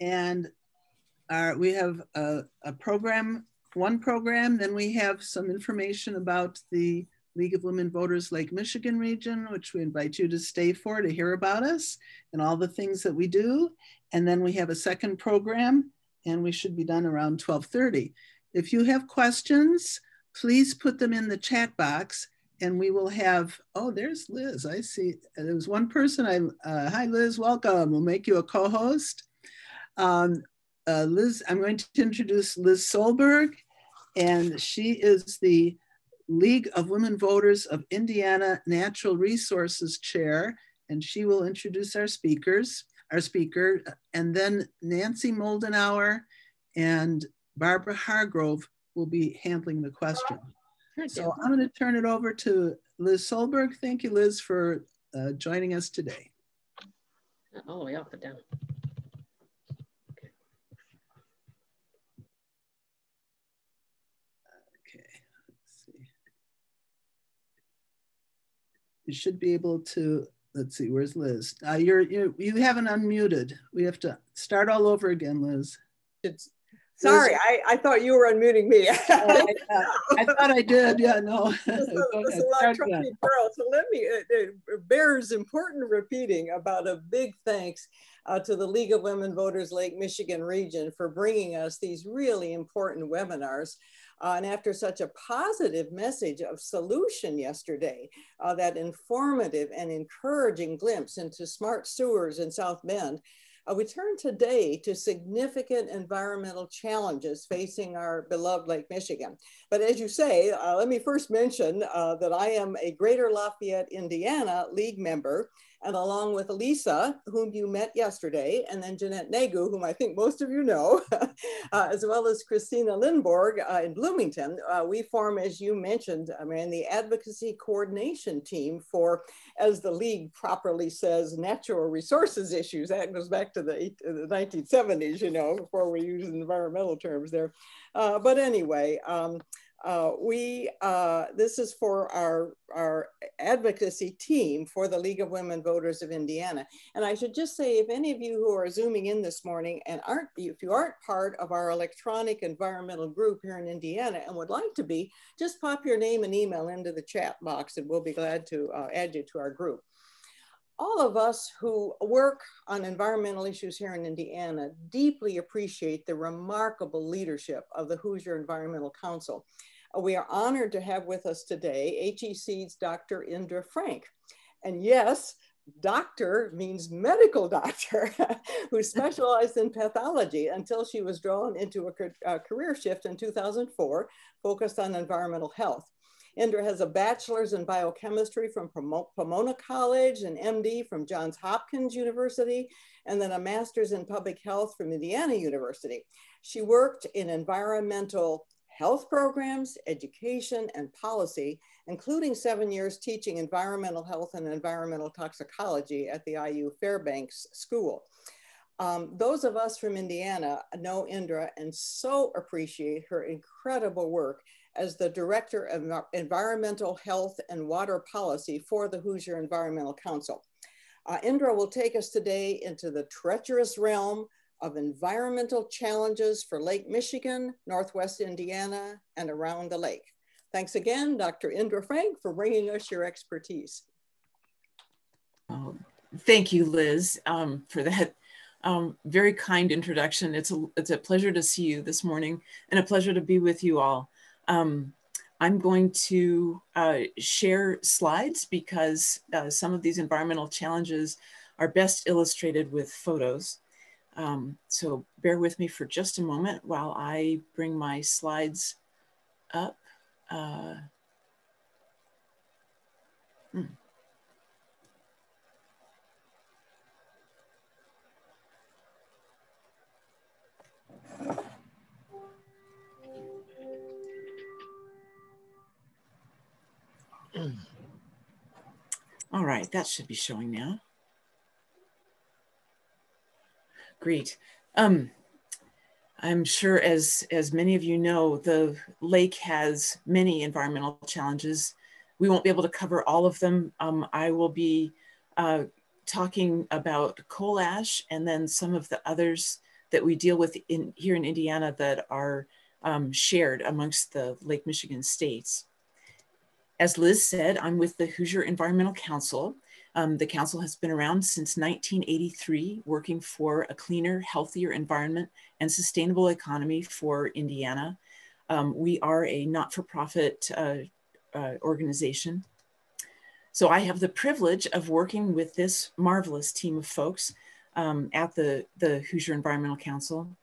And our, we have a, a program, one program, then we have some information about the League of Women Voters Lake Michigan region, which we invite you to stay for to hear about us and all the things that we do. And then we have a second program and we should be done around 1230. If you have questions, please put them in the chat box and we will have, oh, there's Liz. I see there was one person. I, uh, hi, Liz, welcome. We'll make you a co-host. Um, uh, Liz, I'm going to introduce Liz Solberg and she is the League of Women Voters of Indiana Natural Resources Chair, and she will introduce our speakers, our speaker, and then Nancy Moldenauer and Barbara Hargrove will be handling the question. So I'm going to turn it over to Liz Solberg. Thank you, Liz, for uh, joining us today. All the way up and down. You should be able to, let's see, where's Liz? Uh, you're, you you haven't unmuted. We have to start all over again, Liz. It's, sorry, I, I thought you were unmuting me. oh, I, uh, I, thought I did, yeah, no. this electronic girl. So let me, it, it bears important repeating about a big thanks uh, to the League of Women Voters Lake Michigan region for bringing us these really important webinars. Uh, and after such a positive message of solution yesterday, uh, that informative and encouraging glimpse into smart sewers in South Bend, uh, we turn today to significant environmental challenges facing our beloved Lake Michigan. But as you say, uh, let me first mention uh, that I am a Greater Lafayette, Indiana League member and along with Lisa, whom you met yesterday, and then Jeanette Nagu, whom I think most of you know, uh, as well as Christina Lindborg uh, in Bloomington, uh, we form, as you mentioned, I mean, the advocacy coordination team for, as the league properly says, natural resources issues. That goes back to the, the 1970s, you know, before we use environmental terms there. Uh, but anyway, um, uh, we, uh, this is for our, our advocacy team for the League of Women Voters of Indiana. And I should just say, if any of you who are zooming in this morning and aren't, if you aren't part of our electronic environmental group here in Indiana and would like to be, just pop your name and email into the chat box and we'll be glad to uh, add you to our group all of us who work on environmental issues here in Indiana deeply appreciate the remarkable leadership of the Hoosier Environmental Council. Uh, we are honored to have with us today HEC's Dr. Indra Frank. And yes, doctor means medical doctor who specialized in pathology until she was drawn into a, a career shift in 2004 focused on environmental health. Indra has a bachelor's in biochemistry from Pomona College, an MD from Johns Hopkins University, and then a master's in public health from Indiana University. She worked in environmental health programs, education, and policy, including seven years teaching environmental health and environmental toxicology at the IU Fairbanks School. Um, those of us from Indiana know Indra and so appreciate her incredible work as the Director of Environmental Health and Water Policy for the Hoosier Environmental Council. Uh, Indra will take us today into the treacherous realm of environmental challenges for Lake Michigan, Northwest Indiana, and around the lake. Thanks again, Dr. Indra Frank, for bringing us your expertise. Oh, thank you, Liz, um, for that um, very kind introduction. It's a, it's a pleasure to see you this morning and a pleasure to be with you all. Um, I'm going to uh, share slides because uh, some of these environmental challenges are best illustrated with photos. Um, so bear with me for just a moment while I bring my slides up. Uh, hmm. All right, that should be showing now. Great. Um, I'm sure as, as many of you know, the lake has many environmental challenges. We won't be able to cover all of them. Um, I will be uh, talking about coal ash and then some of the others that we deal with in, here in Indiana that are um, shared amongst the Lake Michigan states. As Liz said, I'm with the Hoosier Environmental Council. Um, the council has been around since 1983, working for a cleaner, healthier environment and sustainable economy for Indiana. Um, we are a not-for-profit uh, uh, organization. So I have the privilege of working with this marvelous team of folks um, at the, the Hoosier Environmental Council.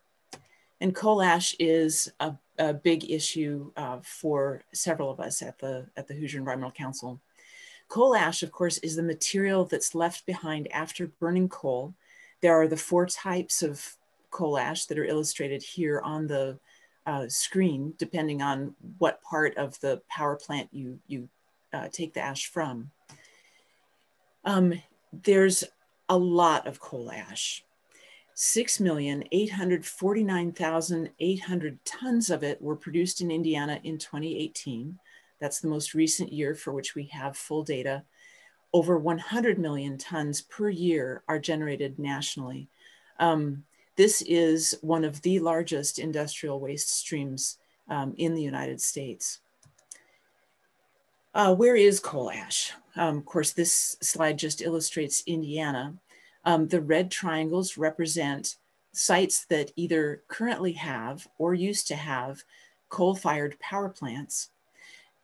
And coal ash is a, a big issue uh, for several of us at the, at the Hoosier Environmental Council. Coal ash, of course, is the material that's left behind after burning coal. There are the four types of coal ash that are illustrated here on the uh, screen, depending on what part of the power plant you, you uh, take the ash from. Um, there's a lot of coal ash. 6,849,800 tons of it were produced in Indiana in 2018. That's the most recent year for which we have full data. Over 100 million tons per year are generated nationally. Um, this is one of the largest industrial waste streams um, in the United States. Uh, where is coal ash? Um, of course, this slide just illustrates Indiana. Um, the red triangles represent sites that either currently have or used to have coal-fired power plants.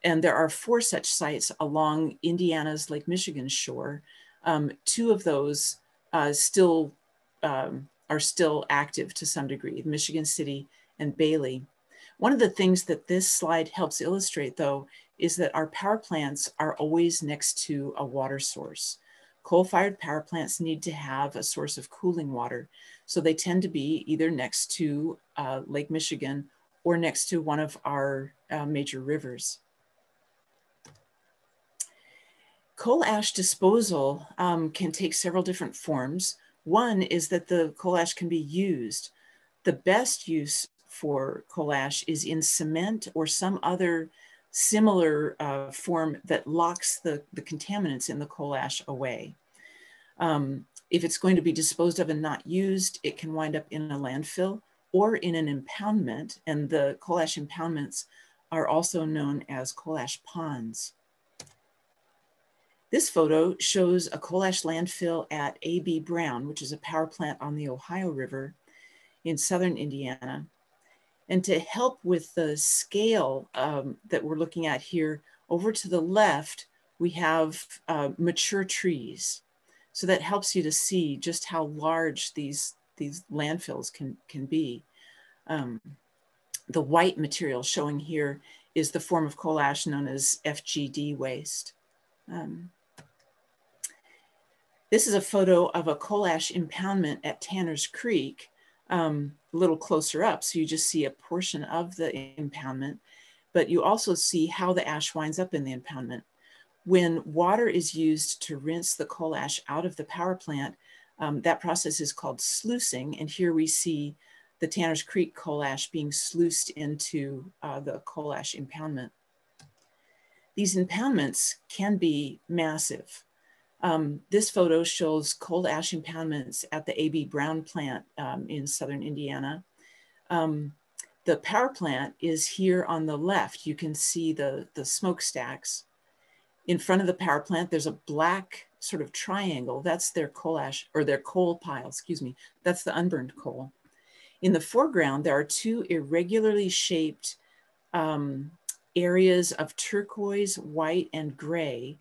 And there are four such sites along Indiana's Lake Michigan shore. Um, two of those uh, still um, are still active to some degree, Michigan City and Bailly. One of the things that this slide helps illustrate though, is that our power plants are always next to a water source. Coal-fired power plants need to have a source of cooling water. So they tend to be either next to uh, Lake Michigan or next to one of our uh, major rivers. Coal ash disposal um, can take several different forms. One is that the coal ash can be used. The best use for coal ash is in cement or some other similar uh, form that locks the, the contaminants in the coal ash away. Um, if it's going to be disposed of and not used, it can wind up in a landfill or in an impoundment. And the coal ash impoundments are also known as coal ash ponds. This photo shows a coal ash landfill at A.B. Brown, which is a power plant on the Ohio River in southern Indiana. And to help with the scale um, that we're looking at here, over to the left, we have uh, mature trees. So that helps you to see just how large these, these landfills can, can be. Um, the white material showing here is the form of coal ash known as FGD waste. Um, this is a photo of a coal ash impoundment at Tanner's Creek um, a little closer up. So you just see a portion of the impoundment, but you also see how the ash winds up in the impoundment. When water is used to rinse the coal ash out of the power plant, um, that process is called sluicing. And here we see the Tanner's Creek coal ash being sluiced into uh, the coal ash impoundment. These impoundments can be massive. Um, this photo shows coal ash impoundments at the A.B. Brown plant um, in southern Indiana. Um, the power plant is here on the left. You can see the, the smokestacks. In front of the power plant, there's a black sort of triangle. That's their coal ash, or their coal pile, excuse me. That's the unburned coal. In the foreground, there are two irregularly shaped um, areas of turquoise, white, and gray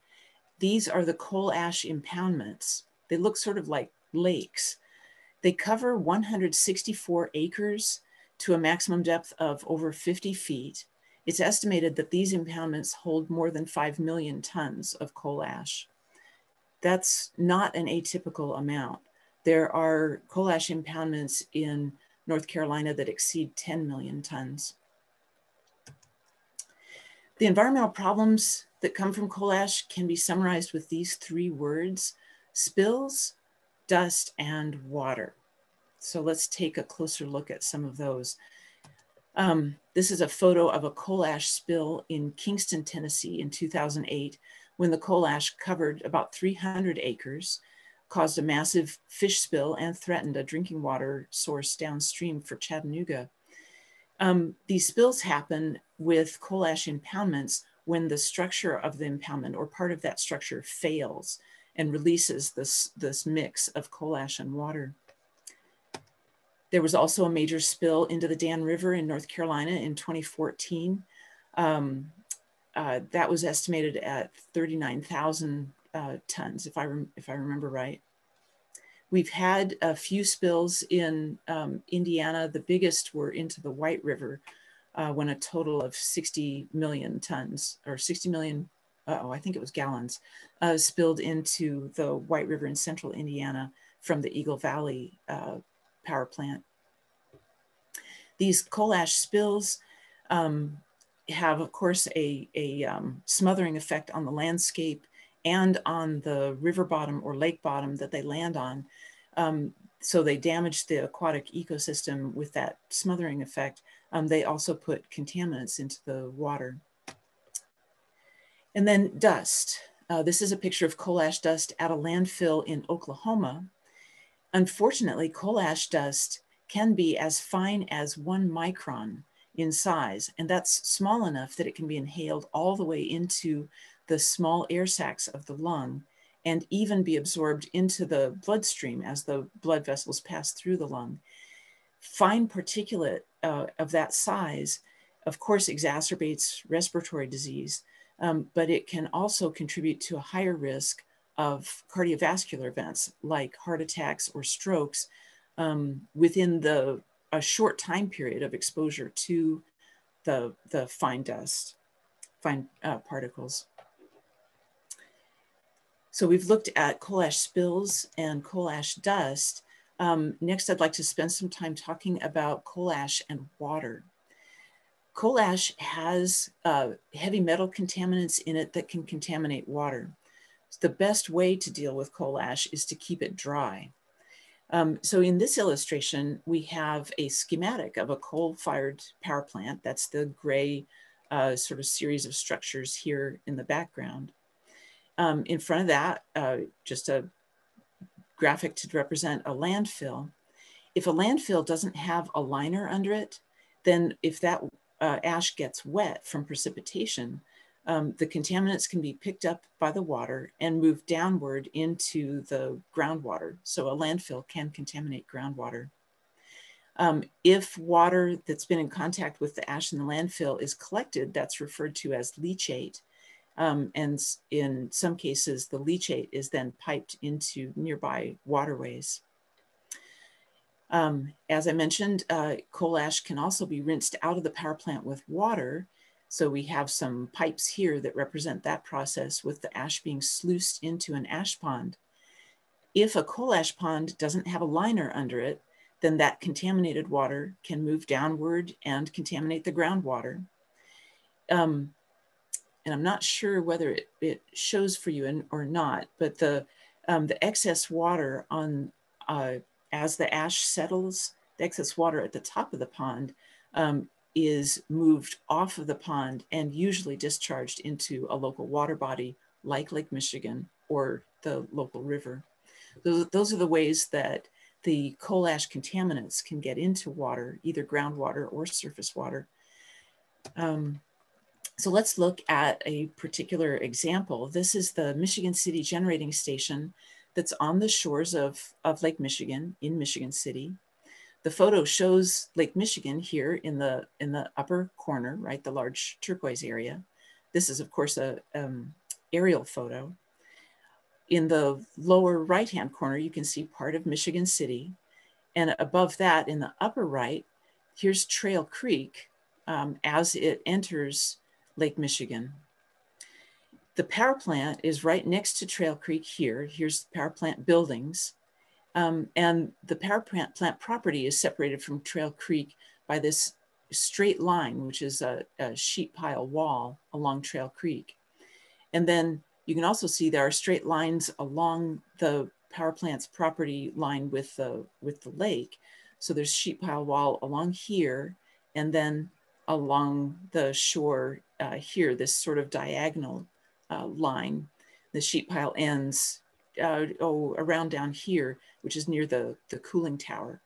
these are the coal ash impoundments. They look sort of like lakes. They cover 164 acres to a maximum depth of over 50 feet. It's estimated that these impoundments hold more than 5 million tons of coal ash. That's not an atypical amount. There are coal ash impoundments in North Carolina that exceed 10 million tons. The environmental problems that come from coal ash can be summarized with these three words, spills, dust, and water. So let's take a closer look at some of those. Um, this is a photo of a coal ash spill in Kingston, Tennessee in 2008, when the coal ash covered about 300 acres. caused a massive fish spill and threatened a drinking water source downstream for Chattanooga. Um, these spills happen with coal ash impoundments when the structure of the impoundment or part of that structure fails and releases this, this mix of coal ash and water. There was also a major spill into the Dan River in North Carolina in 2014. Um, uh, that was estimated at 39,000 uh, tons, if I, if I remember right. We've had a few spills in um, Indiana. The biggest were into the White River uh, when a total of 60 million tons or 60 million, oh, I think it was gallons, uh, spilled into the White River in central Indiana from the Eagle Valley uh, power plant. These coal ash spills um, have, of course, a, a um, smothering effect on the landscape and on the river bottom or lake bottom that they land on. Um, so they damage the aquatic ecosystem with that smothering effect. Um, they also put contaminants into the water. And then dust. Uh, this is a picture of coal ash dust at a landfill in Oklahoma. Unfortunately, coal ash dust can be as fine as one micron in size, and that's small enough that it can be inhaled all the way into the small air sacs of the lung and even be absorbed into the bloodstream as the blood vessels pass through the lung. Fine particulate uh, of that size, of course, exacerbates respiratory disease, um, but it can also contribute to a higher risk of cardiovascular events like heart attacks or strokes um, within the a short time period of exposure to the, the fine dust, fine uh, particles. So we've looked at coal ash spills and coal ash dust. Um, next, I'd like to spend some time talking about coal ash and water. Coal ash has uh, heavy metal contaminants in it that can contaminate water. the best way to deal with coal ash is to keep it dry. Um, so in this illustration, we have a schematic of a coal-fired power plant. That's the gray uh, sort of series of structures here in the background. Um, in front of that, uh, just a graphic to represent a landfill. If a landfill doesn't have a liner under it, then if that uh, ash gets wet from precipitation, um, the contaminants can be picked up by the water and moved downward into the groundwater. So a landfill can contaminate groundwater. Um, if water that's been in contact with the ash in the landfill is collected, that's referred to as leachate. Um, and in some cases, the leachate is then piped into nearby waterways. Um, as I mentioned, uh, coal ash can also be rinsed out of the power plant with water so we have some pipes here that represent that process with the ash being sluiced into an ash pond. If a coal ash pond doesn't have a liner under it, then that contaminated water can move downward and contaminate the groundwater. Um, and I'm not sure whether it, it shows for you in, or not, but the, um, the excess water on, uh, as the ash settles, the excess water at the top of the pond um, is moved off of the pond and usually discharged into a local water body like Lake Michigan or the local river. Those, those are the ways that the coal ash contaminants can get into water, either groundwater or surface water. Um, so let's look at a particular example. This is the Michigan City Generating Station that's on the shores of, of Lake Michigan in Michigan City. The photo shows Lake Michigan here in the, in the upper corner, right, the large turquoise area. This is of course a um, aerial photo. In the lower right-hand corner, you can see part of Michigan City. And above that, in the upper right, here's Trail Creek um, as it enters Lake Michigan. The power plant is right next to Trail Creek here. Here's the power plant buildings. Um, and the power plant, plant property is separated from Trail Creek by this straight line, which is a, a sheet pile wall along Trail Creek. And then you can also see there are straight lines along the power plant's property line with the, with the lake. So there's sheet pile wall along here and then along the shore uh, here, this sort of diagonal uh, line. The sheet pile ends uh, oh, around down here, which is near the, the cooling tower.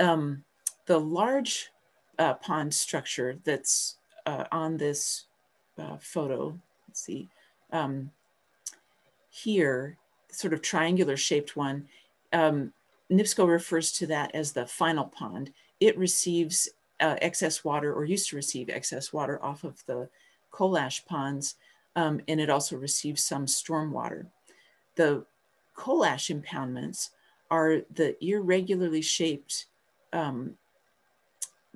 Um, the large uh, pond structure that's uh, on this uh, photo, let's see, um, here, sort of triangular shaped one, um, NIPSCO refers to that as the final pond. It receives uh, excess water or used to receive excess water off of the coal ash ponds, um, and it also receives some storm water. The coal ash impoundments are the irregularly shaped um,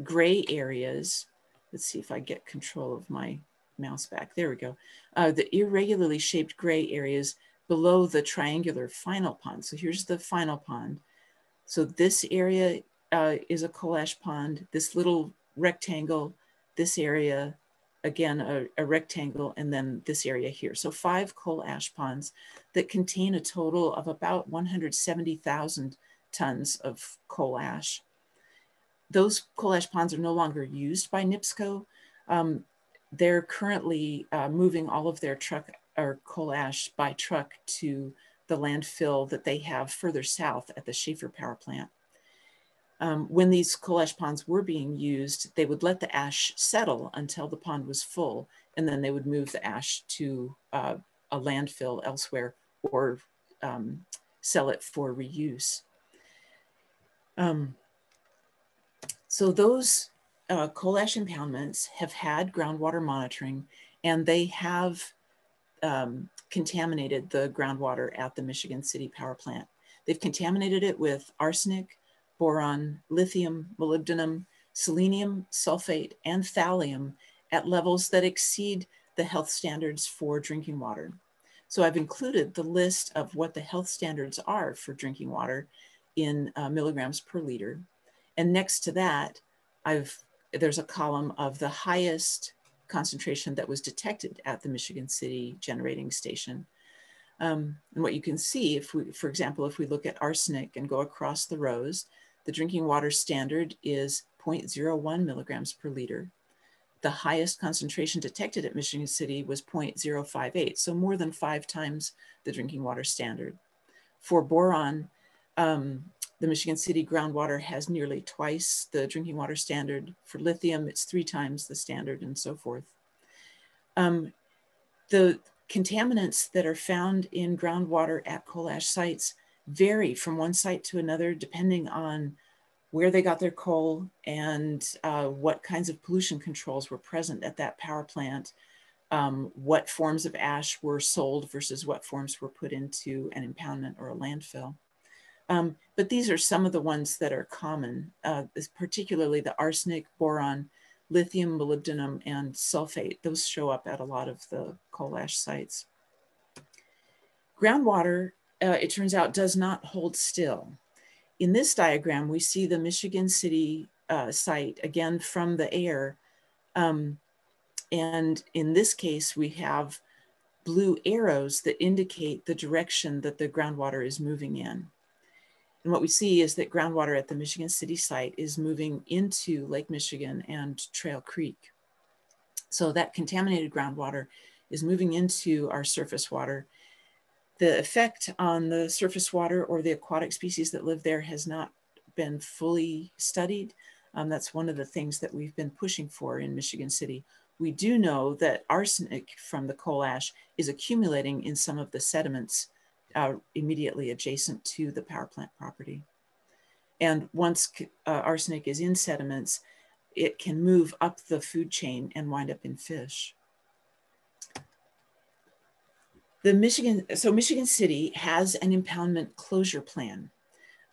gray areas. Let's see if I get control of my mouse back. There we go. Uh, the irregularly shaped gray areas below the triangular final pond. So here's the final pond. So this area uh, is a coal ash pond. This little rectangle, this area, again, a, a, rectangle, and then this area here. So five coal ash ponds that contain a total of about 170,000 tons of coal ash. Those coal ash ponds are no longer used by NIPSCO. Um, they're currently uh, moving all of their truck or coal ash by truck to the landfill that they have further south at the Schahfer power plant. Um, when these coal ash ponds were being used, they would let the ash settle until the pond was full, and then they would move the ash to uh, a landfill elsewhere or um, sell it for reuse. Um, so those uh, coal ash impoundments have had groundwater monitoring and they have um, contaminated the groundwater at the Michigan City power plant. They've contaminated it with arsenic, boron, lithium, molybdenum, selenium, sulfate, and thallium at levels that exceed the health standards for drinking water. So I've included the list of what the health standards are for drinking water in uh, milligrams per liter. And next to that, I've there's a column of the highest concentration that was detected at the Michigan City generating station. Um, and what you can see, if we, for example, if we look at arsenic and go across the rows, the drinking water standard is 0.01 milligrams per liter. The highest concentration detected at Michigan City was 0.058, so more than five times the drinking water standard. For boron, um, the Michigan City groundwater has nearly twice the drinking water standard. For lithium, it's three times the standard and so forth. Um, the contaminants that are found in groundwater at coal ash sites vary from one site to another depending on where they got their coal and uh, what kinds of pollution controls were present at that power plant, um, what forms of ash were sold versus what forms were put into an impoundment or a landfill. Um, but these are some of the ones that are common, uh, particularly the arsenic, boron, lithium, molybdenum, and sulfate. Those show up at a lot of the coal ash sites. Groundwater, uh, it turns out, does not hold still. In this diagram, we see the Michigan City uh, site, again from the air. Um, and in this case, we have blue arrows that indicate the direction that the groundwater is moving in. And what we see is that groundwater at the Michigan City site is moving into Lake Michigan and Trail Creek. So that contaminated groundwater is moving into our surface water. The effect on the surface water or the aquatic species that live there has not been fully studied. Um, that's one of the things that we've been pushing for in Michigan City. We do know that arsenic from the coal ash is accumulating in some of the sediments uh, immediately adjacent to the power plant property. And once uh, arsenic is in sediments, it can move up the food chain and wind up in fish. The Michigan, so Michigan City has an impoundment closure plan.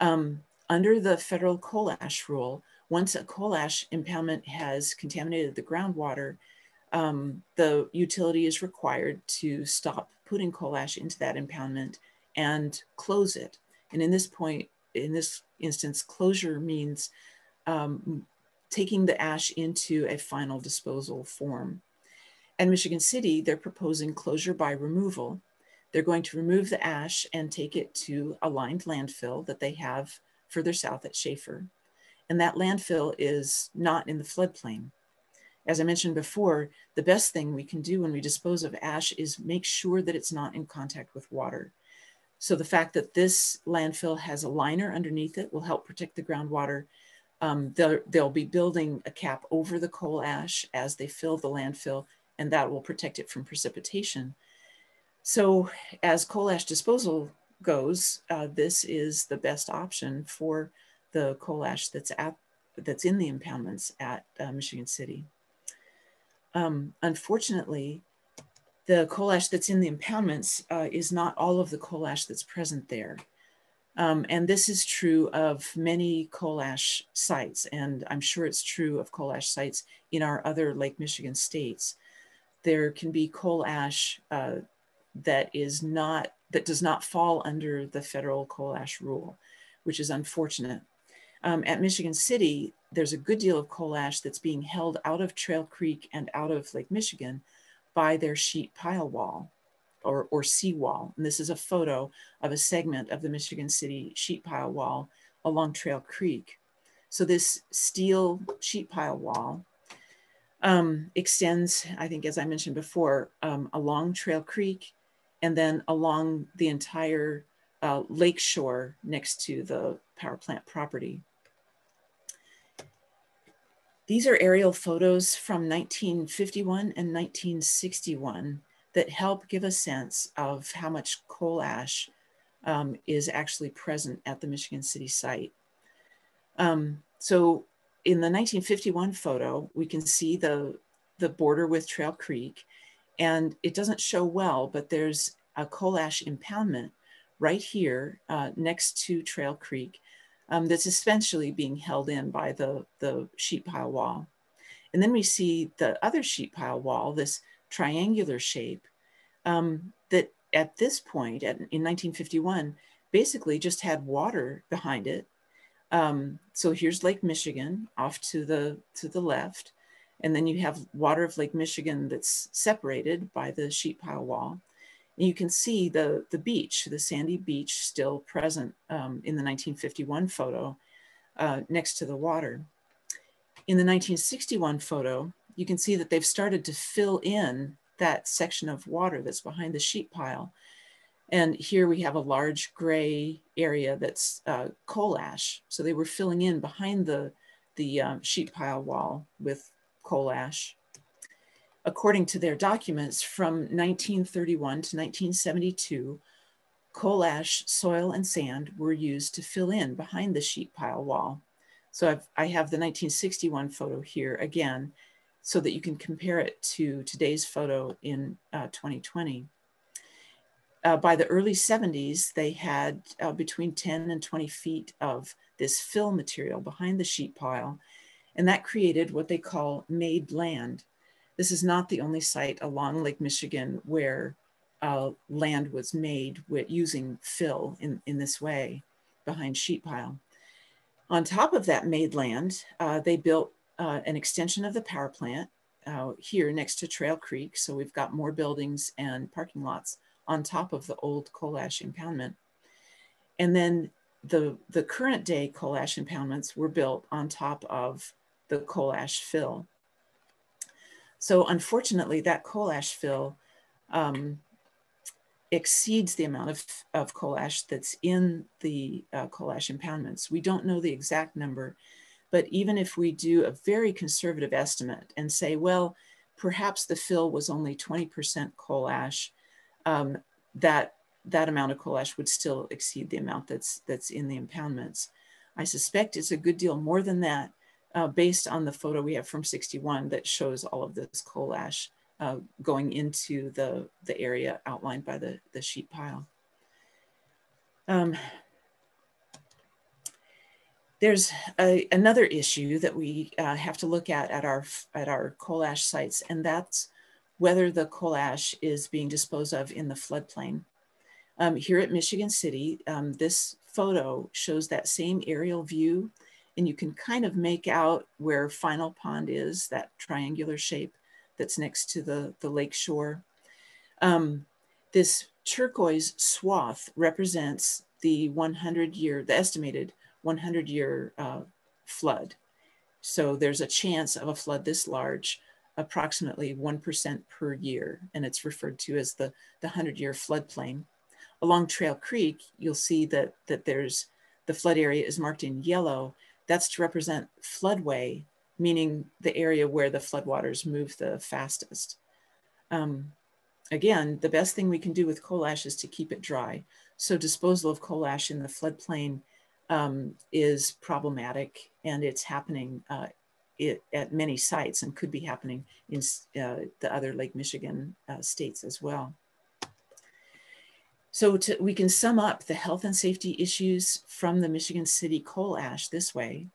Um, under the federal coal ash rule, once a coal ash impoundment has contaminated the groundwater, um, the utility is required to stop putting coal ash into that impoundment and close it. And in this point, in this instance, closure means um, taking the ash into a final disposal form. At Michigan City, they're proposing closure by removal. They're going to remove the ash and take it to a lined landfill that they have further south at Schahfer. And that landfill is not in the floodplain. As I mentioned before, the best thing we can do when we dispose of ash is make sure that it's not in contact with water. So the fact that this landfill has a liner underneath it will help protect the groundwater. Um, they'll, they'll be building a cap over the coal ash as they fill the landfill, and that will protect it from precipitation. So as coal ash disposal goes, uh, this is the best option for the coal ash that's at that's in the impoundments at uh, Michigan City. Um, unfortunately, the coal ash that's in the impoundments uh, is not all of the coal ash that's present there. Um, and this is true of many coal ash sites, and I'm sure it's true of coal ash sites in our other Lake Michigan states. There can be coal ash uh, that is not, that does not fall under the federal coal ash rule, which is unfortunate. Um, at Michigan City, there's a good deal of coal ash that's being held out of Trail Creek and out of Lake Michigan by their sheet pile wall or, or seawall. And this is a photo of a segment of the Michigan City sheet pile wall along Trail Creek. So this steel sheet pile wall um, extends, I think, as I mentioned before, um, along Trail Creek and then along the entire uh, lake shore next to the power plant property. These are aerial photos from 1951 and 1961 that help give a sense of how much coal ash um, is actually present at the Michigan City site. Um, so in the 1951 photo, we can see the, the border with Trail Creek, and it doesn't show well, but there's a coal ash impoundment right here uh, next to Trail Creek um, that's essentially being held in by the, the sheet pile wall. And then we see the other sheet pile wall, this triangular shape um, that at this point at, in 1951 basically just had water behind it. Um, so here's Lake Michigan off to the, to the left. And then you have water of Lake Michigan that's separated by the sheet pile wall. And you can see the, the beach, the sandy beach still present um, in the 1951 photo uh, next to the water. In the 1961 photo, you can see that they've started to fill in that section of water that's behind the sheet pile. And here we have a large gray area that's uh, coal ash. So they were filling in behind the, the um, sheet pile wall with coal ash according to their documents from 1931 to 1972, coal ash, soil, and sand were used to fill in behind the sheet pile wall. So I've, I have the 1961 photo here again, so that you can compare it to today's photo in uh, 2020. Uh, by the early 70s, they had uh, between 10 and 20 feet of this fill material behind the sheet pile, and that created what they call made land. This is not the only site along Lake Michigan where uh, land was made with using fill in, in this way behind sheet pile. On top of that made land, uh, they built uh, an extension of the power plant uh, here next to Trail Creek. So we've got more buildings and parking lots on top of the old coal ash impoundment. And then the, the current day coal ash impoundments were built on top of the coal ash fill. So unfortunately, that coal ash fill um, exceeds the amount of, of coal ash that's in the uh, coal ash impoundments. We don't know the exact number, but even if we do a very conservative estimate and say, well, perhaps the fill was only 20% coal ash, um, that, that amount of coal ash would still exceed the amount that's, that's in the impoundments. I suspect it's a good deal more than that, uh, based on the photo we have from 61 that shows all of this coal ash uh, going into the, the area outlined by the, the sheet pile. Um, there's a, another issue that we uh, have to look at at our, at our coal ash sites, and that's whether the coal ash is being disposed of in the floodplain. Um, here at Michigan City, um, this photo shows that same aerial view and you can kind of make out where Final Pond is, that triangular shape that's next to the, the lake shore. Um, this turquoise swath represents the 100 year, the estimated 100 year uh, flood. So there's a chance of a flood this large, approximately 1% per year, and it's referred to as the, the 100 year floodplain. along Trail Creek, you'll see that, that there's the flood area is marked in yellow. That's to represent floodway, meaning the area where the floodwaters move the fastest. Um, again, the best thing we can do with coal ash is to keep it dry. So disposal of coal ash in the floodplain um, is problematic and it's happening uh, it, at many sites and could be happening in uh, the other Lake Michigan uh, states as well. So to, we can sum up the health and safety issues from the Michigan City coal ash this way.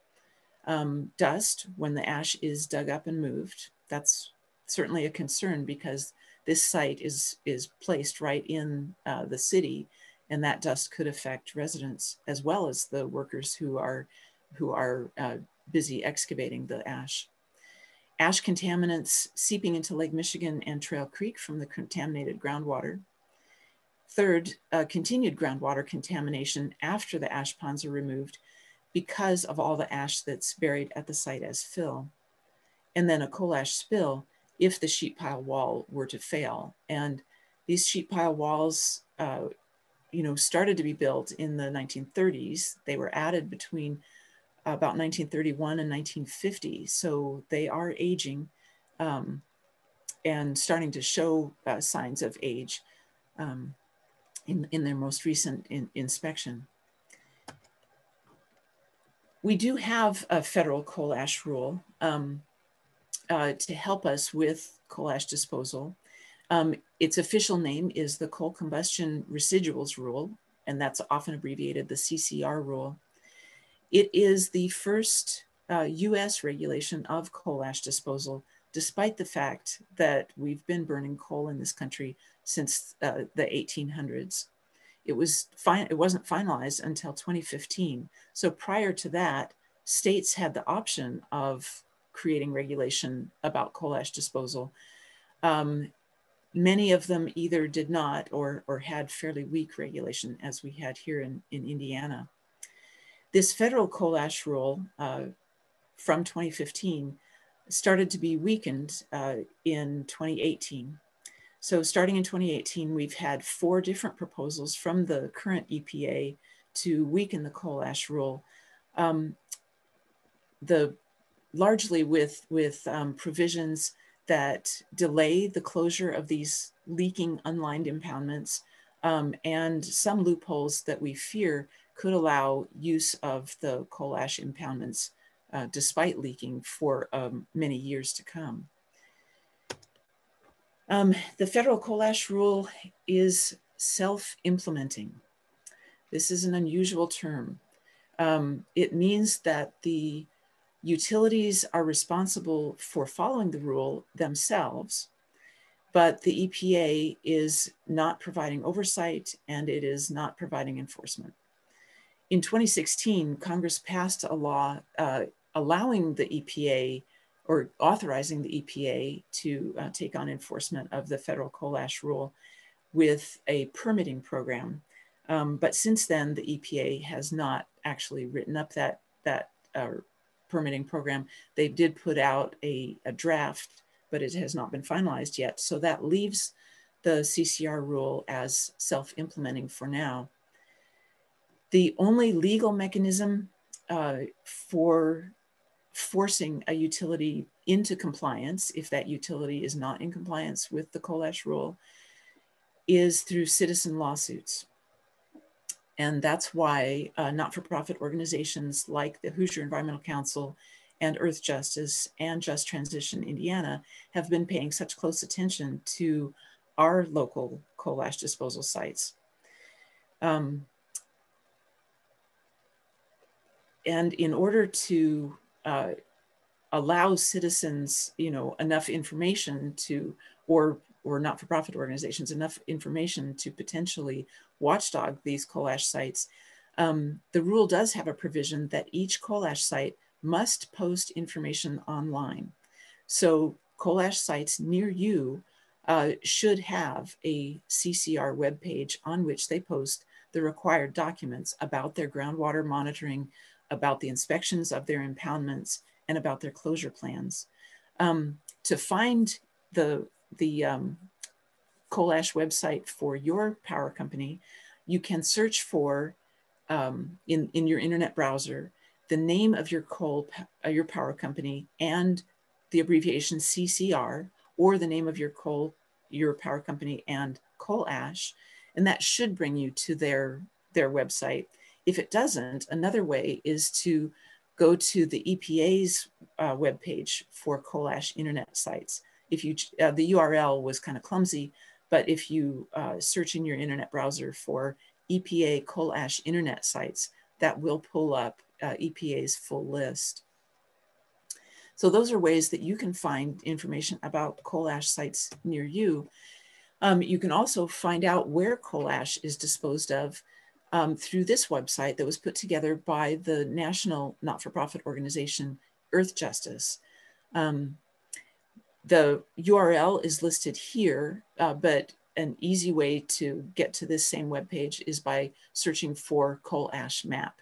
Um, dust, when the ash is dug up and moved, that's certainly a concern because this site is, is placed right in uh, the city and that dust could affect residents as well as the workers who are, who are uh, busy excavating the ash. Ash contaminants seeping into Lake Michigan and Trail Creek from the contaminated groundwater. Third, uh, continued groundwater contamination after the ash ponds are removed because of all the ash that's buried at the site as fill. And then a coal ash spill if the sheet pile wall were to fail. And these sheet pile walls, uh, you know, started to be built in the 1930s. They were added between about 1931 and 1950. So they are aging um, and starting to show uh, signs of age um, in, in their most recent in, inspection. We do have a federal coal ash rule um, uh, to help us with coal ash disposal. Um, its official name is the Coal Combustion Residuals Rule, and that's often abbreviated the CCR rule. It is the first uh, US regulation of coal ash disposal, despite the fact that we've been burning coal in this country since uh, the 1800s. It, was fine, it wasn't finalized until 2015. So prior to that, states had the option of creating regulation about coal ash disposal. Um, many of them either did not or, or had fairly weak regulation as we had here in, in Indiana. This federal coal ash rule uh, from 2015 started to be weakened uh, in 2018. So starting in 2018, we've had four different proposals from the current EPA to weaken the coal ash rule. Um, the largely with, with um, provisions that delay the closure of these leaking unlined impoundments um, and some loopholes that we fear could allow use of the coal ash impoundments uh, despite leaking for um, many years to come. Um, the federal coal ash rule is self-implementing. This is an unusual term. Um, it means that the utilities are responsible for following the rule themselves, but the EPA is not providing oversight and it is not providing enforcement. In 2016, Congress passed a law uh, allowing the EPA or authorizing the EPA to uh, take on enforcement of the federal coal ash rule with a permitting program. Um, but since then, the EPA has not actually written up that, that uh, permitting program. They did put out a, a draft, but it has not been finalized yet. So that leaves the CCR rule as self-implementing for now. The only legal mechanism uh, for forcing a utility into compliance, if that utility is not in compliance with the coal ash rule, is through citizen lawsuits. And that's why uh, not-for-profit organizations like the Hoosier Environmental Council and Earthjustice and Just Transition Indiana have been paying such close attention to our local coal ash disposal sites. Um, and in order to uh, allow citizens, you know, enough information to, or or not-for-profit organizations enough information to potentially watchdog these coal ash sites, um, the rule does have a provision that each coal ash site must post information online. So coal ash sites near you uh, should have a CCR webpage on which they post the required documents about their groundwater monitoring, about the inspections of their impoundments, and about their closure plans. Um, to find the the um, coal ash website for your power company, you can search for um, in, in your internet browser the name of your coal, uh, your power company and the abbreviation CCR or the name of your coal, your power company and coal ash. And that should bring you to their, their website. If it doesn't, another way is to go to the EPA's uh, webpage for coal ash internet sites. If you, uh, the URL was kind of clumsy, but if you uh, search in your internet browser for EPA coal ash internet sites, that will pull up uh, EPA's full list. So those are ways that you can find information about coal ash sites near you. Um, you can also find out where coal ash is disposed of um, through this website that was put together by the national not-for-profit organization Earthjustice. Um, the URL is listed here, uh, but an easy way to get to this same webpage is by searching for coal ash map.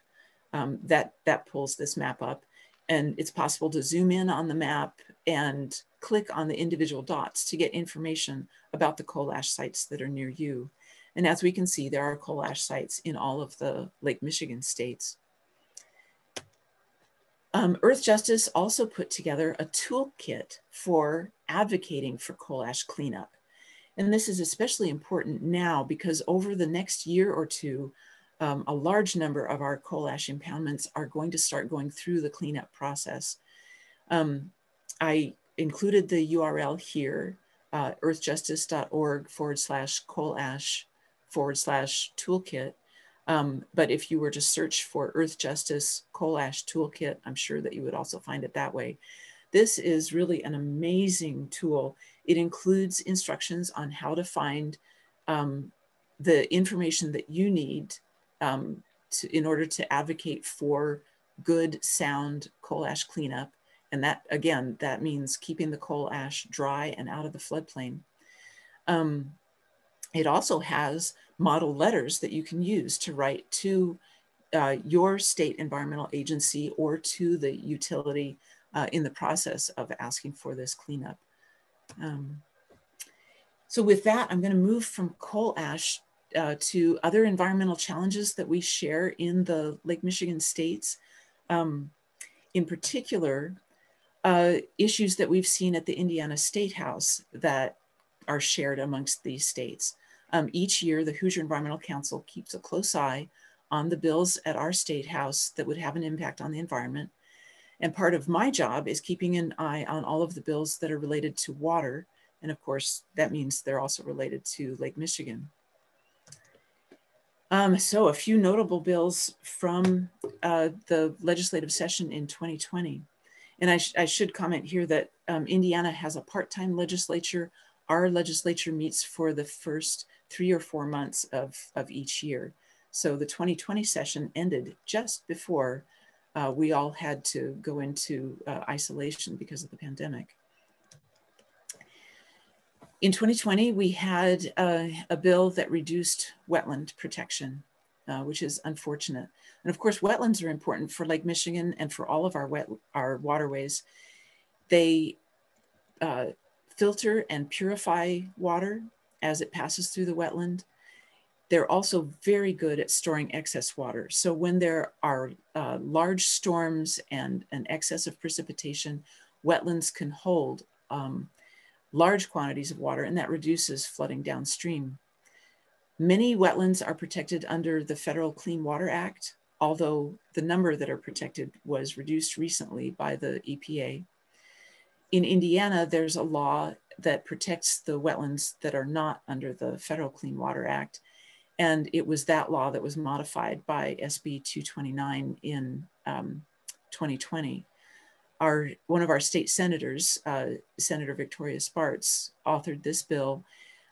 Um, that, that pulls this map up and it's possible to zoom in on the map and click on the individual dots to get information about the coal ash sites that are near you. And as we can see, there are coal ash sites in all of the Lake Michigan states. Um, Earthjustice also put together a toolkit for advocating for coal ash cleanup. And this is especially important now because over the next year or two, um, a large number of our coal ash impoundments are going to start going through the cleanup process. Um, I included the URL here, uh, earthjustice.org forward slash coal ash forward slash toolkit. Um, but if you were to search for Earthjustice Coal Ash Toolkit, I'm sure that you would also find it that way. This is really an amazing tool. It includes instructions on how to find um, the information that you need um, to, in order to advocate for good, sound coal ash cleanup. And that, again, that means keeping the coal ash dry and out of the floodplain. Um, it also has model letters that you can use to write to uh, your state environmental agency or to the utility uh, in the process of asking for this cleanup. Um, so with that, I'm going to move from coal ash uh, to other environmental challenges that we share in the Lake Michigan states. Um, in particular, uh, issues that we've seen at the Indiana State House that are shared amongst these states. Um, each year, the Hoosier Environmental Council keeps a close eye on the bills at our state house that would have an impact on the environment. And part of my job is keeping an eye on all of the bills that are related to water. And of course, that means they're also related to Lake Michigan. Um, so a few notable bills from uh, the legislative session in 2020. And I, sh I should comment here that um, Indiana has a part-time legislature. Our legislature meets for the first three or four months of, of each year. So the 2020 session ended just before uh, we all had to go into uh, isolation because of the pandemic in 2020, we had uh, a bill that reduced wetland protection, uh, which is unfortunate. And of course, wetlands are important for Lake Michigan and for all of our, wet, our waterways. They uh, filter and purify water as it passes through the wetland. They're also very good at storing excess water. So when there are uh, large storms and an excess of precipitation, wetlands can hold um, large quantities of water, and that reduces flooding downstream. Many wetlands are protected under the Federal Clean Water Act, although the number that are protected was reduced recently by the EPA. In Indiana, there's a law that protects the wetlands that are not under the Federal Clean Water Act. And it was that law that was modified by SB 229 in um, 2020 our one of our state senators, uh, Senator Victoria Spartz, authored this bill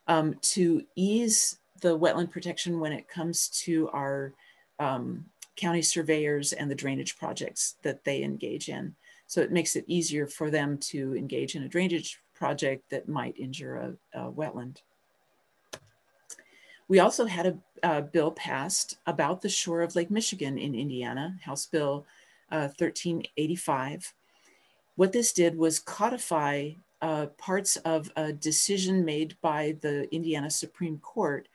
um, to ease the wetland protection when it comes to our um, county surveyors and the drainage projects that they engage in. So it makes it easier for them to engage in a drainage project that might injure a, a wetland. We also had a, a, bill passed about the shore of Lake Michigan in Indiana, House Bill uh, 1385. What this did was codify uh, parts of a decision made by the Indiana Supreme Court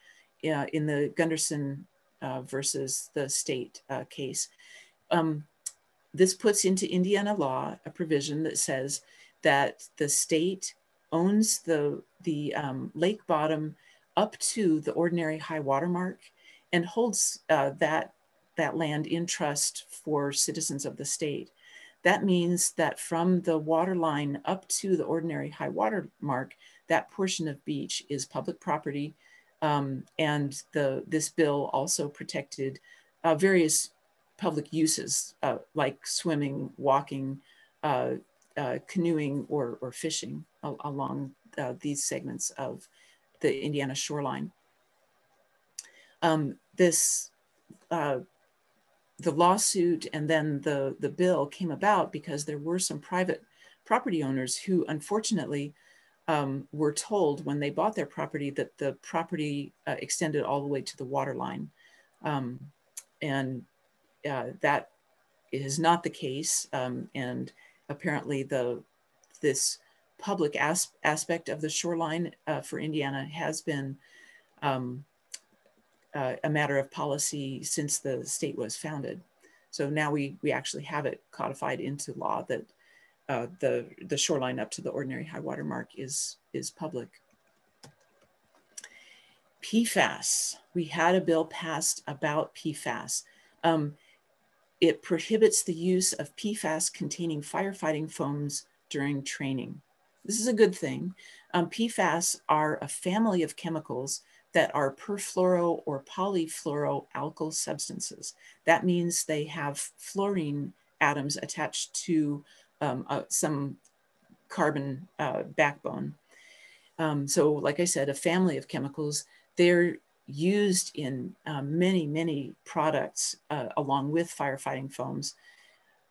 uh, in the Gunderson uh, versus the state uh, case. Um, this puts into Indiana law a provision that says that the state owns the, the um, lake bottom up to the ordinary high water mark and holds uh, that, that land in trust for citizens of the state. That means that from the water line up to the ordinary high water mark, that portion of beach is public property. Um, and the, this bill also protected uh, various public uses uh, like swimming, walking, uh, uh canoeing, or, or fishing along uh, these segments of the Indiana shoreline. Um, this uh, the lawsuit and then the, the bill came about because there were some private property owners who unfortunately um, were told when they bought their property that the property uh, extended all the way to the water line. Um, and uh, that is not the case. Um, and apparently the this public as aspect of the shoreline uh, for Indiana has been um, uh, a matter of policy since the state was founded. So now we, we actually have it codified into law that uh, the, the shoreline up to the ordinary high water mark is, is public. PFAS, we had a bill passed about PFAS. Um, it prohibits the use of PFAS containing firefighting foams during training. This is a good thing. Um, PFAS are a family of chemicals that are perfluoro or polyfluoroalkyl substances. That means they have fluorine atoms attached to um, uh, some carbon uh, backbone. Um, so like I said, a family of chemicals, they're used in uh, many, many products uh, along with firefighting foams.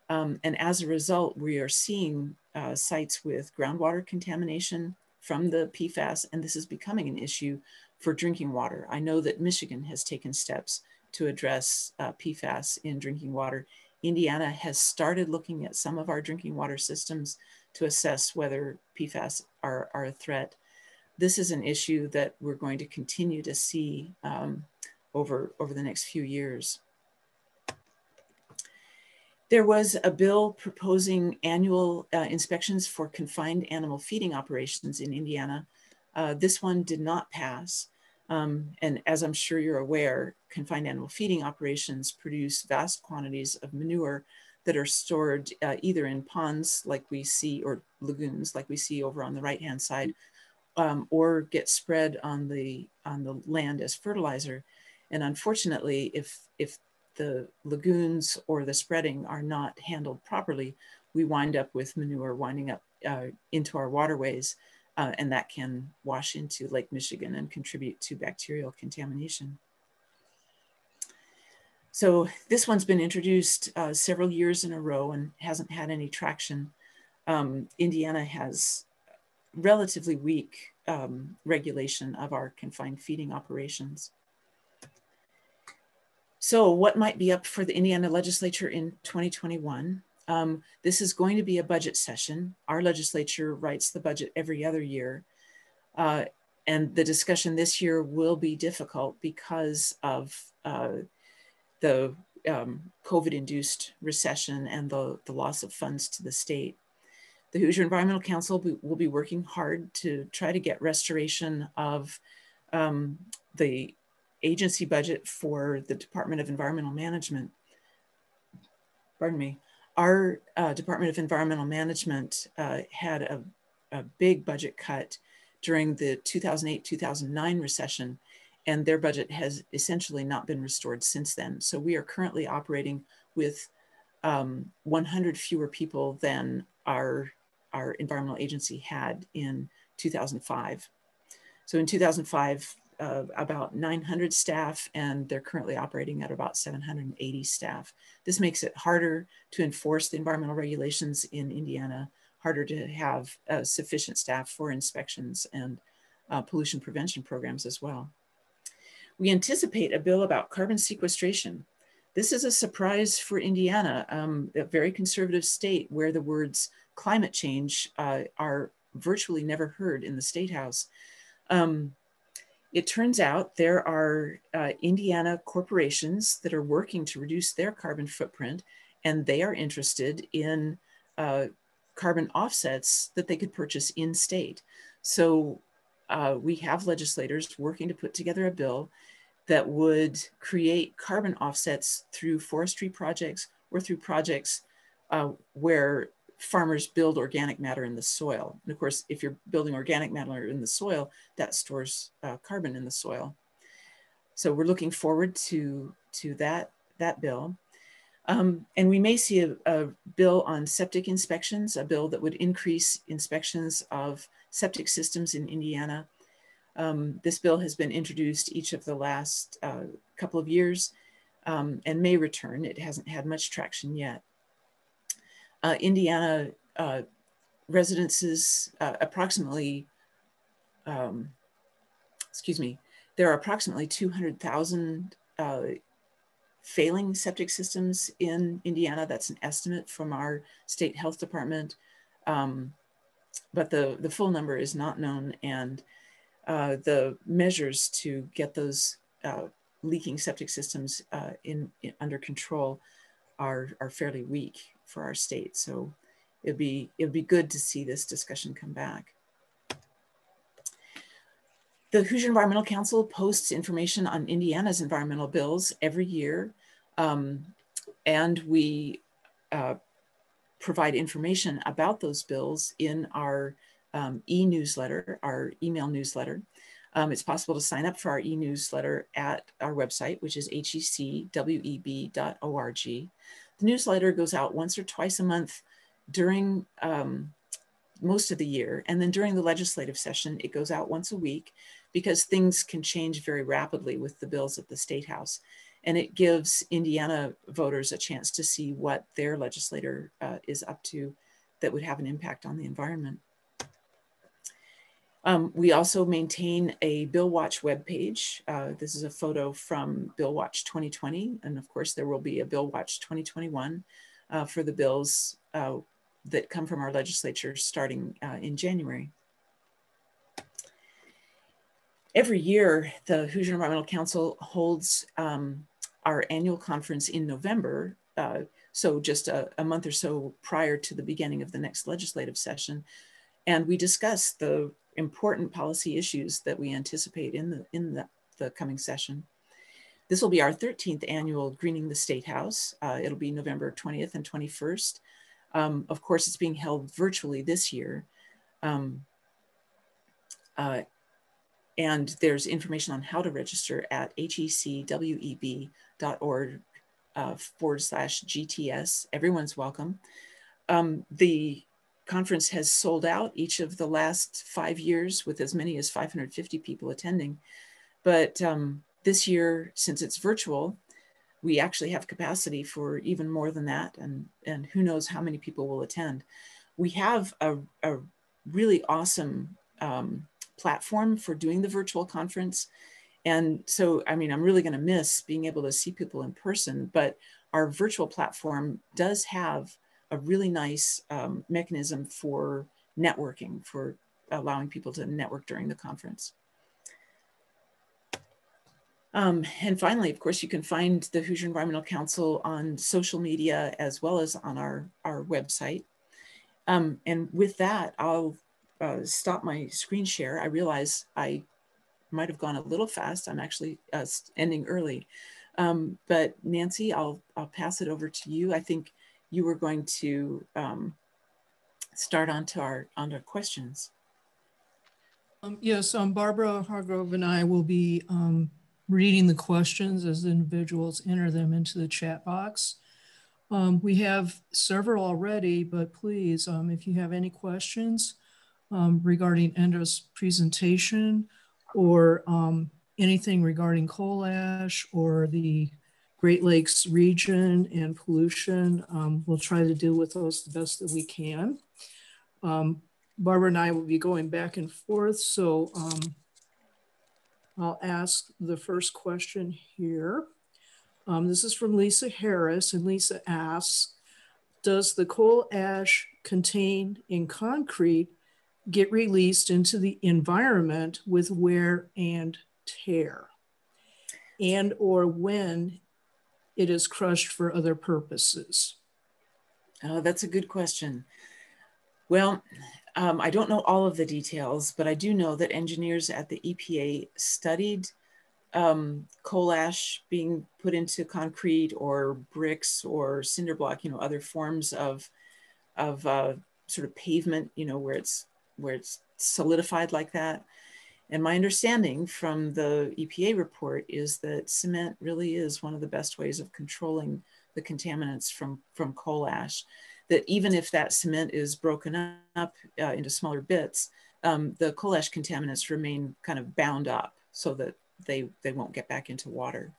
Um, and as a result, we are seeing uh, sites with groundwater contamination from the PFAS, and this is becoming an issue for drinking water. I know that Michigan has taken steps to address uh, PFAS in drinking water. Indiana has started looking at some of our drinking water systems to assess whether PFAS are, are a threat. This is an issue that we're going to continue to see um, over, over the next few years. There was a bill proposing annual uh, inspections for confined animal feeding operations in Indiana. Uh, this one did not pass. Um, and as I'm sure you're aware, confined animal feeding operations produce vast quantities of manure that are stored uh, either in ponds like we see, or lagoons like we see over on the right-hand side, um, or get spread on the, on the land as fertilizer. And unfortunately, if, if the lagoons or the spreading are not handled properly, we wind up with manure winding up uh, into our waterways uh, and that can wash into Lake Michigan and contribute to bacterial contamination. So this one's been introduced uh, several years in a row and hasn't had any traction. Um, Indiana has relatively weak um, regulation of our confined feeding operations. So what might be up for the Indiana legislature in 2021? Um, this is going to be a budget session. Our legislature writes the budget every other year. Uh, and the discussion this year will be difficult because of uh, the um, COVID induced recession and the, the loss of funds to the state. The Hoosier Environmental Council will be working hard to try to get restoration of um, the agency budget for the Department of Environmental Management. Pardon me our uh, Department of Environmental Management uh, had a, a, big budget cut during the 2008-2009 recession, and their budget has essentially not been restored since then. So we are currently operating with um, 100 fewer people than our, our environmental agency had in 2005. So in 2005, uh, about 900 staff and they're currently operating at about 780 staff. This makes it harder to enforce the environmental regulations in Indiana, harder to have uh, sufficient staff for inspections and uh, pollution prevention programs as well. We anticipate a bill about carbon sequestration. This is a surprise for Indiana, um, a very conservative state where the words climate change uh, are virtually never heard in the state house. Um, it turns out there are uh, Indiana corporations that are working to reduce their carbon footprint, and they are interested in uh, carbon offsets that they could purchase in state. So uh, we have legislators working to put together a bill that would create carbon offsets through forestry projects or through projects uh, where farmers build organic matter in the soil. And of course, if you're building organic matter in the soil, that stores uh, carbon in the soil. So we're looking forward to, to that, that bill. Um, and we may see a, a, bill on septic inspections, a bill that would increase inspections of septic systems in Indiana. Um, this bill has been introduced each of the last uh, couple of years um, and may return. It hasn't had much traction yet uh, Indiana uh, residences, uh, approximately, um, excuse me, there are approximately 200,000 uh, failing septic systems in Indiana. That's an estimate from our state health department. Um, but the, the full number is not known and uh, the measures to get those uh, leaking septic systems in, in, under control are, are fairly weak for our state. So it'd be, it'd be good to see this discussion come back. The Hoosier Environmental Council posts information on Indiana's environmental bills every year. Um, and we uh, provide information about those bills in our um, e-newsletter, our email newsletter. Um, it's possible to sign up for our e-newsletter at our website, which is hecweb.org. The newsletter goes out once or twice a month during um, most of the year. And then during the legislative session, it goes out once a week because things can change very rapidly with the bills at the State House. And it gives Indiana voters a chance to see what their legislator uh, is up to that would have an impact on the environment. Um, we also maintain a Bill Watch webpage. Uh, this is a photo from Bill Watch 2020. And of course, there will be a Bill Watch 2021 uh, for the bills uh, that come from our legislature starting uh, in January. Every year, the Hoosier Environmental Council holds um, our annual conference in November. Uh, so just a, a month or so prior to the beginning of the next legislative session. And we discuss the important policy issues that we anticipate in the, in the, the coming session. This will be our 13th annual Greening the State House. Uh, it'll be November 20th and 21st. Um, of course, it's being held virtually this year. Um, uh, and there's information on how to register at hecweb.org uh, forward slash GTS. Everyone's welcome. Um, the conference has sold out each of the last five years with as many as 550 people attending. But um, this year, since it's virtual, we actually have capacity for even more than that. And, and who knows how many people will attend. We have a, a really awesome um, platform for doing the virtual conference. And so, I mean, I'm really going to miss being able to see people in person, but our virtual platform does have a really nice um, mechanism for networking, for allowing people to network during the conference. Um, and finally, of course, you can find the Hoosier Environmental Council on social media as well as on our, our website. Um, and with that, I'll uh, stop my screen share. I realize I might have gone a little fast. I'm actually uh, ending early. Um, but Nancy, I'll, I'll pass it over to you. I think you were going to um, start on to our, on our questions. Um, yes, um, Barbara Hargrove and I will be um, reading the questions as individuals enter them into the chat box. Um, we have several already, but please, um, if you have any questions regarding Indra's presentation or anything regarding coal ash or the Great Lakes region and pollution. Um, we'll try to deal with those the best that we can. Um, Barbara and I will be going back and forth. So um, I'll ask the first question here. Um, this is from Lisa Harris and Lisa asks, does the coal ash contained in concrete get released into the environment with wear and tear and or when it is crushed for other purposes? Oh, that's a good question. Well, um, I don't know all of the details, but I do know that engineers at the EPA studied um, coal ash being put into concrete or bricks or cinder block, you know, other forms of, of uh, sort of pavement, you know, where it's, where it's solidified like that. And my understanding from the EPA report is that cement really is one of the best ways of controlling the contaminants from, from coal ash that even if that cement is broken up uh, into smaller bits, um, the coal ash contaminants remain kind of bound up so that they, they won't get back into water.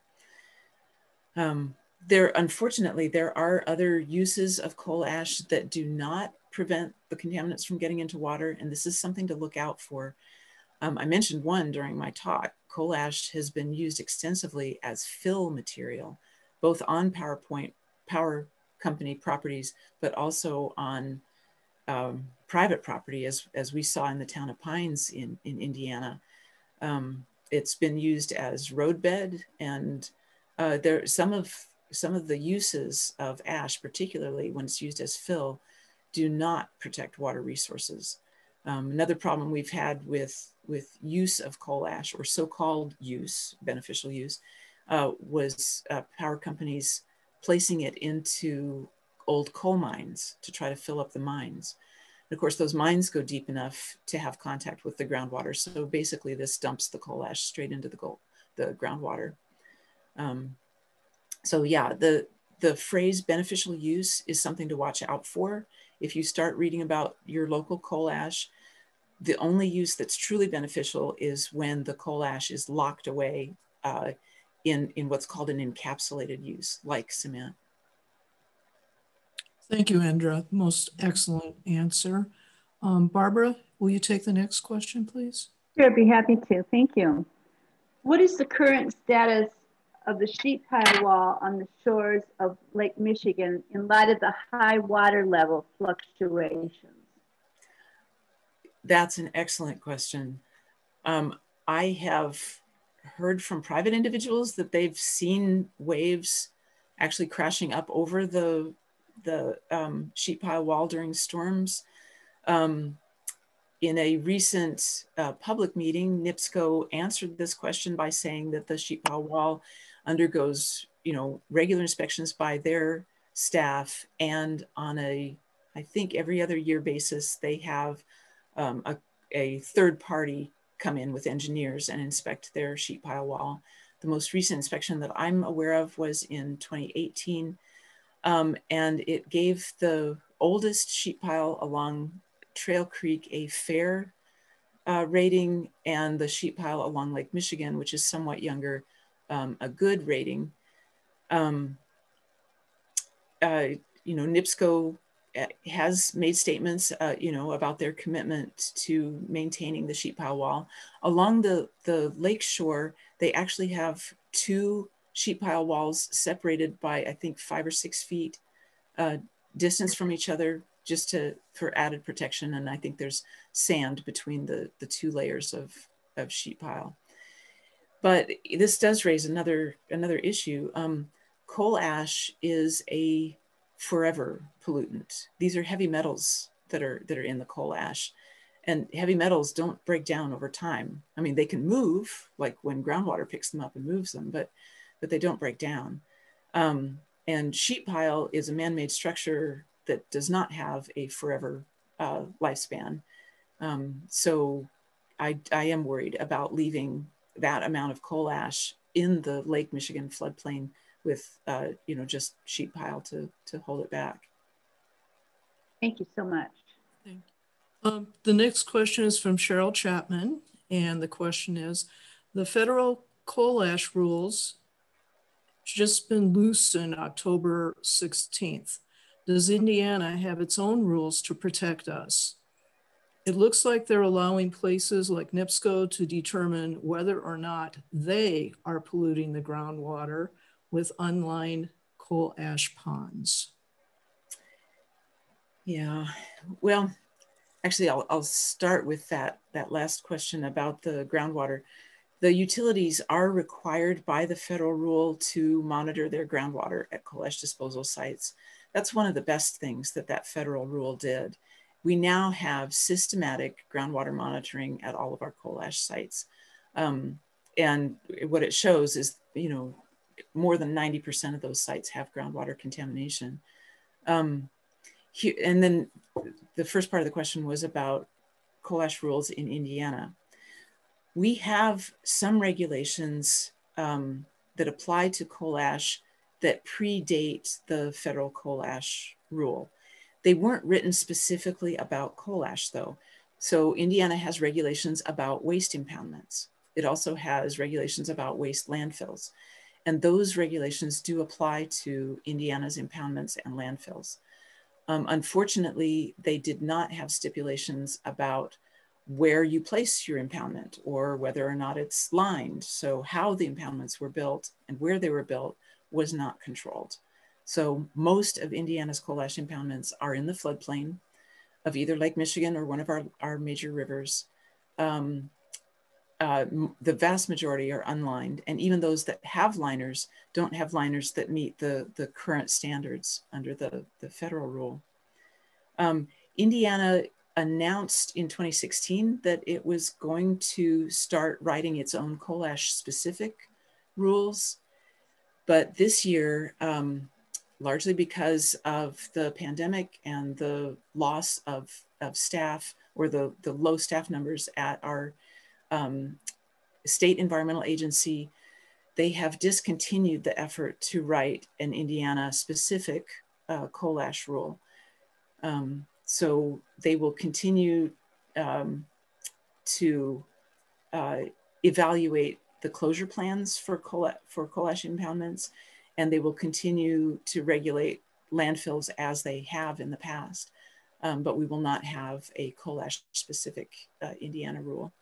Um, there, unfortunately, there are other uses of coal ash that do not prevent the contaminants from getting into water. And this is something to look out for. Um, I mentioned one during my talk. Coal ash has been used extensively as fill material, both on PowerPoint, power company properties, but also on um, private property, as, as we saw in the town of Pines in, in Indiana. Um, it's been used as roadbed and uh, there some of some of the uses of ash, particularly when it's used as fill, do not protect water resources. Um, another problem we've had with, with use of coal ash or so-called use, beneficial use, uh, was uh, power companies placing it into old coal mines to try to fill up the mines. And of course, those mines go deep enough to have contact with the groundwater. So basically this dumps the coal ash straight into the, gold, the groundwater. Um, so yeah, the, the phrase beneficial use is something to watch out for. If you start reading about your local coal ash, the only use that's truly beneficial is when the coal ash is locked away uh, in, in what's called an encapsulated use, like cement. Thank you, Indra. Most excellent answer. Um, Barbara, will you take the next question, please? Sure, I'd be happy to. Thank you. What is the current status of the sheet pile wall on the shores of Lake Michigan in light of the high water level fluctuations? That's an excellent question. Um, I have heard from private individuals that they've seen waves actually crashing up over the the um, sheet pile wall during storms. Um, in a recent uh, public meeting, NIPSCO answered this question by saying that the sheet pile wall undergoes, you know, regular inspections by their staff and on a, I think every other year basis, they have um, a, a third party come in with engineers and inspect their sheet pile wall. The most recent inspection that I'm aware of was in 2018, um, and it gave the oldest sheet pile along Trail Creek a fair uh, rating, and the sheet pile along Lake Michigan, which is somewhat younger, um, a good rating. Um, uh, you know, NIPSCO has made statements, uh, you know, about their commitment to maintaining the sheet pile wall. Along the, the lake shore, they actually have two sheet pile walls separated by, I think, five or six feet uh, distance from each other just to for added protection. And I think there's sand between the, the two layers of, of sheet pile. But this does raise another, another issue. Um, coal ash is a forever pollutant. These are heavy metals that are that are in the coal ash. And heavy metals don't break down over time. I mean, they can move, like when groundwater picks them up and moves them, but but they don't break down. Um, and sheet pile is a man-made structure that does not have a forever uh, lifespan. Um, so I, I am worried about leaving that amount of coal ash in the Lake Michigan floodplain with uh, you know just sheet pile to to hold it back. Thank you so much. Um, the next question is from Cheryl Chapman, and the question is: the federal coal ash rules just been loosened October 16th. Does Indiana have its own rules to protect us? It looks like they're allowing places like NIPSCO to determine whether or not they are polluting the groundwater with unlined coal ash ponds? Yeah, well, actually, I'll, I'll start with that, that last question about the groundwater. the utilities are required by the federal rule to monitor their groundwater at coal ash disposal sites. That's one of the best things that that federal rule did. We now have systematic groundwater monitoring at all of our coal ash sites. Um, and what it shows is, you know, more than 90% of those sites have groundwater contamination. Um, and then the first part of the question was about coal ash rules in Indiana we have some regulations um, that apply to coal ash that predate the federal coal ash rule. They weren't written specifically about coal ash though. So Indiana has regulations about waste impoundments. It also has regulations about waste landfills. And those regulations do apply to Indiana's impoundments and landfills. Um, unfortunately, they did not have stipulations about where you place your impoundment or whether or not it's lined. So how the impoundments were built and where they were built was not controlled. So most of Indiana's coal ash impoundments are in the floodplain of either Lake Michigan or one of our, our major rivers. Um, uh, the vast majority are unlined, and even those that have liners don't have liners that meet the, the current standards under the, the federal rule. Um, Indiana announced in 2016 that it was going to start writing its own coal ash specific rules. But this year, um, largely because of the pandemic and the loss of, of staff or the, the low staff numbers at our um, state environmental agency, they have discontinued the effort to write an Indiana specific uh, coal ash rule. Um, so they will continue um, to uh, evaluate the closure plans for coal, for coal ash impoundments, and they will continue to regulate landfills as they have in the past. Um, but we will not have a coal ash specific uh, Indiana rule.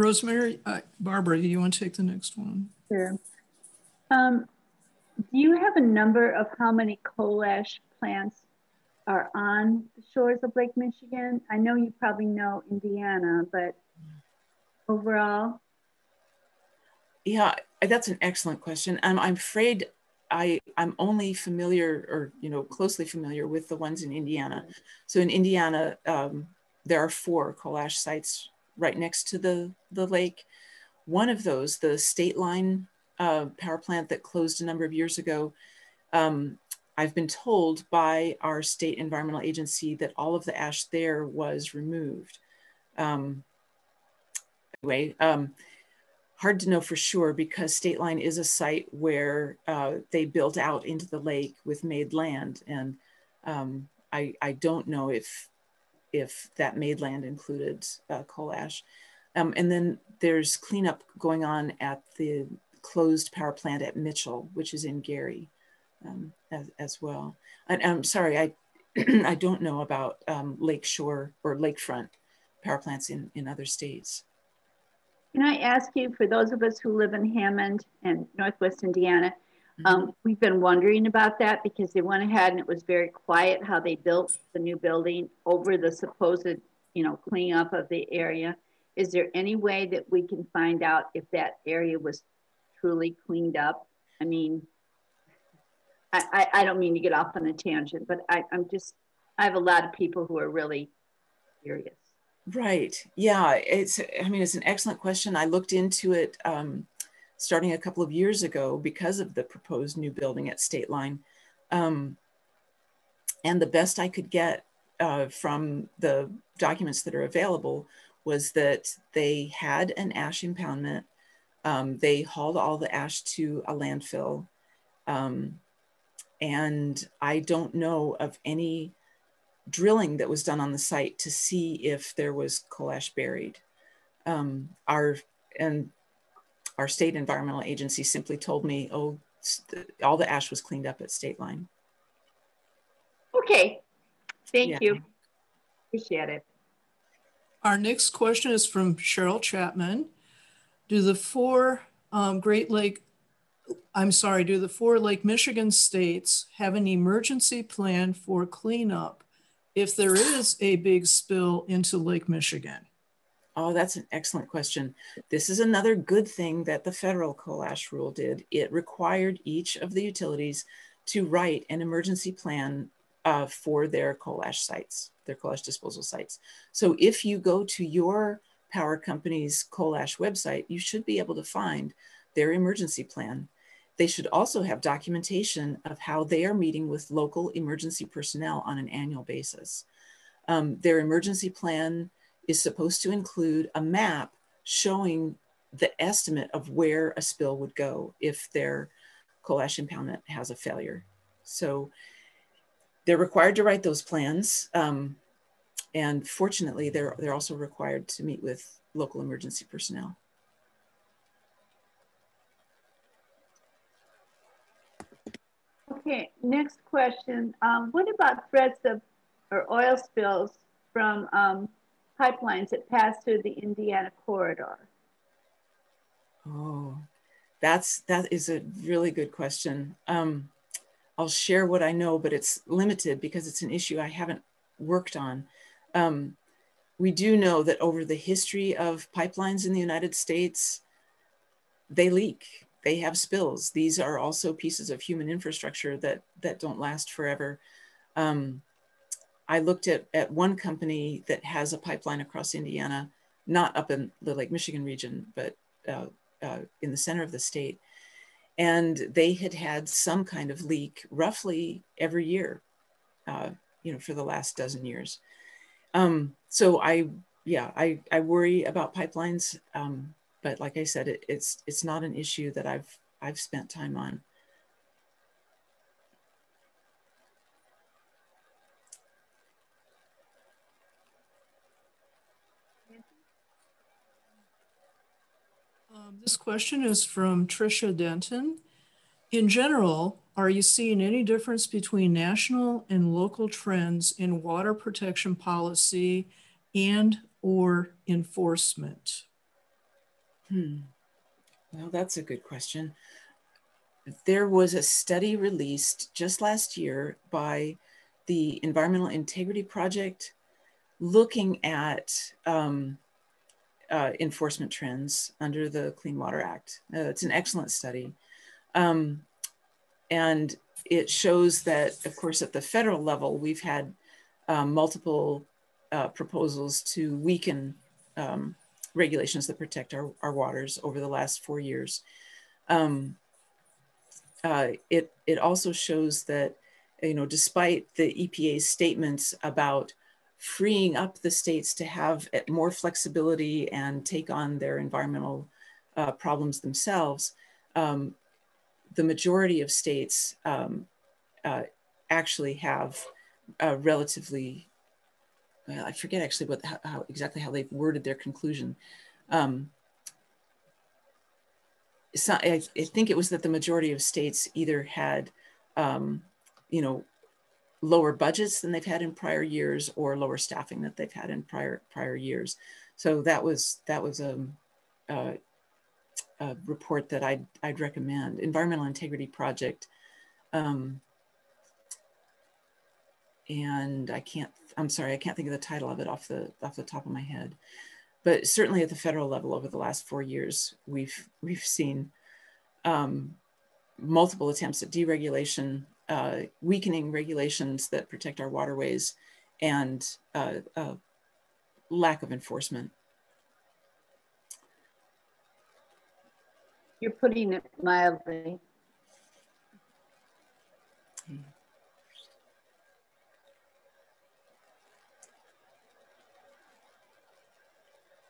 Rosemary, uh, Barbara, do you want to take the next one? Sure. Um, do you have a number of how many coal ash plants are on the shores of Lake Michigan? I know you probably know Indiana, but overall? Yeah, that's an excellent question. And I'm afraid I, I'm only familiar or, you know, closely familiar with the ones in Indiana. So in Indiana, um, there are four coal ash sites right next to the, the lake. One of those, the state line uh, power plant that closed a number of years ago, um, I've been told by our state environmental agency that all of the ash there was removed. Um, anyway, um, hard to know for sure because State Line is a site where uh, they built out into the lake with made land. And um, I, I don't know if if that made land included uh, coal ash. Um, and then there's cleanup going on at the closed power plant at Mitchell, which is in Gary um, as, as, well. And I'm sorry, I, I don't know about um, lakeshore or lakefront power plants in, in other states. Can I ask you, for those of us who live in Hammond and Northwest Indiana, um, mm-hmm. we've been wondering about that because they went ahead and it was very quiet how they built the new building over the supposed, you know, cleanup of the area. Is there any way that we can find out if that area was truly cleaned up? I mean, I, I, I don't mean to get off on a tangent, but I, I'm just, I have a lot of people who are really curious. Right. Yeah. It's, I mean, it's an excellent question. I looked into it um, starting a couple of years ago because of the proposed new building at State Line. Um, and the best I could get uh, from the documents that are available was that they had an ash impoundment. Um, they hauled all the ash to a landfill. Um, and I don't know of any drilling that was done on the site to see if there was coal ash buried. Um, our, and our state environmental agency simply told me, oh, all the ash was cleaned up at state line. Okay, thank yeah. you. Appreciate it. Our next question is from Cheryl Chapman. Do the four um, Great Lake I'm sorry, do the four Lake Michigan states have an emergency plan for cleanup if there is a big spill into Lake Michigan? Oh, that's an excellent question. This is another good thing that the federal coal ash rule did. It required each of the utilities to write an emergency plan uh, for their coal ash sites, their coal ash disposal sites. So if you go to your power company's coal ash website, you should be able to find their emergency plan. They should also have documentation of how they are meeting with local emergency personnel on an annual basis. Um, their emergency plan is supposed to include a map showing the estimate of where a spill would go if their coal ash impoundment has a failure. So they're required to write those plans. Um, and fortunately, they're, they're also required to meet with local emergency personnel. Okay, next question. Um, what about threats of or oil spills from um, pipelines that pass through the Indiana corridor? Oh, that's that is a really good question. Um, I'll share what I know, but it's limited because it's an issue I haven't worked on. Um, we do know that over the history of pipelines in the United States, they leak, they have spills. These are also pieces of human infrastructure that, that don't last forever. Um, I looked at, at one company that has a pipeline across Indiana, not up in the Lake Michigan region, but uh, uh, in the center of the state and they had had some kind of leak roughly every year, uh, you know, for the last dozen years. Um, so I, yeah, I, I worry about pipelines, um, but like I said, it, it's it's not an issue that I've I've spent time on. Um, this question is from Tricia Denton. In general, are you seeing any difference between national and local trends in water protection policy and or enforcement? Hmm. Well, that's a good question. There was a study released just last year by the Environmental Integrity Project looking at um, uh, enforcement trends under the Clean Water Act. Uh, it's an excellent study. Um, and it shows that, of course, at the federal level, we've had um, multiple uh, proposals to weaken um, regulations that protect our, our waters over the last four years. Um, uh, it, it also shows that, you know, despite the EPA's statements about freeing up the states to have more flexibility and take on their environmental uh, problems themselves, um, the majority of states um, uh, actually have a relatively, well, I forget actually what how, how exactly how they've worded their conclusion. Um, I, I, think it was that the majority of states either had, um, you know, lower budgets than they've had in prior years or lower staffing that they've had in prior prior years. So that was that was a, a, a report that I'd, I'd recommend. Environmental Integrity Project. Um, and I can't, I'm sorry, I can't think of the title of it off the off the top of my head. But certainly at the federal level over the last four years, we've we've seen um, multiple attempts at deregulation uh, weakening regulations that protect our waterways and uh, uh, lack of enforcement. You're putting it mildly.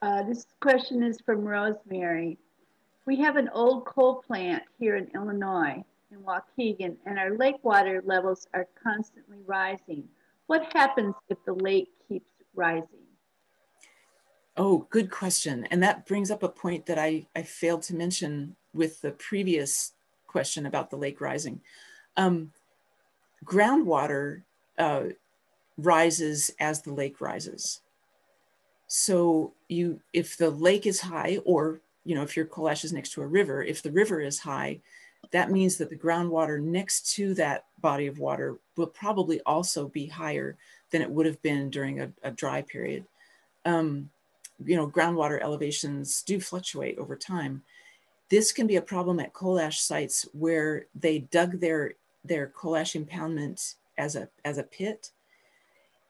Uh, this question is from Rosemary. We have an old coal plant here in Illinois in Waukegan, and our lake water levels are constantly rising. What happens if the lake keeps rising? Oh, good question. And that brings up a point that I, I failed to mention with the previous question about the lake rising. Um, groundwater uh, rises as the lake rises. So you, if the lake is high, or you know, if your coal ash is next to a river, if the river is high, that means that the groundwater next to that body of water will probably also be higher than it would have been during a, a dry period. Um, you know, groundwater elevations do fluctuate over time. This can be a problem at coal ash sites where they dug their, their coal ash impoundment as a, as a pit.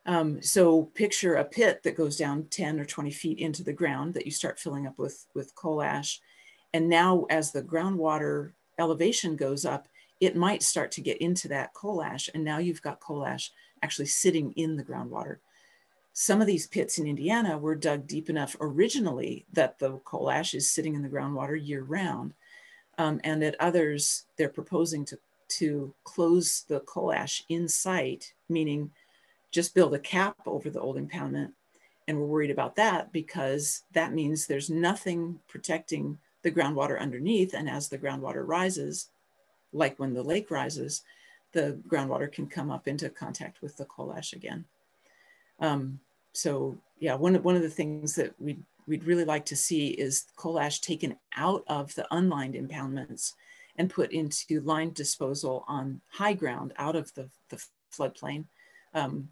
Um, so picture a pit that goes down 10 or 20 feet into the ground that you start filling up with, with coal ash. And now as the groundwater elevation goes up, it might start to get into that coal ash. And now you've got coal ash actually sitting in the groundwater. Some of these pits in Indiana were dug deep enough originally that the coal ash is sitting in the groundwater year round. Um, and at others, they're proposing to, to close the coal ash in sight, meaning just build a cap over the old impoundment. And we're worried about that because that means there's nothing protecting the groundwater underneath. And as the groundwater rises, like when the lake rises, the groundwater can come up into contact with the coal ash again. Um, so yeah, one of, one of the things that we'd, we'd really like to see is coal ash taken out of the unlined impoundments and put into lined disposal on high ground out of the, the floodplain um,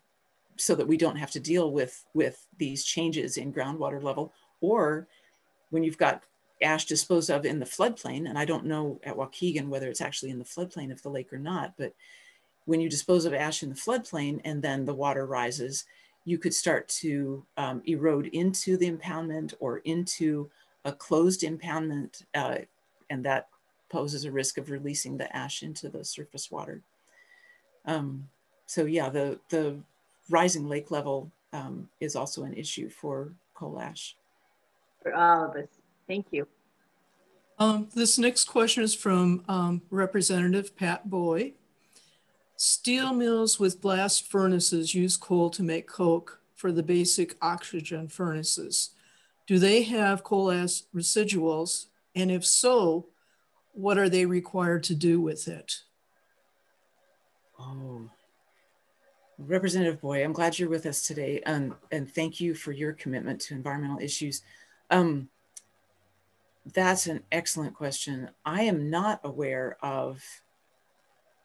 so that we don't have to deal with, with these changes in groundwater level or when you've got ash disposed of in the floodplain, and I don't know at Waukegan whether it's actually in the floodplain of the lake or not, but when you dispose of ash in the floodplain and then the water rises, you could start to um, erode into the impoundment or into a closed impoundment, uh, and that poses a risk of releasing the ash into the surface water. Um, so yeah, the, the rising lake level um, is also an issue for coal ash. For all of us. Thank you. Um, this next question is from um, Representative Pat Boy. Steel mills with blast furnaces use coal to make coke for the basic oxygen furnaces. Do they have coal ash residuals? And if so, what are they required to do with it? Oh, Representative Boy, I'm glad you're with us today. Um, and thank you for your commitment to environmental issues. Um, that's an excellent question. I am not aware of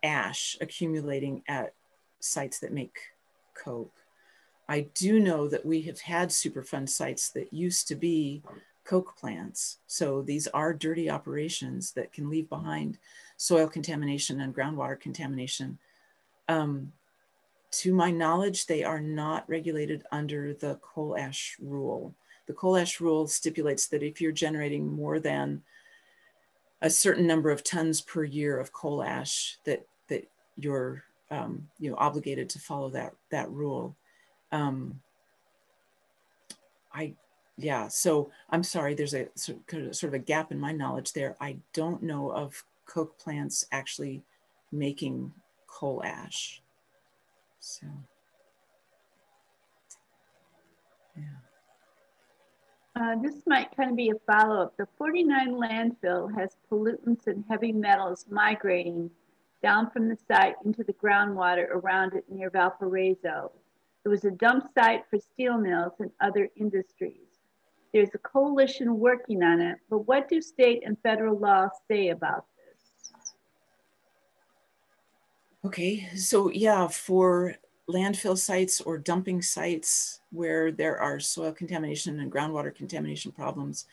ash accumulating at sites that make coke. I do know that we have had Superfund sites that used to be coke plants. So these are dirty operations that can leave behind soil contamination and groundwater contamination. Um, to my knowledge, they are not regulated under the coal ash rule. The coal ash rule stipulates that if you're generating more than a certain number of tons per year of coal ash, that that you're um, you know obligated to follow that that rule. Um, I yeah, so I'm sorry. There's a sort of a gap in my knowledge there. I don't know of coke plants actually making coal ash. So Uh, this might kind of be a follow-up. The 49 landfill has pollutants and heavy metals migrating down from the site into the groundwater around it near Valparaiso. It was a dump site for steel mills and other industries. There's a coalition working on it, but what do state and federal laws say about this? Okay, so yeah, for landfill sites or dumping sites where there are soil contamination and groundwater contamination problems,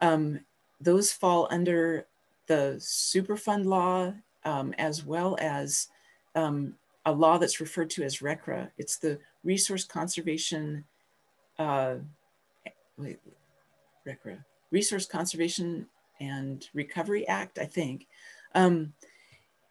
um, those fall under the Superfund law um, as well as um, a law that's referred to as RCRA. It's the Resource Conservation, uh, wait, RCRA, Resource Conservation and Recovery Act, I think. Um,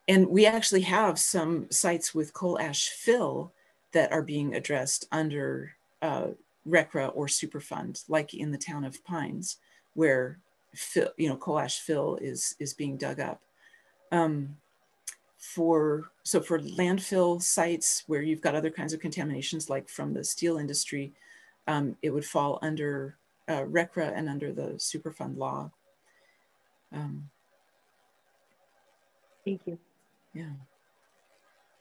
and we actually have some sites with coal ash fill that are being addressed under uh, RCRA or Superfund, like in the town of Pines, where fill, you know coal ash fill is is being dug up. Um, for so for landfill sites where you've got other kinds of contaminations, like from the steel industry, um, it would fall under uh, RCRA and under the Superfund law. Um, Thank you. Yeah.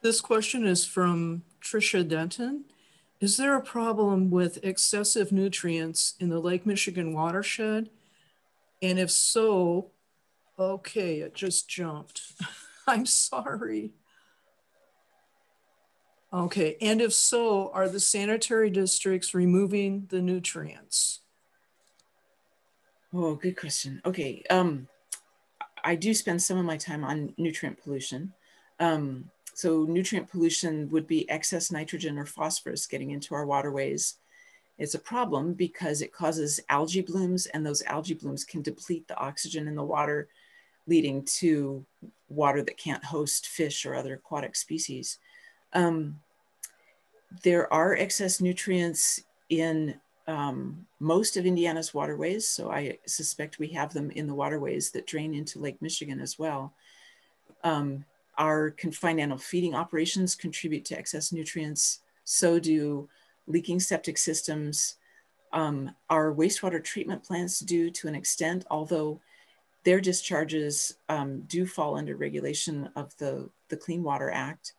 This question is from Tricia Denton. Is there a problem with excessive nutrients in the Lake Michigan watershed? And if so, Okay, it just jumped. I'm sorry. Okay, and if so, are the sanitary districts removing the nutrients? Oh, good question. Okay, um, I do spend some of my time on nutrient pollution. Um, so nutrient pollution would be excess nitrogen or phosphorus getting into our waterways. It's a problem because it causes algae blooms and those algae blooms can deplete the oxygen in the water, leading to water that can't host fish or other aquatic species. Um, there are excess nutrients in um, most of Indiana's waterways. So I suspect we have them in the waterways that drain into Lake Michigan as well. Um, our confined animal feeding operations contribute to excess nutrients. So do leaking septic systems. Um, our wastewater treatment plants do to an extent, although their discharges um, do fall under regulation of the, the Clean Water Act.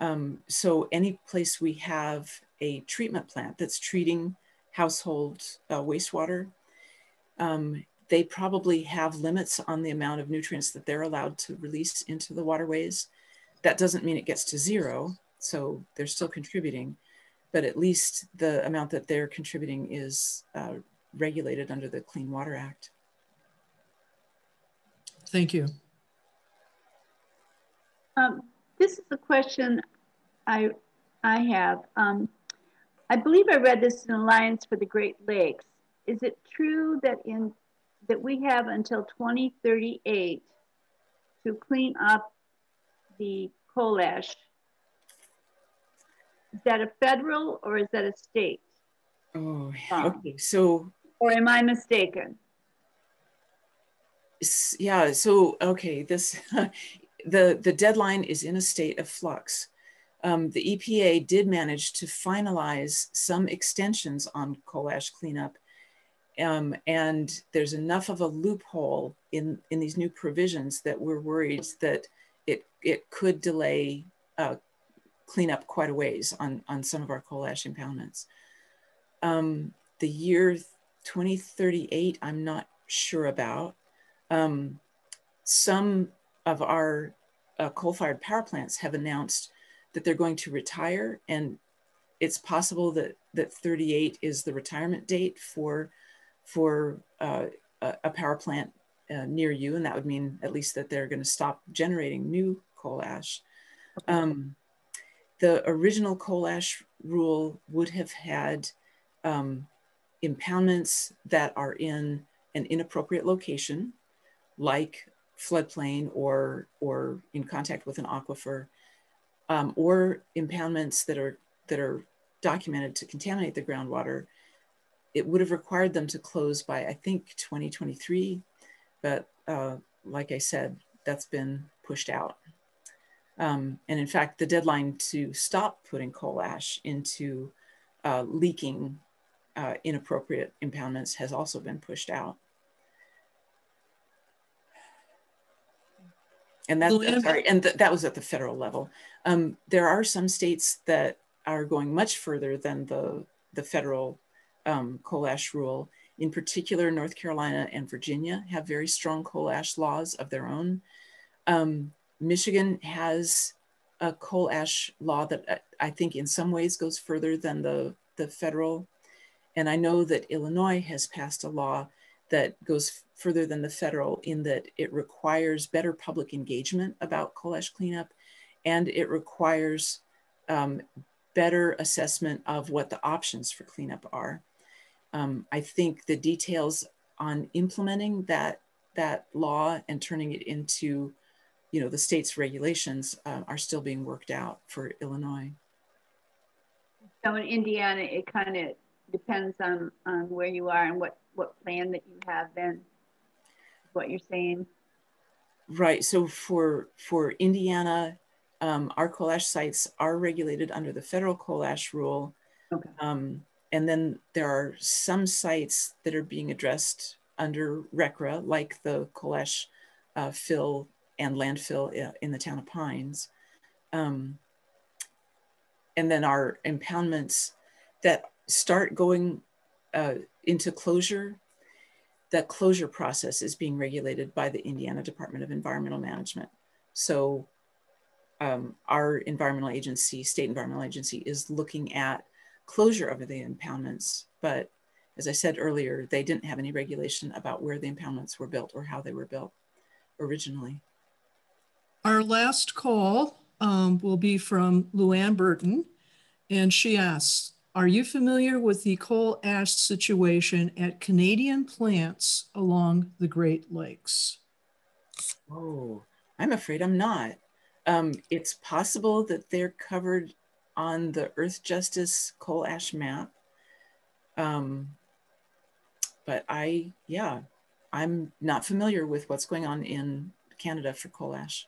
Um, so any place we have a treatment plant that's treating household uh, wastewater, um, they probably have limits on the amount of nutrients that they're allowed to release into the waterways. That doesn't mean it gets to zero, so they're still contributing, but at least the amount that they're contributing is uh, regulated under the Clean Water Act. Thank you. Um, this is a question I I have. Um, I believe I read this in Alliance for the Great Lakes. Is it true that in that we have until 2038 to clean up the coal ash? Is that a federal or is that a state? Oh, okay. So, or am I mistaken? Yeah. So, okay. This the the deadline is in a state of flux um, the EPA did manage to finalize some extensions on coal ash cleanup. Um, and there's enough of a loophole in, in these new provisions that we're worried that it, it could delay uh, cleanup quite a ways on, on some of our coal ash impoundments. Um, the year 2038, I'm not sure about. Um, some of our uh, coal-fired power plants have announced that they're going to retire and it's possible that that 38 is the retirement date for for uh, a, power plant uh, near you and that would mean at least that they're going to stop generating new coal ash. Um, the original coal ash rule would have had um, impoundments that are in an inappropriate location like floodplain or or in contact with an aquifer um, or impoundments that are that are documented to contaminate the groundwater, it would have required them to close by I think 2023, but uh, like I said, that's been pushed out. Um, and in fact, the deadline to stop putting coal ash into uh, leaking uh, inappropriate impoundments has also been pushed out. and that sorry, and th that was at the federal level. Um, there are some states that are going much further than the the federal um, coal ash rule. In particular, North Carolina and Virginia have very strong coal ash laws of their own. Um, Michigan has a coal ash law that uh, I think in some ways goes further than the, the federal. And I know that Illinois has passed a law that goes further than the federal in that it requires better public engagement about coal ash cleanup and it requires um, better assessment of what the options for cleanup are. Um, I think the details on implementing that, that law and turning it into you know, the state's regulations uh, are still being worked out for Illinois. So in Indiana, it kind of depends on, on where you are and what, what plan that you have then what you're saying. Right. So for for Indiana, um, our coal ash sites are regulated under the federal coal ash rule. Okay. Um, and then there are some sites that are being addressed under RCRA, like the coal ash uh, fill and landfill uh, in the town of Pines. Um, and then our impoundments that start going uh, into closure that closure process is being regulated by the Indiana Department of Environmental Management. So um, our environmental agency, state environmental agency, is looking at closure of the impoundments. But as I said earlier, they didn't have any regulation about where the impoundments were built or how they were built originally. Our last call um, will be from Luann Burton, and she asks, are you familiar with the coal ash situation at Canadian plants along the Great Lakes? Oh, I'm afraid I'm not. Um, it's possible that they're covered on the Earthjustice coal ash map. Um, but I, yeah, I'm not familiar with what's going on in Canada for coal ash.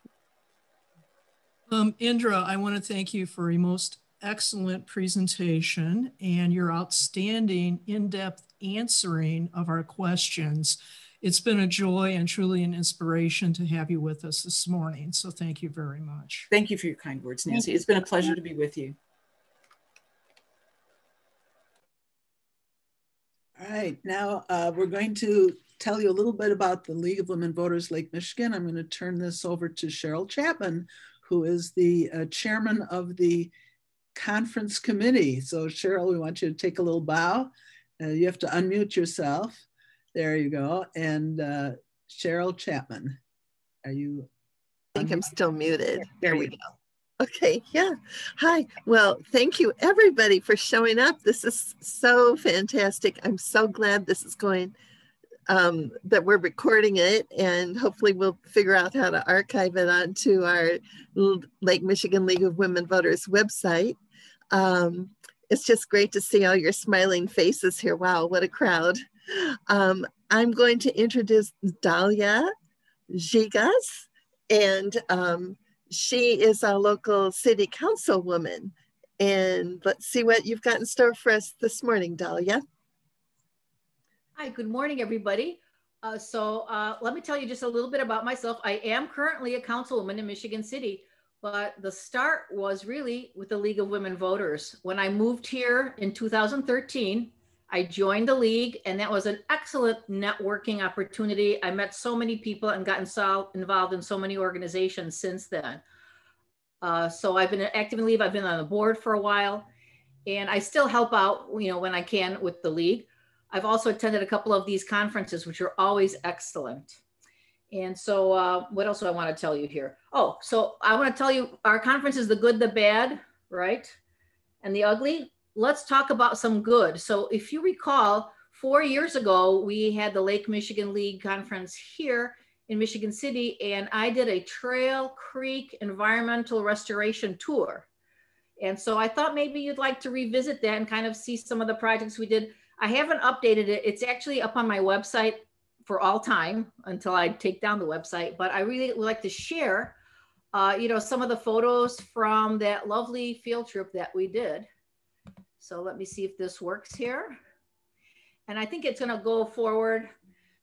Um, Indra, I want to thank you for a most excellent presentation and your outstanding in-depth answering of our questions. It's been a joy and truly an inspiration to have you with us this morning. So thank you very much. Thank you for your kind words, Nancy. It's been a pleasure to be with you. All right, now uh, we're going to tell you a little bit about the League of Women Voters Lake Michigan. I'm going to turn this over to Cheryl Chapman, who is the uh, chairman of the conference committee. So Cheryl, we want you to take a little bow. Uh, you have to unmute yourself. There you go. And uh, Cheryl Chapman, are you? I think I'm still muted. There we go. Okay, yeah. Hi. Well, thank you everybody for showing up. This is so fantastic. I'm so glad this is going, um, that we're recording it and hopefully we'll figure out how to archive it onto our Lake Michigan League of Women Voters website. Um, it's just great to see all your smiling faces here. Wow, what a crowd. Um, I'm going to introduce Dalia Zygas, and um, she is a local city councilwoman. And let's see what you've got in store for us this morning, Dalia. Hi, good morning, everybody. Uh, so uh, let me tell you just a little bit about myself. I am currently a councilwoman in Michigan City, but the start was really with the League of Women Voters. When I moved here in 2013, I joined the league, and that was an excellent networking opportunity. I met so many people and gotten so involved in so many organizations since then. Uh, so I've been active in league. I've been on the board for a while, and I still help out, you know, when I can with the league. I've also attended a couple of these conferences, which are always excellent. And so, uh, what else do I want to tell you here? Oh, so I want to tell you our conference is the good, the bad, right? And the ugly let's talk about some good. So if you recall, four years ago, we had the Lake Michigan League conference here in Michigan City, and I did a Trail Creek environmental restoration tour. And so I thought maybe you'd like to revisit that and kind of see some of the projects we did. I haven't updated it. It's actually up on my website for all time until I take down the website, but I really would like to share, uh, you know, some of the photos from that lovely field trip that we did. So let me see if this works here. And I think it's gonna go forward.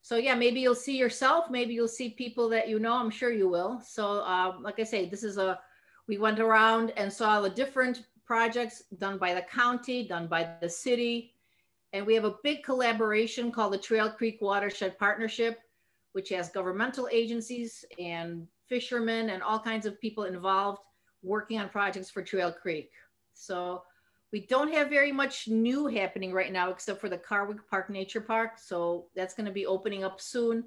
So yeah, maybe you'll see yourself, maybe you'll see people that you know, I'm sure you will. So um, like I say, this is a, we went around and saw the different projects done by the county, done by the city. And we have a big collaboration called the Trail Creek Watershed Partnership, which has governmental agencies and fishermen and all kinds of people involved working on projects for Trail Creek. So we don't have very much new happening right now, except for the Carwick Park Nature Park. So that's going to be opening up soon.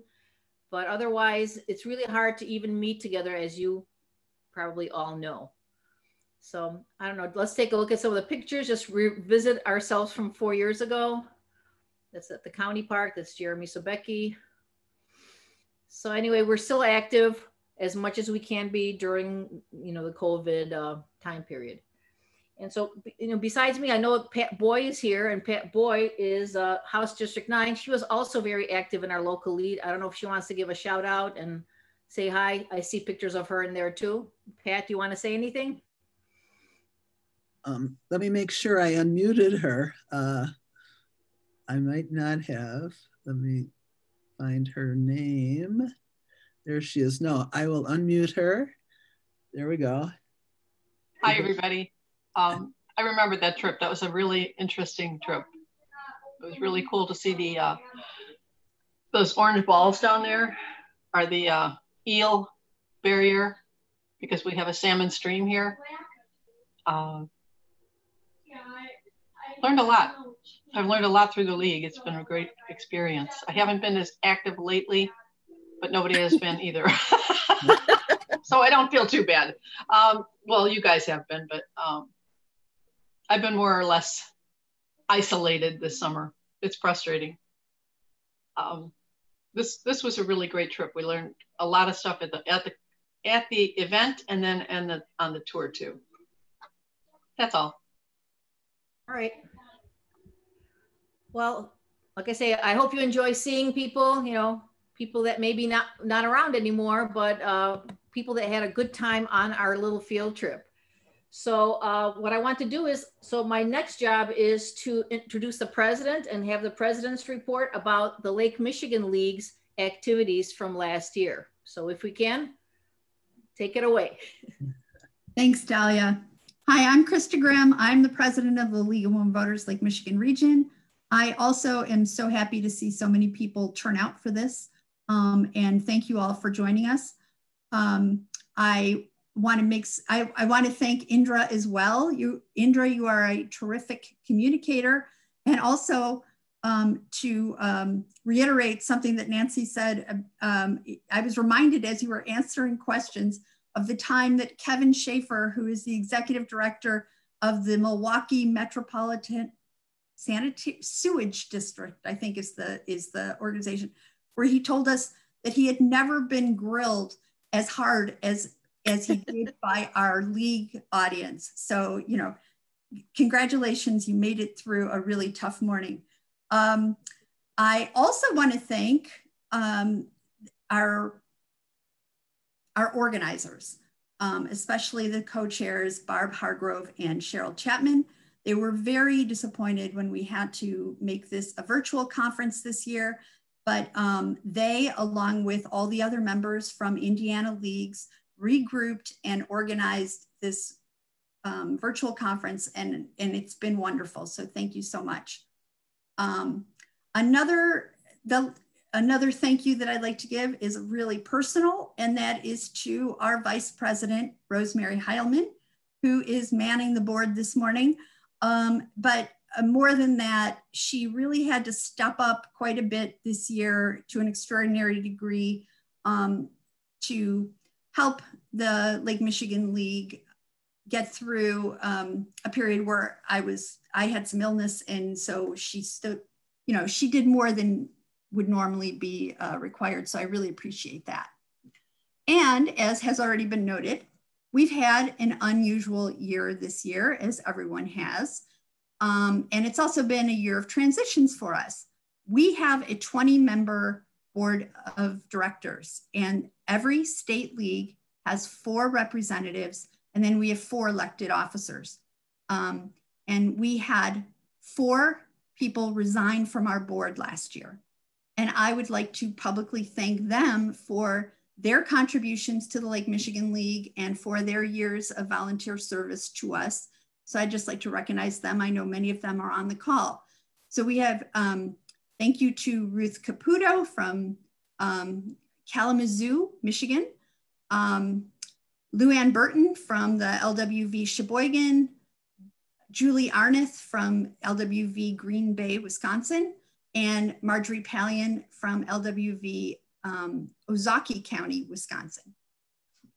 But otherwise, it's really hard to even meet together, as you probably all know. So I don't know. Let's take a look at some of the pictures. Just revisit ourselves from four years ago. That's at the county park. That's Jeremy Sobecki. So anyway, we're still active as much as we can be during, you know, the COVID uh, time period. And so, you know, besides me, I know Pat Boy is here, and Pat Boy is uh, House District 9. She was also very active in our local lead. I don't know if she wants to give a shout out and say hi. I see pictures of her in there too. Pat, do you want to say anything? Um, let me make sure I unmuted her. Uh, I might not have. Let me find her name. There she is. No, I will unmute her. There we go. Hi, everybody um, I remember that trip. That was a really interesting trip. It was really cool to see the uh, those orange balls down there are the uh, eel barrier because we have a salmon stream here. Uh, learned a lot. I've learned a lot through the league. It's been a great experience. I haven't been as active lately, but nobody has been either. so I don't feel too bad. Um, well, you guys have been, but um, I've been more or less isolated this summer. It's frustrating. Um, this this was a really great trip. We learned a lot of stuff at the at the at the event and then and the on the tour too. That's all. All right. Well, like I say, I hope you enjoy seeing people, you know, people that maybe not not around anymore, but uh, people that had a good time on our little field trip. So uh, what I want to do is, so my next job is to introduce the president and have the president's report about the Lake Michigan League's activities from last year. So if we can, take it away. Thanks, Dalia. Hi, I'm Krista Graham. I'm the president of the League of Women Voters Lake Michigan region. I also am so happy to see so many people turn out for this. Um, and thank you all for joining us. Um, I want to make, I, I want to thank Indra as well. You, Indra, you are a terrific communicator. And also um, to um, reiterate something that Nancy said, um, I was reminded as you were answering questions of the time that Kevin Shafer, who is the executive director of the Milwaukee Metropolitan Sanitary Sewage District, I think is the, is the organization, where he told us that he had never been grilled as hard as as he did by our league audience. So, you know, congratulations, you made it through a really tough morning. Um, I also want to thank um, our, our organizers, um, especially the co-chairs, Barb Hargrove and Cheryl Chapman. They were very disappointed when we had to make this a virtual conference this year, but um, they, along with all the other members from Indiana leagues, regrouped and organized this um, virtual conference and, and it's been wonderful. So thank you so much. Um, another, the, another thank you that I'd like to give is really personal and that is to our Vice President, Rosemary Heilman, who is manning the board this morning. Um, but uh, more than that, she really had to step up quite a bit this year to an extraordinary degree um, to help the Lake Michigan League get through um, a period where I was I had some illness, and so she stood, you know, she did more than would normally be uh, required. So I really appreciate that. And as has already been noted, we've had an unusual year this year, as everyone has. Um, and it's also been a year of transitions for us. We have a 20 member board of directors, and every state league has four representatives, and then we have four elected officers. Um, and we had four people resign from our board last year. And I would like to publicly thank them for their contributions to the Lake Michigan League and for their years of volunteer service to us. So I'd just like to recognize them. I know many of them are on the call. So we have um, thank you to Ruth Caputo from um, Kalamazoo, Michigan, um, Luann Burton from the LWV Sheboygan, Julie Arneth from LWV Green Bay, Wisconsin, and Marjorie Pallion from LWV um, County, Wisconsin.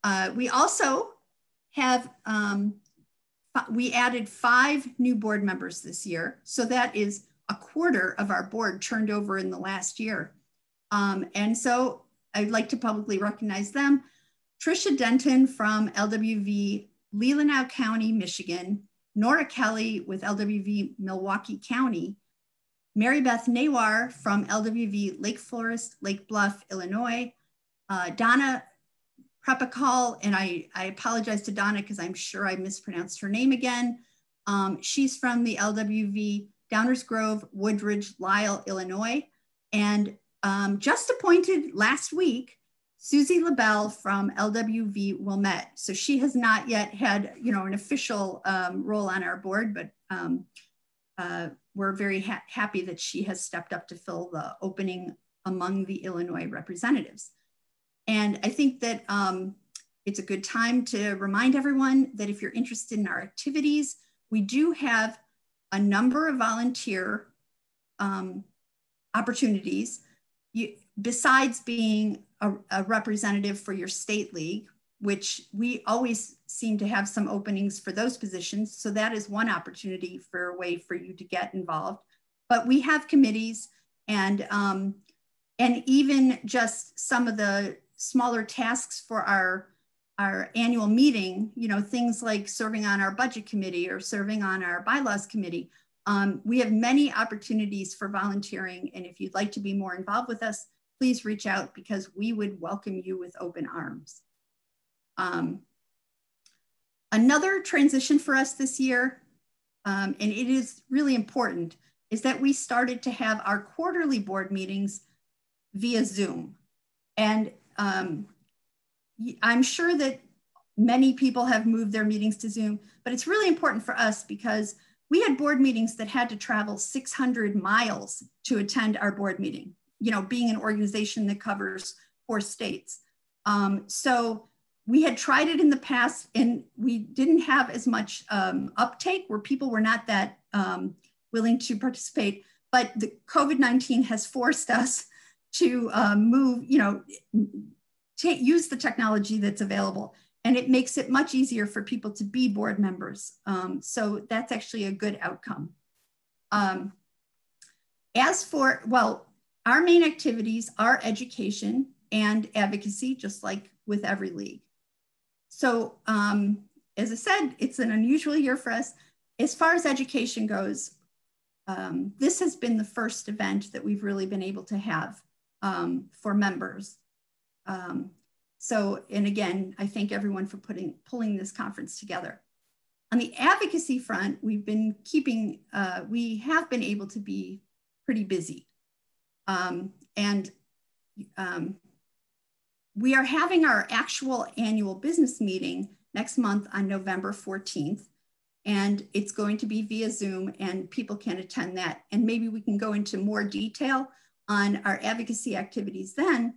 Uh, we also have, um, we added five new board members this year. So that is a quarter of our board turned over in the last year. Um, and so I'd like to publicly recognize them. Trisha Denton from LWV Leelanau County, Michigan, Nora Kelly with LWV Milwaukee County, Mary Beth Nawar from LWV Lake Forest, Lake Bluff, Illinois, uh, Donna Prepakal, and I, I apologize to Donna because I'm sure I mispronounced her name again. Um, she's from the LWV Downers Grove, Woodridge, Lisle, Illinois, and um, just appointed last week, Susie LaBelle from LWV Wilmette. So she has not yet had, you know, an official um, role on our board, but um, uh, we're very ha happy that she has stepped up to fill the opening among the Illinois representatives. And I think that um, it's a good time to remind everyone that if you're interested in our activities, we do have a number of volunteer um, opportunities. You, besides being a, a representative for your state league, which we always seem to have some openings for those positions. So that is one opportunity for a way for you to get involved. But we have committees and um, and even just some of the smaller tasks for our our annual meeting, you know, things like serving on our budget committee or serving on our bylaws committee. Um, we have many opportunities for volunteering. And if you'd like to be more involved with us, please reach out because we would welcome you with open arms. Um, another transition for us this year, um, and it is really important, is that we started to have our quarterly board meetings via Zoom. And um, I'm sure that many people have moved their meetings to Zoom, but it's really important for us because we had board meetings that had to travel 600 miles to attend our board meeting, you know, being an organization that covers four states. Um, so we had tried it in the past and we didn't have as much um, uptake where people were not that um, willing to participate. But the COVID-19 has forced us to um, move, you know, use the technology that's available. And it makes it much easier for people to be board members. Um, so that's actually a good outcome. Um, as for, well, our main activities are education and advocacy, just like with every league. So um, as I said, it's an unusual year for us. As far as education goes, um, this has been the first event that we've really been able to have um, for members. So, and again, I thank everyone for putting pulling this conference together. On the advocacy front, we've been keeping, uh, we have been able to be pretty busy. Um, and um, we are having our actual annual business meeting next month on November 14th. And it's going to be via Zoom and people can attend that. And maybe we can go into more detail on our advocacy activities then.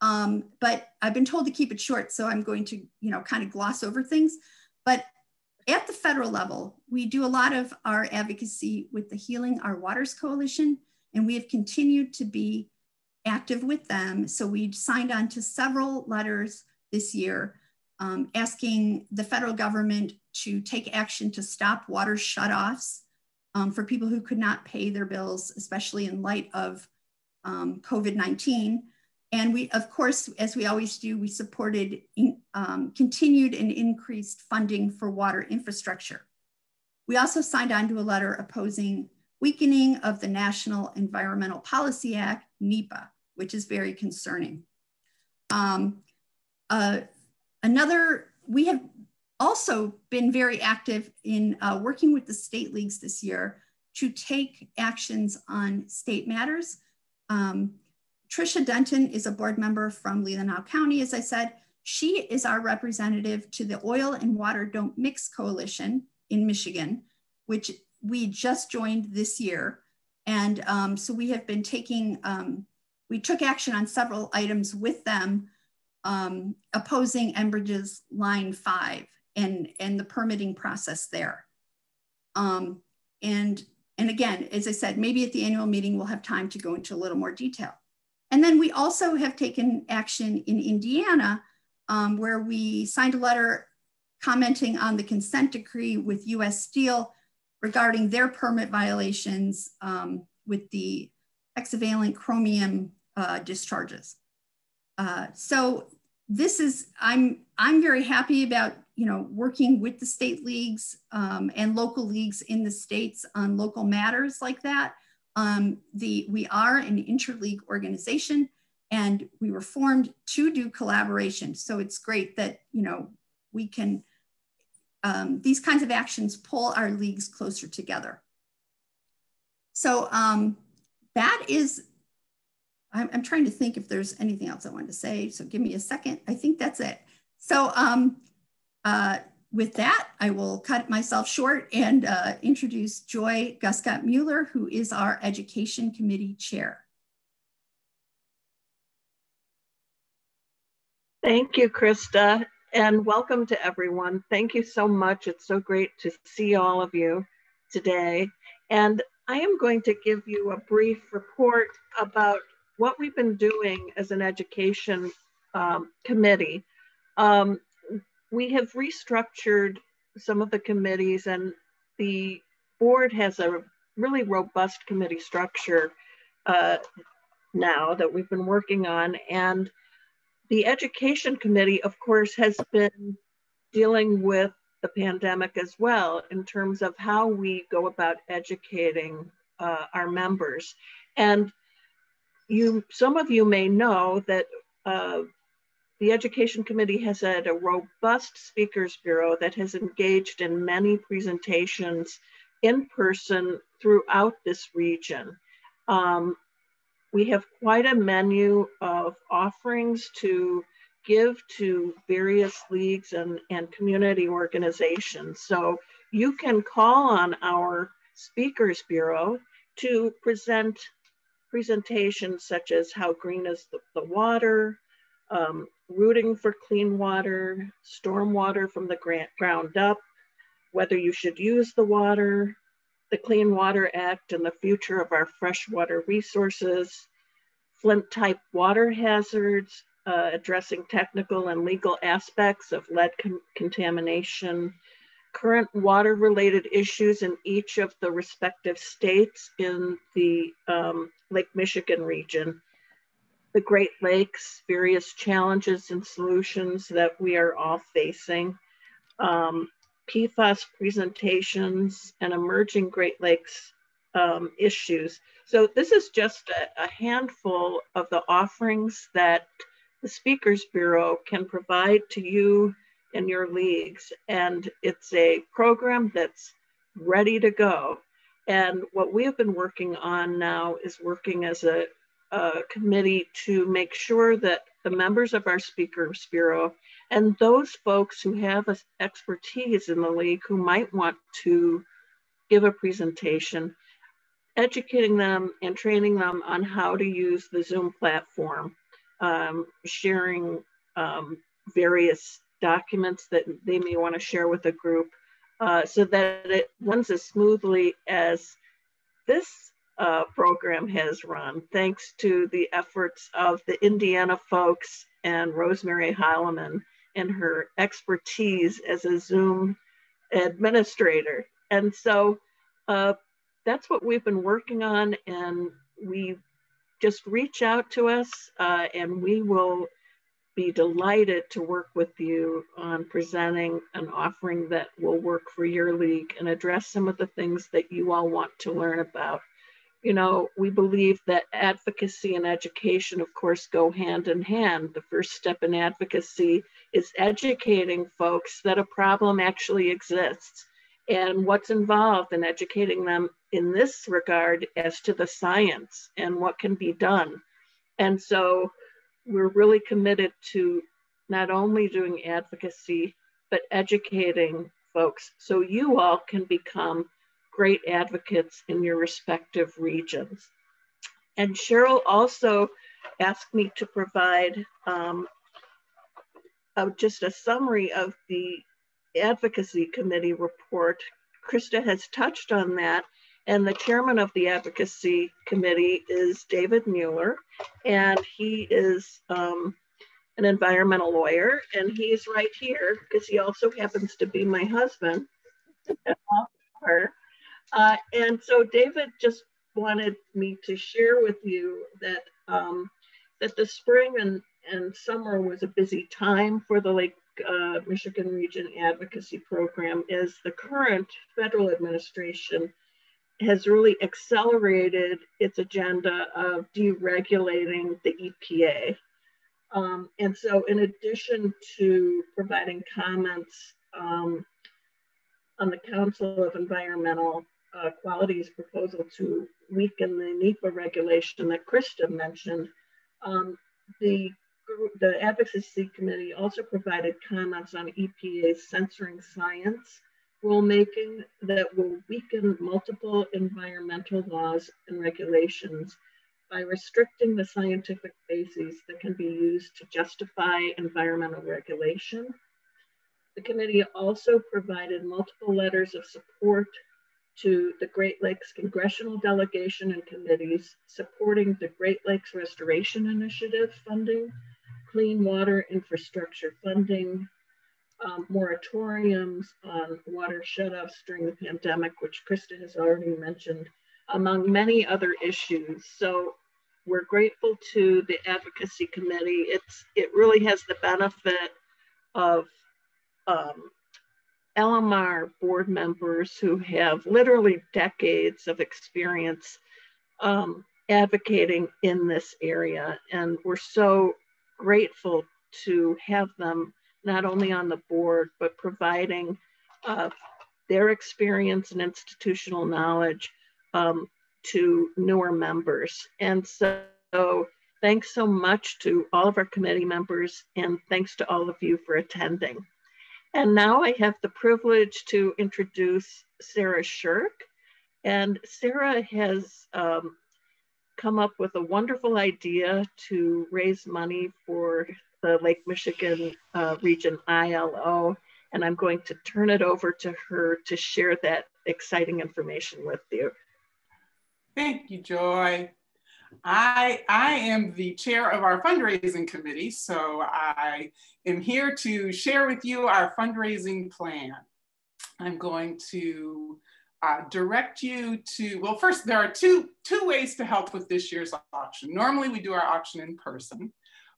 Um, but I've been told to keep it short, so I'm going to, you know, kind of gloss over things. But at the federal level, we do a lot of our advocacy with the Healing Our Waters Coalition, and we have continued to be active with them. So we signed on to several letters this year um, asking the federal government to take action to stop water shutoffs um, for people who could not pay their bills, especially in light of um, COVID 19. And we, of course, as we always do, we supported in, um, continued and increased funding for water infrastructure. We also signed on to a letter opposing weakening of the National Environmental Policy Act, NEPA, which is very concerning. Um, uh, another, we have also been very active in uh, working with the state leagues this year to take actions on state matters. Um, Trisha Denton is a board member from Leelanau County, as I said. She is our representative to the Oil and Water Don't Mix Coalition in Michigan, which we just joined this year. And um, so we have been taking, um, we took action on several items with them um, opposing Enbridge's Line 5 and, and the permitting process there. Um, and, and again, as I said, maybe at the annual meeting, we'll have time to go into a little more detail. And then we also have taken action in Indiana um, where we signed a letter commenting on the consent decree with US Steel regarding their permit violations um, with the hexavalent chromium uh, discharges. Uh, so this is, I'm, I'm very happy about, you know, working with the state leagues um, and local leagues in the states on local matters like that. Um, the, we are an interleague organization and we were formed to do collaboration. So it's great that, you know, we can, um, these kinds of actions pull our leagues closer together. So um, that is, I'm, I'm, trying to think if there's anything else I wanted to say. So give me a second. I think that's it. So um, uh, with that, I will cut myself short and uh, introduce Joy Guscott Mueller, who is our Education Committee Chair. Thank you, Krista, and welcome to everyone. Thank you so much. It's so great to see all of you today. And I am going to give you a brief report about what we've been doing as an education um, committee. Um, we have restructured some of the committees and the board has a really robust committee structure uh, now that we've been working on. And the education committee, of course, has been dealing with the pandemic as well in terms of how we go about educating uh, our members. And you, some of you may know that uh, the Education Committee has had a robust speakers bureau that has engaged in many presentations in person throughout this region. Um, we have quite a menu of offerings to give to various leagues and, and community organizations. So you can call on our Speakers Bureau to present presentations such as how green is the, the water, um, rooting for clean water, stormwater from the ground up, whether you should use the water, the Clean Water Act and the future of our freshwater resources, Flint type water hazards, uh, addressing technical and legal aspects of lead con contamination, current water related issues in each of the respective states in the um, Lake Michigan region, the Great Lakes, various challenges and solutions that we are all facing, um, PFAS presentations, and emerging Great Lakes um, issues. So this is just a, a handful of the offerings that the Speakers Bureau can provide to you and your leagues. And it's a program that's ready to go. And what we have been working on now is working as a, a committee to make sure that the members of our Speakers Bureau and those folks who have expertise in the league who might want to give a presentation, educating them and training them on how to use the Zoom platform, um, sharing um, various documents that they may want to share with a group uh, so that it runs as smoothly as this uh, program has run, thanks to the efforts of the Indiana folks and Rosemary Heileman and her expertise as a Zoom administrator. And so uh, that's what we've been working on. And we just reach out to us uh, and we will be delighted to work with you on presenting an offering that will work for your league and address some of the things that you all want to learn about you know, we believe that advocacy and education, of course, go hand in hand. The first step in advocacy is educating folks that a problem actually exists and what's involved in educating them in this regard as to the science and what can be done. And so we're really committed to not only doing advocacy, but educating folks so you all can become great advocates in your respective regions. And Cheryl also asked me to provide um, just a summary of the advocacy committee report. Krista has touched on that. And the chairman of the advocacy committee is David Mueller, and he is um, an environmental lawyer, and he's right here because he also happens to be my husband. Uh, and so David just wanted me to share with you that um, that the spring and, and summer was a busy time for the Lake uh, Michigan Region Advocacy Program as the current federal administration has really accelerated its agenda of deregulating the EPA. Um, and so in addition to providing comments um, on the Council of Environmental uh, Quality's proposal to weaken the NEPA regulation that Krista mentioned, um, the, the Advocacy Committee also provided comments on EPA's censoring science rulemaking that will weaken multiple environmental laws and regulations by restricting the scientific bases that can be used to justify environmental regulation. The committee also provided multiple letters of support to the Great Lakes Congressional Delegation and committees supporting the Great Lakes Restoration Initiative funding, clean water infrastructure funding, um, moratoriums on water shutoffs during the pandemic, which Krista has already mentioned, among many other issues. So we're grateful to the advocacy committee. It's it really has the benefit of um, LMR board members who have literally decades of experience um, advocating in this area. And we're so grateful to have them not only on the board, but providing uh, their experience and institutional knowledge um, to newer members. And so, so thanks so much to all of our committee members and thanks to all of you for attending. And now I have the privilege to introduce Sarah Shirk. And Sarah has um, come up with a wonderful idea to raise money for the Lake Michigan uh, Region ILO. And I'm going to turn it over to her to share that exciting information with you. Thank you, Joy. I, I am the chair of our fundraising committee, so I am here to share with you our fundraising plan. I'm going to uh, direct you to, well, first there are two, two ways to help with this year's auction. Normally we do our auction in person,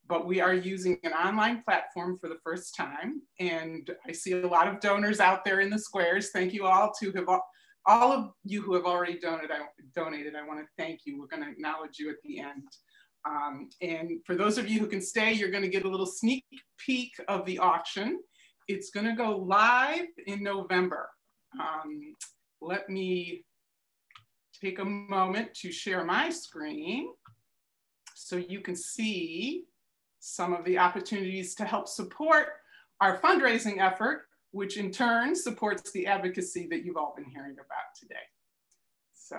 but we are using an online platform for the first time. And I see a lot of donors out there in the squares. Thank you all to have all of you who have already donated, I, donated, I want to thank you. We're going to acknowledge you at the end. Um, and for those of you who can stay, you're going to get a little sneak peek of the auction. It's going to go live in November. Um, let me take a moment to share my screen so you can see some of the opportunities to help support our fundraising effort which in turn supports the advocacy that you've all been hearing about today. So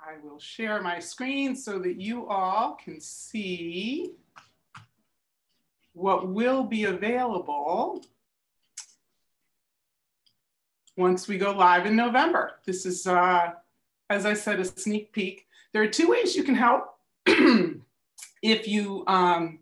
I will share my screen so that you all can see what will be available once we go live in November. This is, uh, as I said, a sneak peek. There are two ways you can help. if you um,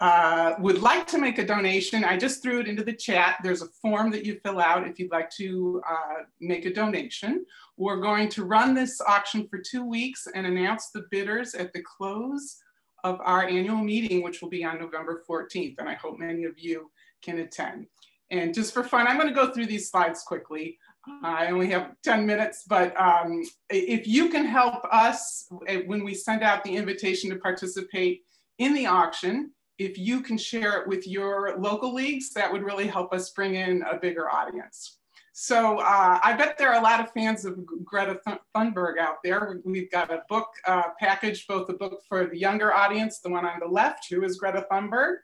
uh, would like to make a donation, I just threw it into the chat. There's a form that you fill out if you'd like to uh, make a donation. We're going to run this auction for two weeks and announce the bidders at the close of our annual meeting, which will be on November 14th. And I hope many of you can attend. And just for fun, I'm gonna go through these slides quickly. I only have 10 minutes, but um, if you can help us eh, when we send out the invitation to participate in the auction, if you can share it with your local leagues, that would really help us bring in a bigger audience. So uh, I bet there are a lot of fans of Greta Thunberg out there. We've got a book uh, package, both a book for the younger audience, the one on the left, who is Greta Thunberg,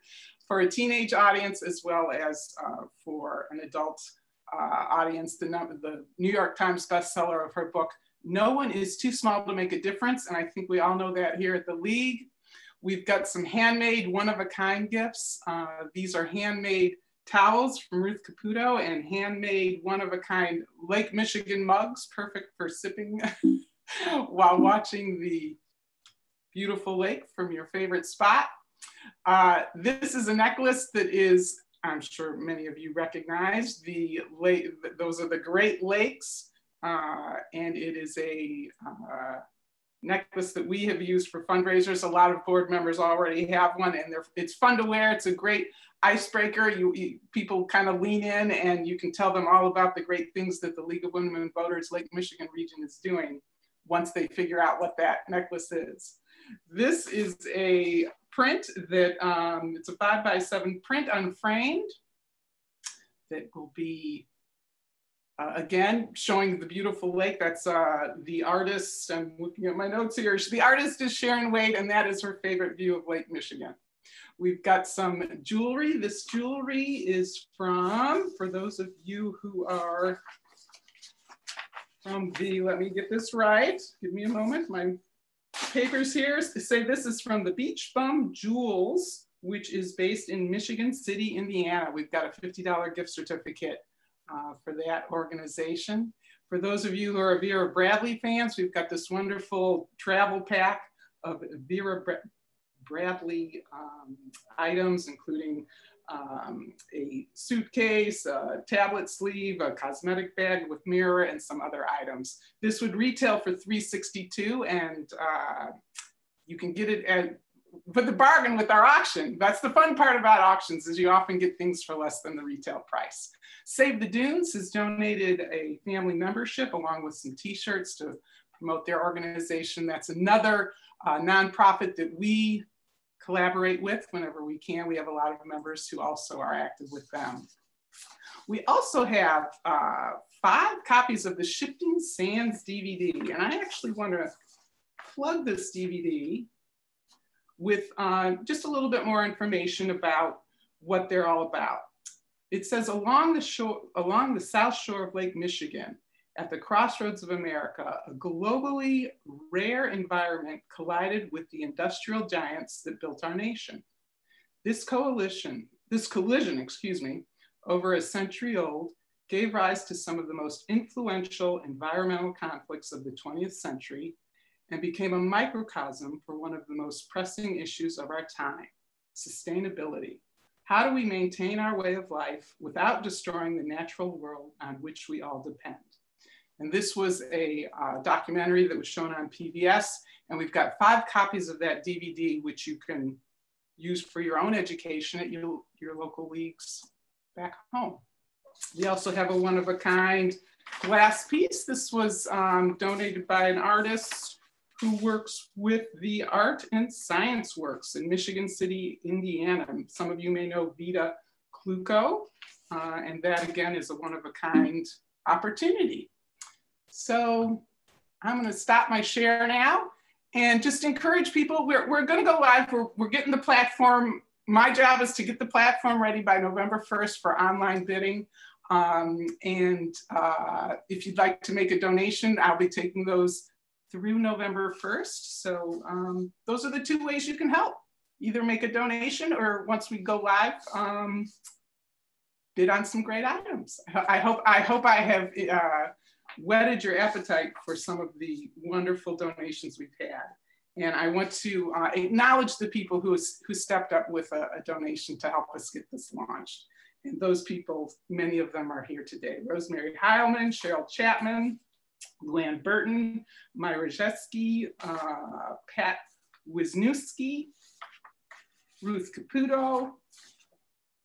for a teenage audience, as well as uh, for an adult uh, audience, the, the New York Times bestseller of her book, No One is Too Small to Make a Difference. And I think we all know that here at the League. We've got some handmade one-of-a-kind gifts. Uh, these are handmade towels from Ruth Caputo and handmade one-of-a-kind Lake Michigan mugs, perfect for sipping while watching the beautiful lake from your favorite spot. Uh, this is a necklace that is, I'm sure many of you recognize, the lake, those are the Great Lakes, uh, and it is a uh, necklace that we have used for fundraisers. A lot of board members already have one and it's fun to wear. It's a great icebreaker. You, you, people kind of lean in and you can tell them all about the great things that the League of Women Voters Lake Michigan region is doing once they figure out what that necklace is. This is a print that, um, it's a five by seven print unframed that will be uh, again, showing the beautiful lake. That's uh, the artist. I'm looking at my notes here. The artist is Sharon Wade, and that is her favorite view of Lake Michigan. We've got some jewelry. This jewelry is from, for those of you who are from the, let me get this right. Give me a moment. My papers here say this is from the Beach Bum Jewels, which is based in Michigan City, Indiana. We've got a $50 gift certificate uh, for that organization. For those of you who are Vera Bradley fans, we've got this wonderful travel pack of Vera Bradley um, items, including um, a suitcase, a tablet sleeve, a cosmetic bag with mirror, and some other items. This would retail for 362 and uh, you can get it at put the bargain with our auction. That's the fun part about auctions is you often get things for less than the retail price. Save the Dunes has donated a family membership along with some t-shirts to promote their organization. That's another uh, nonprofit that we collaborate with whenever we can. We have a lot of members who also are active with them. We also have uh, five copies of the Shifting Sands DVD. And I actually want to plug this DVD with uh, just a little bit more information about what they're all about. It says along the shore, along the south shore of Lake Michigan, at the crossroads of America, a globally rare environment collided with the industrial giants that built our nation. This coalition, this collision, excuse me, over a century old, gave rise to some of the most influential environmental conflicts of the 20th century and became a microcosm for one of the most pressing issues of our time, sustainability. How do we maintain our way of life without destroying the natural world on which we all depend? And this was a uh, documentary that was shown on PBS. And we've got five copies of that DVD, which you can use for your own education at your, your local leagues back home. We also have a one of a kind glass piece. This was um, donated by an artist who works with the Art and Science Works in Michigan City, Indiana. Some of you may know Vita Kluko, uh, and that again is a one of a kind opportunity. So I'm gonna stop my share now and just encourage people. We're, we're gonna go live, we're, we're getting the platform. My job is to get the platform ready by November 1st for online bidding. Um, and uh, if you'd like to make a donation, I'll be taking those through November 1st. So um, those are the two ways you can help. Either make a donation or once we go live, um, bid on some great items. I hope I hope I have uh, whetted your appetite for some of the wonderful donations we've had. And I want to uh, acknowledge the people who, who stepped up with a, a, donation to help us get this launched. And those people, many of them are here today. Rosemary Heilman, Cheryl Chapman, Luann Burton, Myra Jeski, uh, Pat Wisniewski, Ruth Caputo,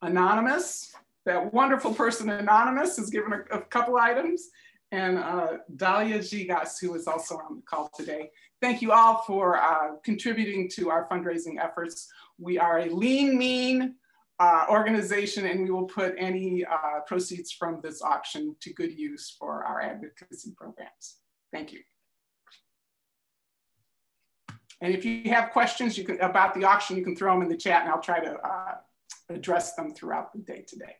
Anonymous, that wonderful person Anonymous has given a, a couple items, and uh, Dalia Zygas, who is also on the call today. Thank you all for uh, contributing to our fundraising efforts. We are a lean, mean uh, organization, and we will put any uh, proceeds from this auction to good use for our advocacy programs. Thank you. And if you have questions you can, about the auction, you can throw them in the chat and I'll try to uh, address them throughout the day today.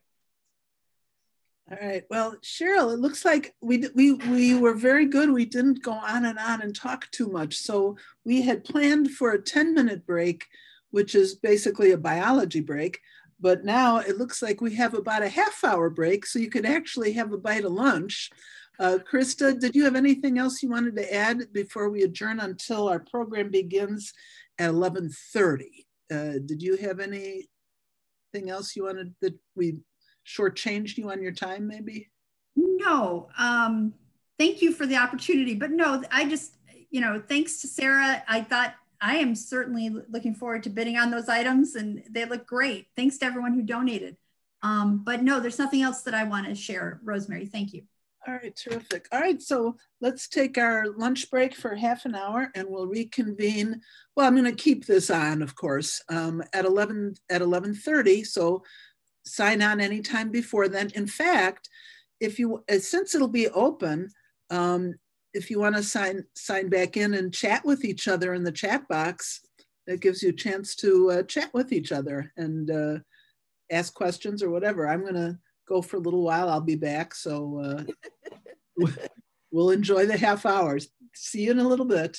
All right. Well, Cheryl, it looks like we we we were very good. We didn't go on and on and talk too much. So we had planned for a 10 minute break, which is basically a biology break. But now it looks like we have about a half hour break, so you could actually have a bite of lunch. Uh, Krista, did you have anything else you wanted to add before we adjourn until our program begins at 11:30? Uh, did you have anything else you wanted that we shortchanged you on your time, maybe? No. Um, thank you for the opportunity. But no, I just, you know, thanks to Sarah, I thought I am certainly looking forward to bidding on those items and they look great. Thanks to everyone who donated. Um, but no, there's nothing else that I want to share. Rosemary, thank you. All right, terrific. All right, so let's take our lunch break for half an hour and we'll reconvene. Well, I'm going to keep this on, of course, um, at 11 at 11:30. So sign on anytime before then. In fact, if you, uh, since it'll be open, um, if you want to sign sign back in and chat with each other in the chat box, that gives you a chance to uh, chat with each other and uh, ask questions or whatever. I'm going to go for a little while. I'll be back. So uh, we'll enjoy the half hours. See you in a little bit.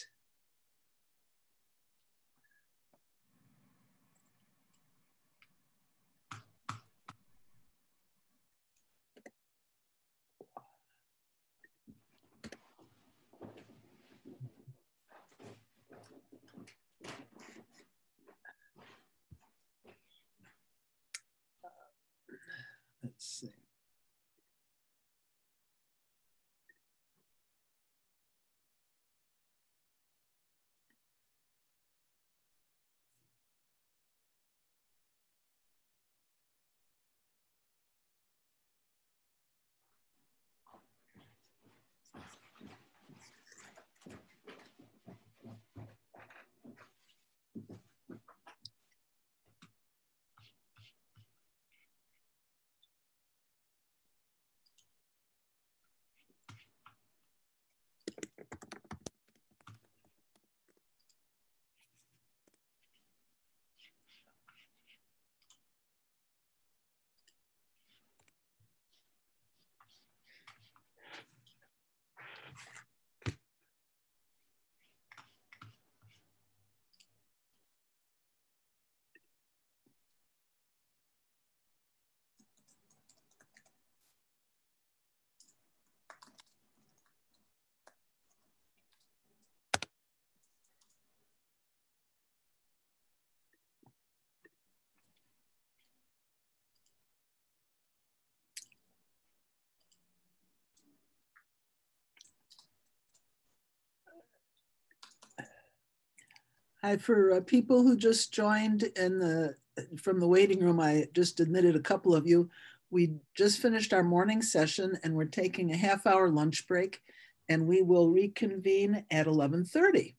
Hi, for uh, people who just joined in the from the waiting room, I just admitted a couple of you. We just finished our morning session and we're taking a half hour lunch break and we will reconvene at 11.30.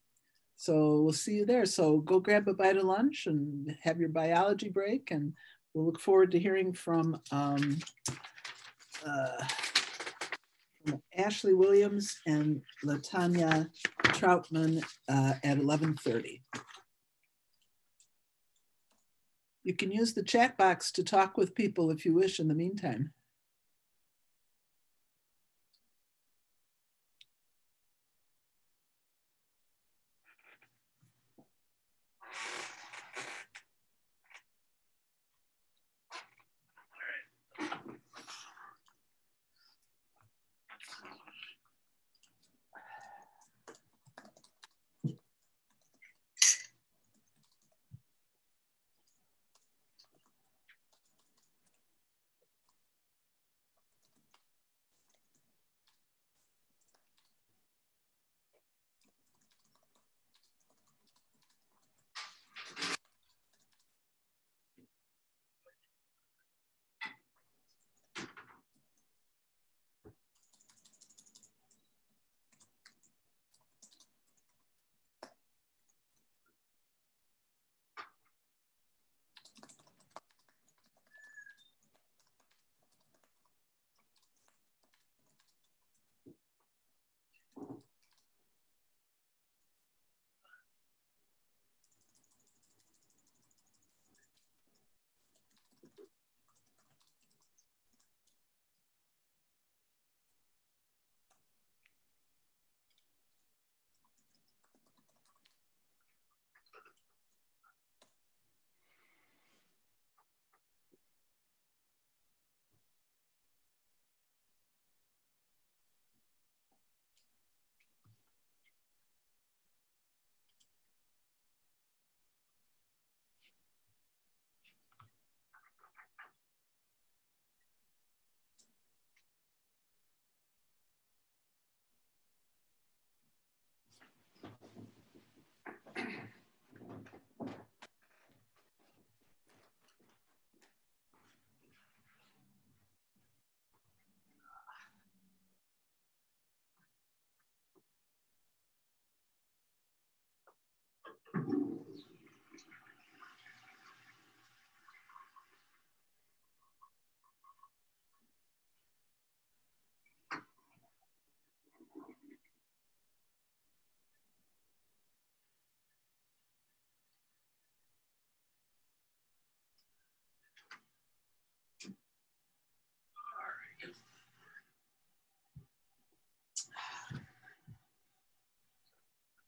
So we'll see you there. So go grab a bite of lunch and have your biology break and we'll look forward to hearing from, um, uh, from Ashley Williams and La'Tonya Troutman uh, at 11.30. You can use the chat box to talk with people if you wish in the meantime.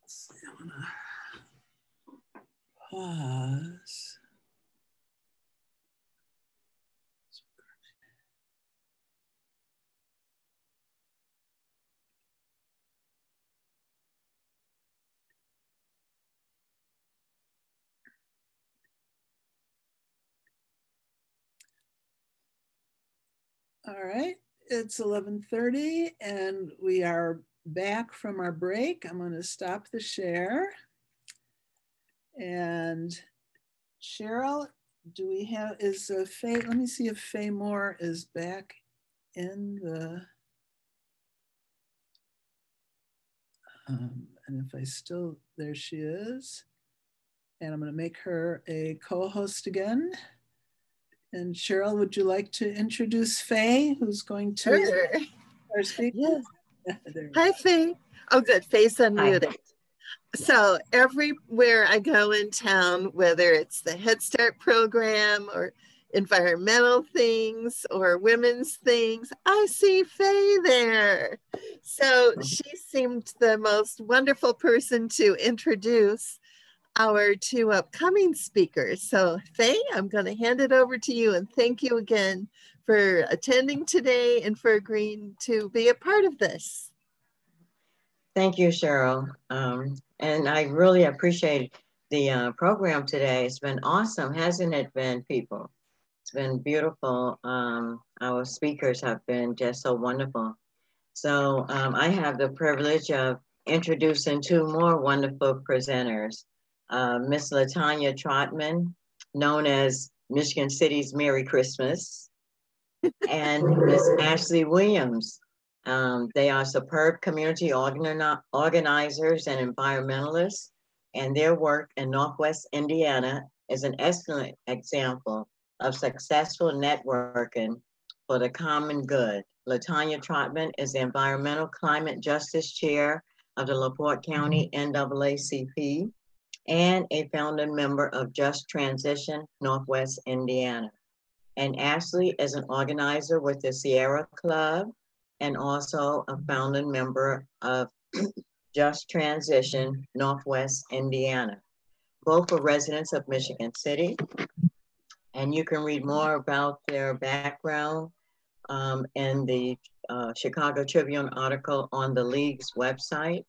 Stamina. All right, it's 11.30 and we are back from our break. I'm gonna stop the share. And Cheryl, do we have, is uh, Faye, let me see if Faye Moore is back in the, um, and if I still, there she is. And I'm gonna make her a co-host again. And Cheryl, would you like to introduce Faye, who's going to Sure. our speaker? Yes. Hi, go. Faye. Oh, good. Faye's unmuted. So everywhere I go in town, whether it's the Head Start program or environmental things or women's things, I see Faye there. So mm-hmm. she seemed the most wonderful person to introduce our two upcoming speakers. So Faye, I'm going to hand it over to you and thank you again for attending today and for agreeing to be a part of this. Thank you, Cheryl. Um, and I really appreciate the uh, program today. It's been awesome, hasn't it been, people? It's been beautiful. Um, our speakers have been just so wonderful. So um, I have the privilege of introducing two more wonderful presenters. Uh, Miss La'Tonya Troutman, known as Michigan City's Merry Christmas, and Miss Ashley Williams, um, they are superb community organi- organizers and environmentalists, and their work in Northwest Indiana is an excellent example of successful networking for the common good. La'Tonya Troutman is the Environmental Climate Justice Chair of the LaPorte County NAACP and a founding member of Just Transition Northwest Indiana. And Ashley is an organizer with the Sierra Club and also a founding member of Just Transition Northwest Indiana. Both are residents of Michigan City. And you can read more about their background um, in the uh, Chicago Tribune article on the League's website.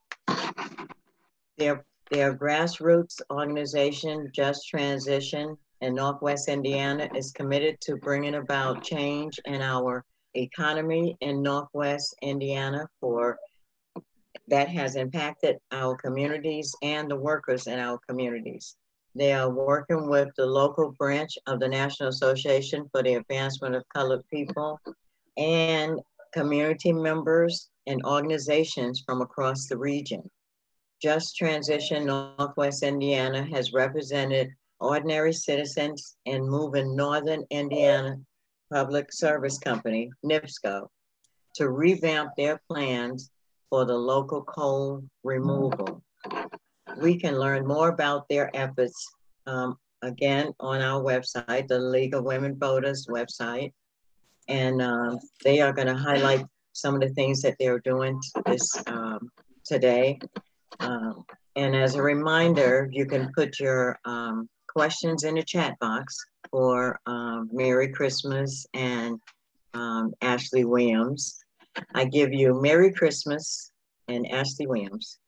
Their, their grassroots organization, Just Transition in Northwest Indiana, is committed to bringing about change in our economy in Northwest Indiana for that has impacted our communities and the workers in our communities. They are working with the local branch of the National Association for the Advancement of Colored People and community members and organizations from across the region. Just Transition Northwest Indiana has represented ordinary citizens in moving Northern Indiana Public Service Company, NIPSCO, to revamp their plans for the local coal removal. We can learn more about their efforts um, again on our website, the League of Women Voters website. And um, they are going to highlight some of the things that they're doing this um, today. Um, and as a reminder, you can put your um, questions in the chat box for um, Merry Christmas and um, Ashley Williams. I give you Merry Christmas and Ashley Williams.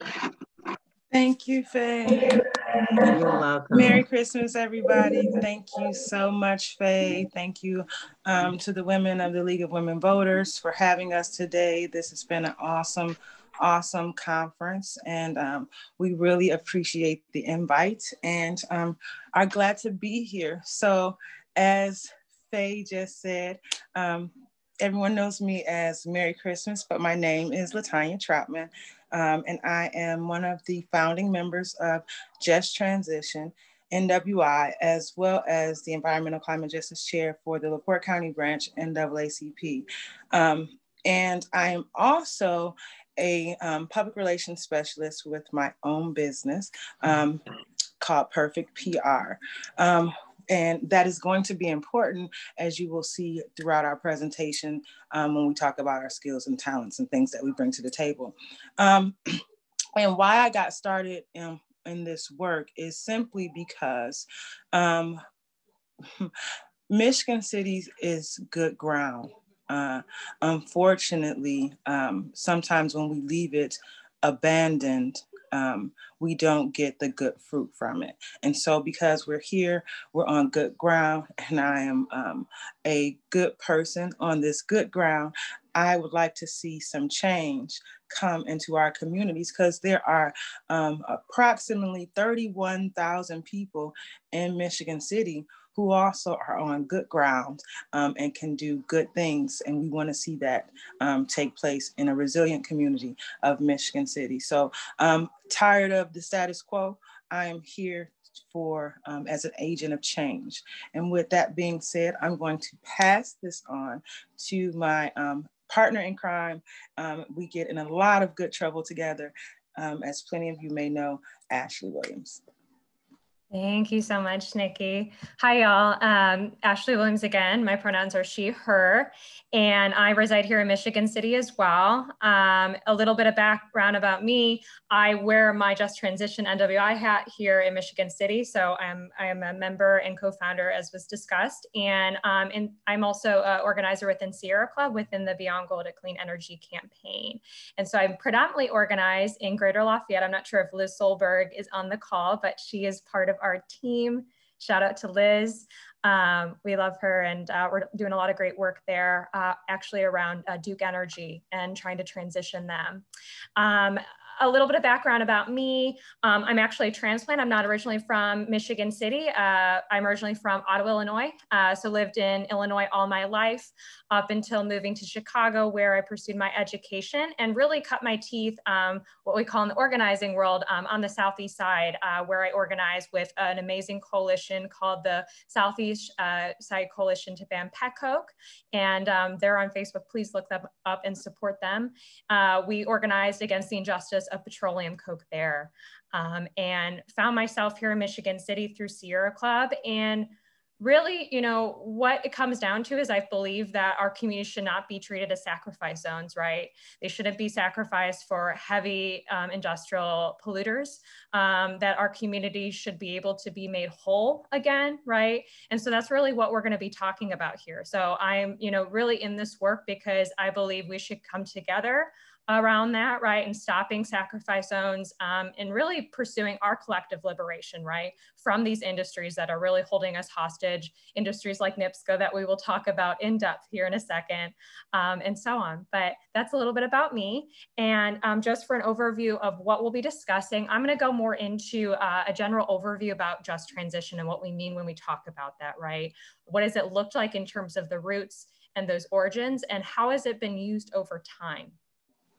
Thank you, Faye. You're welcome. Merry Christmas, everybody. Thank you so much, Faye. Thank you um, to the women of the League of Women Voters for having us today. This has been an awesome, awesome conference, and um, we really appreciate the invite and um, are glad to be here. So, as Faye just said, um, everyone knows me as Merry Christmas, but my name is La'Tonya Troutman. Um, and I am one of the founding members of Just Transition, NWI, as well as the Environmental Climate Justice Chair for the LaPorte County branch, NAACP. Um, and I am also a um, public relations specialist with my own business um, called Perfect PR. Um, and that is going to be important as you will see throughout our presentation um, when we talk about our skills and talents and things that we bring to the table. Um, and why I got started in, in this work is simply because um, Michigan City is good ground. Uh, unfortunately, um, sometimes when we leave it abandoned, um, we don't get the good fruit from it. And so, because we're here, we're on good ground, and I am um, a good person on this good ground, I would like to see some change come into our communities because there are um, approximately 31,000 people in Michigan City who also are on good ground um, and can do good things. And we want to see that um, take place in a resilient community of Michigan City. So I'm um, tired of the status quo. I am here for um, as an agent of change. And with that being said, I'm going to pass this on to my um, partner in crime. Um, we get in a lot of good trouble together, as plenty of you may know, Ashley Williams. Thank you so much, Nikki. Hi, y'all. Um, Ashley Williams again. My pronouns are she, her, and I reside here in Michigan City as well. Um, a little bit of background about me. I wear my Just Transition NWI hat here in Michigan City. So I'm, I am a member and co-founder as was discussed. And, um, and I'm also an organizer within Sierra Club within the Beyond Coal to Clean Energy campaign. And so I'm predominantly organized in Greater Lafayette. I'm not sure if Liz Solberg is on the call, but she is part of our team. Shout out to Liz. Um, we love her and uh, we're doing a lot of great work there uh, actually around uh, Duke Energy and trying to transition them. Um, a little bit of background about me. Um, I'm actually a transplant. I'm not originally from Michigan City. Uh, I'm originally from Ottawa, Illinois. Uh, so lived in Illinois all my life up until moving to Chicago where I pursued my education and really cut my teeth, um, what we call in the organizing world um, on the Southeast side uh, where I organized with an amazing coalition called the Southeast uh, Side Coalition to Ban Pet Coke. And um, they're on Facebook. Please look them up and support them. Uh, we organized against the injustice of petroleum coke there um, and found myself here in Michigan City through Sierra Club. And really, you know, what it comes down to is I believe that our communities should not be treated as sacrifice zones, right? They shouldn't be sacrificed for heavy um, industrial polluters, um, that our communities should be able to be made whole again, right? And so that's really what we're gonna be talking about here. So I'm, you know, really in this work because I believe we should come together around that, right? And stopping sacrifice zones um, and really pursuing our collective liberation, right? From these industries that are really holding us hostage, industries like NIPSCO that we will talk about in depth here in a second, um, and so on. But that's a little bit about me. And um, just for an overview of what we'll be discussing, I'm gonna go more into uh, a general overview about just transition and what we mean when we talk about that, right? What does it look like in terms of the roots and those origins and how has it been used over time?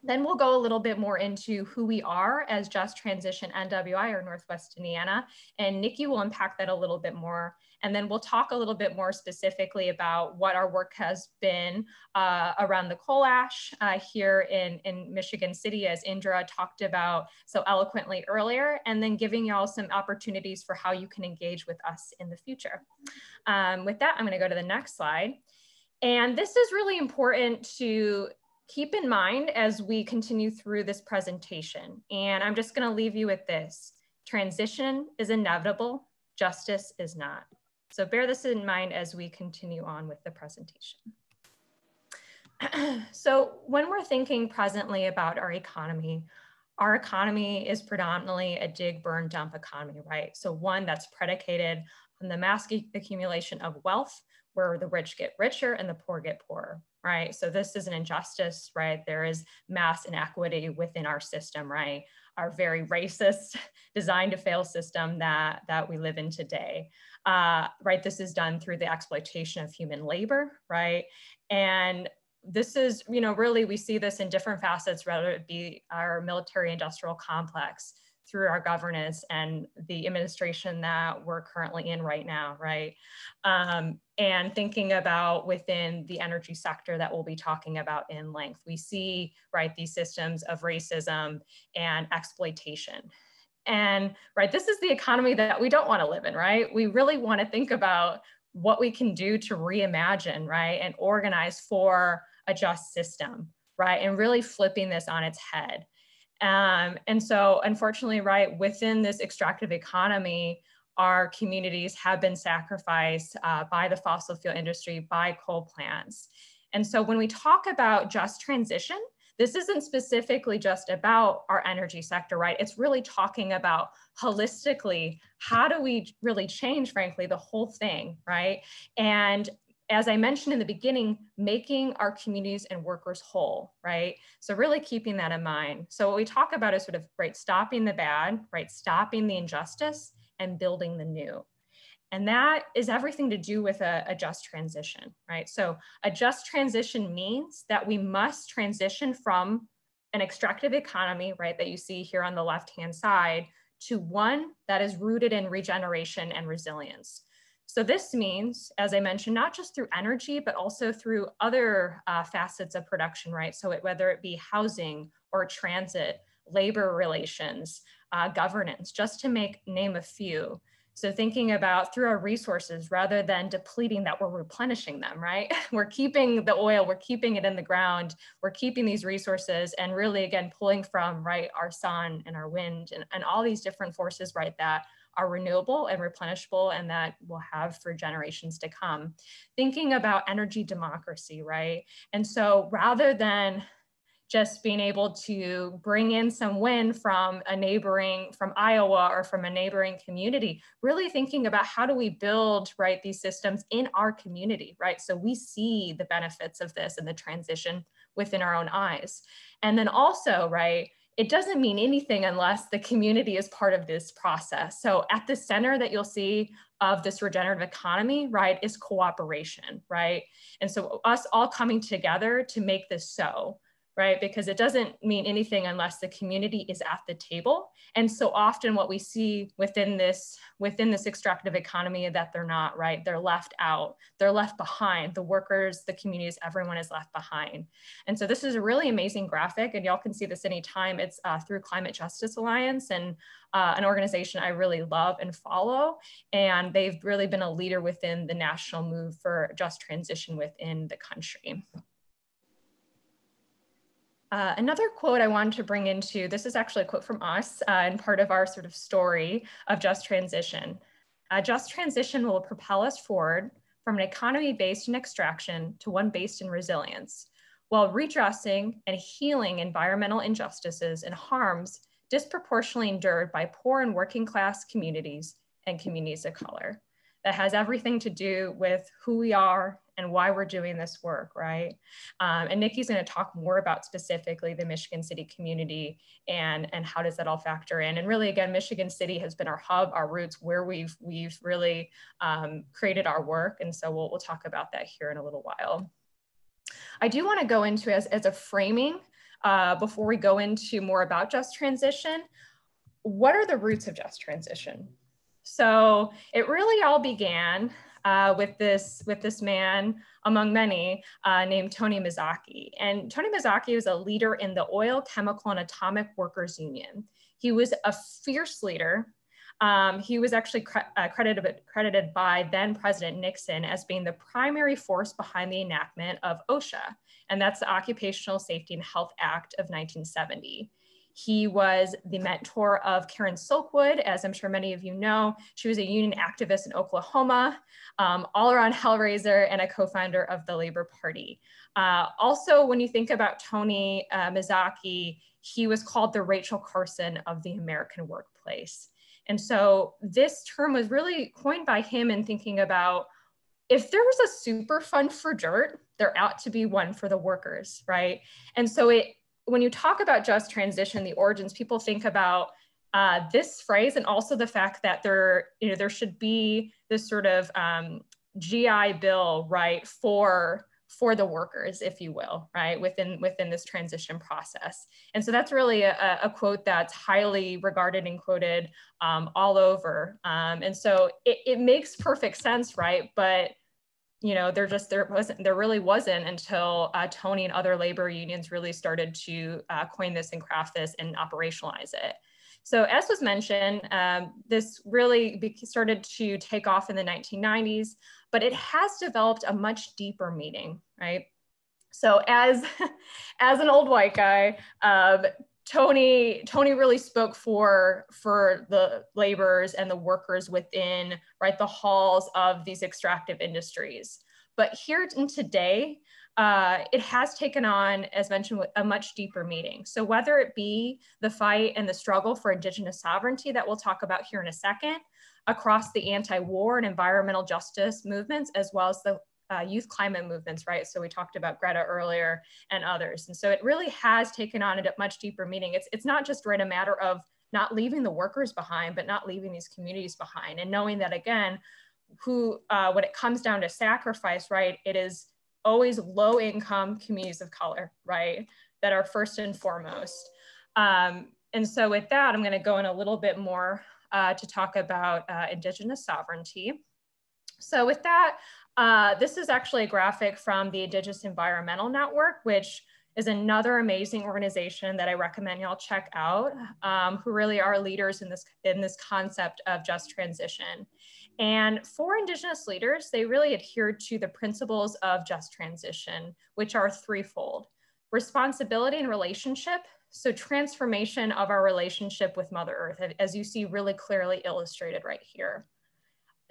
Then we'll go a little bit more into who we are as Just Transition NWI or Northwest Indiana. And Nikki will unpack that a little bit more. And then we'll talk a little bit more specifically about what our work has been uh, around the coal ash uh, here in, in Michigan City, as Indra talked about so eloquently earlier, and then giving y'all some opportunities for how you can engage with us in the future. Um, with that, I'm gonna go to the next slide. And this is really important to keep in mind as we continue through this presentation. And I'm just gonna leave you with this. Transition is inevitable, justice is not. So bear this in mind as we continue on with the presentation. so when we're thinking presently about our economy, our economy is predominantly a dig, burn, dump economy, right? So one that's predicated on the mass accumulation of wealth, where the rich get richer and the poor get poorer right? So this is an injustice, right? There is mass inequity within our system, right? Our very racist, designed to fail system that, that we live in today, uh, right? This is done through the exploitation of human labor, right? And this is, you know, really we see this in different facets, whether it be our military industrial complex, through our governance and the administration that we're currently in right now, right? Um, and thinking about within the energy sector that we'll be talking about in length, we see, right, these systems of racism and exploitation. And, right, this is the economy that we don't want to live in, right? We really want to think about what we can do to reimagine, right, and organize for a just system, right, and really flipping this on its head. Um, and so unfortunately, right, within this extractive economy, our communities have been sacrificed uh, by the fossil fuel industry, by coal plants. And so when we talk about just transition, this isn't specifically just about our energy sector, right? It's really talking about holistically, how do we really change, frankly, the whole thing, right? And as I mentioned in the beginning, making our communities and workers whole, right? So really keeping that in mind. So what we talk about is sort of, right, stopping the bad, right, stopping the injustice and building the new. And that is everything to do with a, a, just transition, right? So a just transition means that we must transition from an extractive economy, right, that you see here on the left-hand side, to one that is rooted in regeneration and resilience. So this means, as I mentioned, not just through energy, but also through other uh, facets of production, right? So it, whether it be housing or transit, labor relations, uh, governance, just to make name a few. So thinking about through our resources rather than depleting that, we're replenishing them, right? we're keeping the oil, we're keeping it in the ground, we're keeping these resources and really again, pulling from, right, our sun and our wind and, and all these different forces, right, that are renewable and replenishable and that we'll have for generations to come. Thinking about energy democracy, right? And so rather than just being able to bring in some wind from a neighboring from iowa or from a neighboring community really thinking about how do we build right these systems in our community right so we see the benefits of this and the transition within our own eyes and then also right it doesn't mean anything unless the community is part of this process. So at the center that you'll see of this regenerative economy right is cooperation right? And so us all coming together to make this so right? Because it doesn't mean anything unless the community is at the table. And so often what we see within this, within this extractive economy that they're not, right? They're left out, they're left behind. The workers, the communities, everyone is left behind. And so this is a really amazing graphic and y'all can see this anytime. It's uh, through Climate Justice Alliance and uh, an organization I really love and follow. And they've really been a leader within the national move for just transition within the country. Uh, another quote I wanted to bring into, this is actually a quote from us uh, and part of our sort of story of just transition. Uh, just transition will propel us forward from an economy based in extraction to one based in resilience, while redressing and healing environmental injustices and harms disproportionately endured by poor and working class communities and communities of color. That has everything to do with who we are and why we're doing this work, right? Um, and Nikki's going to talk more about specifically the Michigan City community and, and how does that all factor in. And really, again, Michigan City has been our hub, our roots, where we've, we've really um, created our work. And so we'll, we'll talk about that here in a little while. I do want to go into as, as a framing uh, before we go into more about just transition. What are the roots of just transition? So it really all began uh, with this with this man among many uh, named Tony Mazzocchi. And Tony Mazzocchi was a leader in the Oil, Chemical, and Atomic Workers Union. He was a fierce leader. Um, he was actually cre uh, credited, credited by then President Nixon as being the primary force behind the enactment of OSHA, and that's the Occupational Safety and Health Act of 1970. He was the mentor of Karen Silkwood, as I'm sure many of you know. She was a union activist in Oklahoma, um, all around Hellraiser, and a co founder of the Labor Party. Uh, also, when you think about Tony uh, Mazzocchi, he was called the Rachel Carson of the American workplace. And so this term was really coined by him in thinking about if there was a super fund for dirt, there ought to be one for the workers, right? And so it when you talk about just transition, the origins, people think about uh, this phrase and also the fact that there, you know, there should be this sort of um, GI Bill, right, for for the workers, if you will, right, within within this transition process. And so that's really a, a quote that's highly regarded and quoted um, all over. Um, and so it, it makes perfect sense, right? But you know, there just there wasn't there really wasn't until uh, Tony and other labor unions really started to uh, coin this and craft this and operationalize it. So as was mentioned, um, this really started to take off in the 1990s, but it has developed a much deeper meaning, right? So as, as an old white guy, um, Tony Tony really spoke for for the laborers and the workers within right the halls of these extractive industries. But here in today, uh, it has taken on, as mentioned, a much deeper meaning. So whether it be the fight and the struggle for Indigenous sovereignty that we'll talk about here in a second, across the anti-war and environmental justice movements, as well as the uh, youth climate movements, right? So we talked about Greta earlier and others. And so it really has taken on a much deeper meaning. It's, it's not just right a matter of not leaving the workers behind, but not leaving these communities behind and knowing that again, who, uh, when it comes down to sacrifice, right, it is always low income communities of color, right, that are first and foremost. Um, and so with that, I'm gonna go in a little bit more uh, to talk about uh, Indigenous sovereignty. So with that, uh, this is actually a graphic from the Indigenous Environmental Network, which is another amazing organization that I recommend y'all check out, um, who really are leaders in this, in this concept of just transition. And for Indigenous leaders, they really adhere to the principles of just transition, which are threefold. Responsibility and relationship, so transformation of our relationship with Mother Earth, as you see really clearly illustrated right here.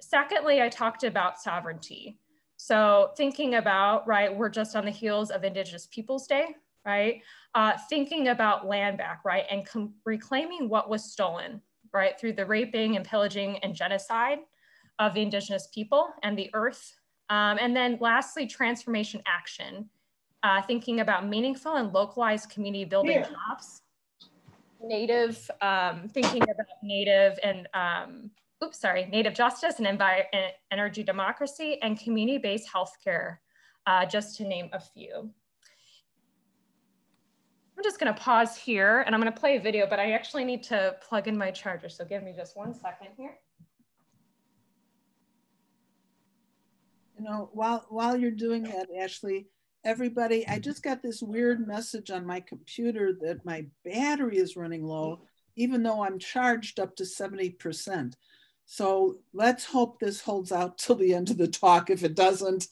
Secondly, I talked about sovereignty. So thinking about, right, we're just on the heels of Indigenous Peoples Day, right? Uh, thinking about land back, right? And reclaiming what was stolen, right? Through the raping and pillaging and genocide of the Indigenous people and the earth. Um, and then lastly, transformation action, uh, thinking about meaningful and localized community building yeah. jobs, native, um, thinking about native and um, oops, sorry, native justice and envi energy democracy and community-based healthcare, uh, just to name a few. I'm just gonna pause here and I'm gonna play a video, but I actually need to plug in my charger. So give me just one second here. You know, while, while you're doing that, Ashley, everybody, I just got this weird message on my computer that my battery is running low, even though I'm charged up to 70%. So let's hope this holds out till the end of the talk. If it doesn't,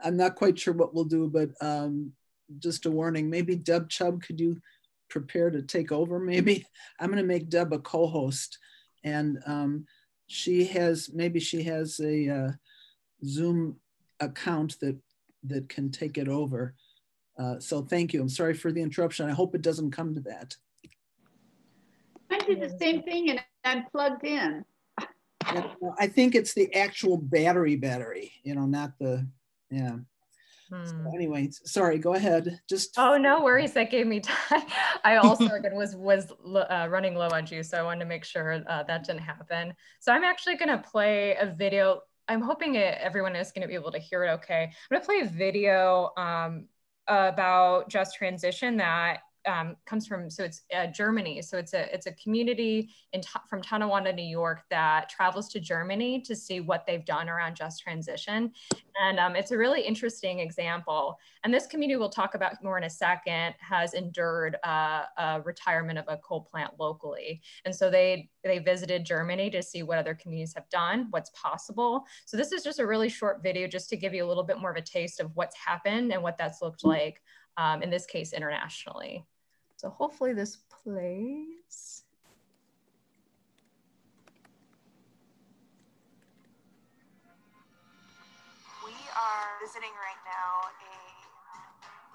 I'm not quite sure what we'll do, but um, just a warning. Maybe Deb Chubb, could you prepare to take over? Maybe I'm going to make Deb a co-host, and um, she has maybe she has a uh, Zoom account that that can take it over. Uh, so thank you. I'm sorry for the interruption. I hope it doesn't come to that. I did the same thing and I'm plugged in. I think it's the actual battery battery, you know, not the, yeah. Hmm. So anyway, sorry, go ahead. Just oh no worries. That gave me time. I also again was was uh, running low on juice, so I wanted to make sure uh, that didn't happen. So I'm actually going to play a video. I'm hoping it, everyone is going to be able to hear it. Okay, I'm going to play a video um, about just transition that um, comes from so it's uh, Germany. So it's a it's a community in from Tonawanda, New York, that travels to Germany to see what they've done around just transition, and um, it's a really interesting example. And this community we'll talk about more in a second has endured uh, a retirement of a coal plant locally, and so they they visited Germany to see what other communities have done, what's possible. So this is just a really short video just to give you a little bit more of a taste of what's happened and what that's looked like. Um, in this case, internationally. So hopefully this plays. We are visiting right now a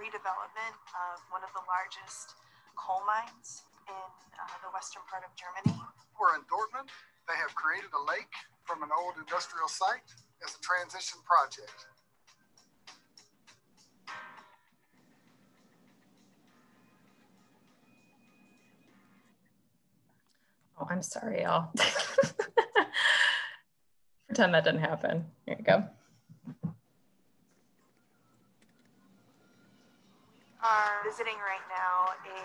redevelopment of one of the largest coal mines in uh, the western part of Germany. We're in Dortmund. They have created a lake from an old industrial site as a transition project. Oh, I'm sorry, y'all. Pretend that didn't happen. Here you go. We are visiting right now a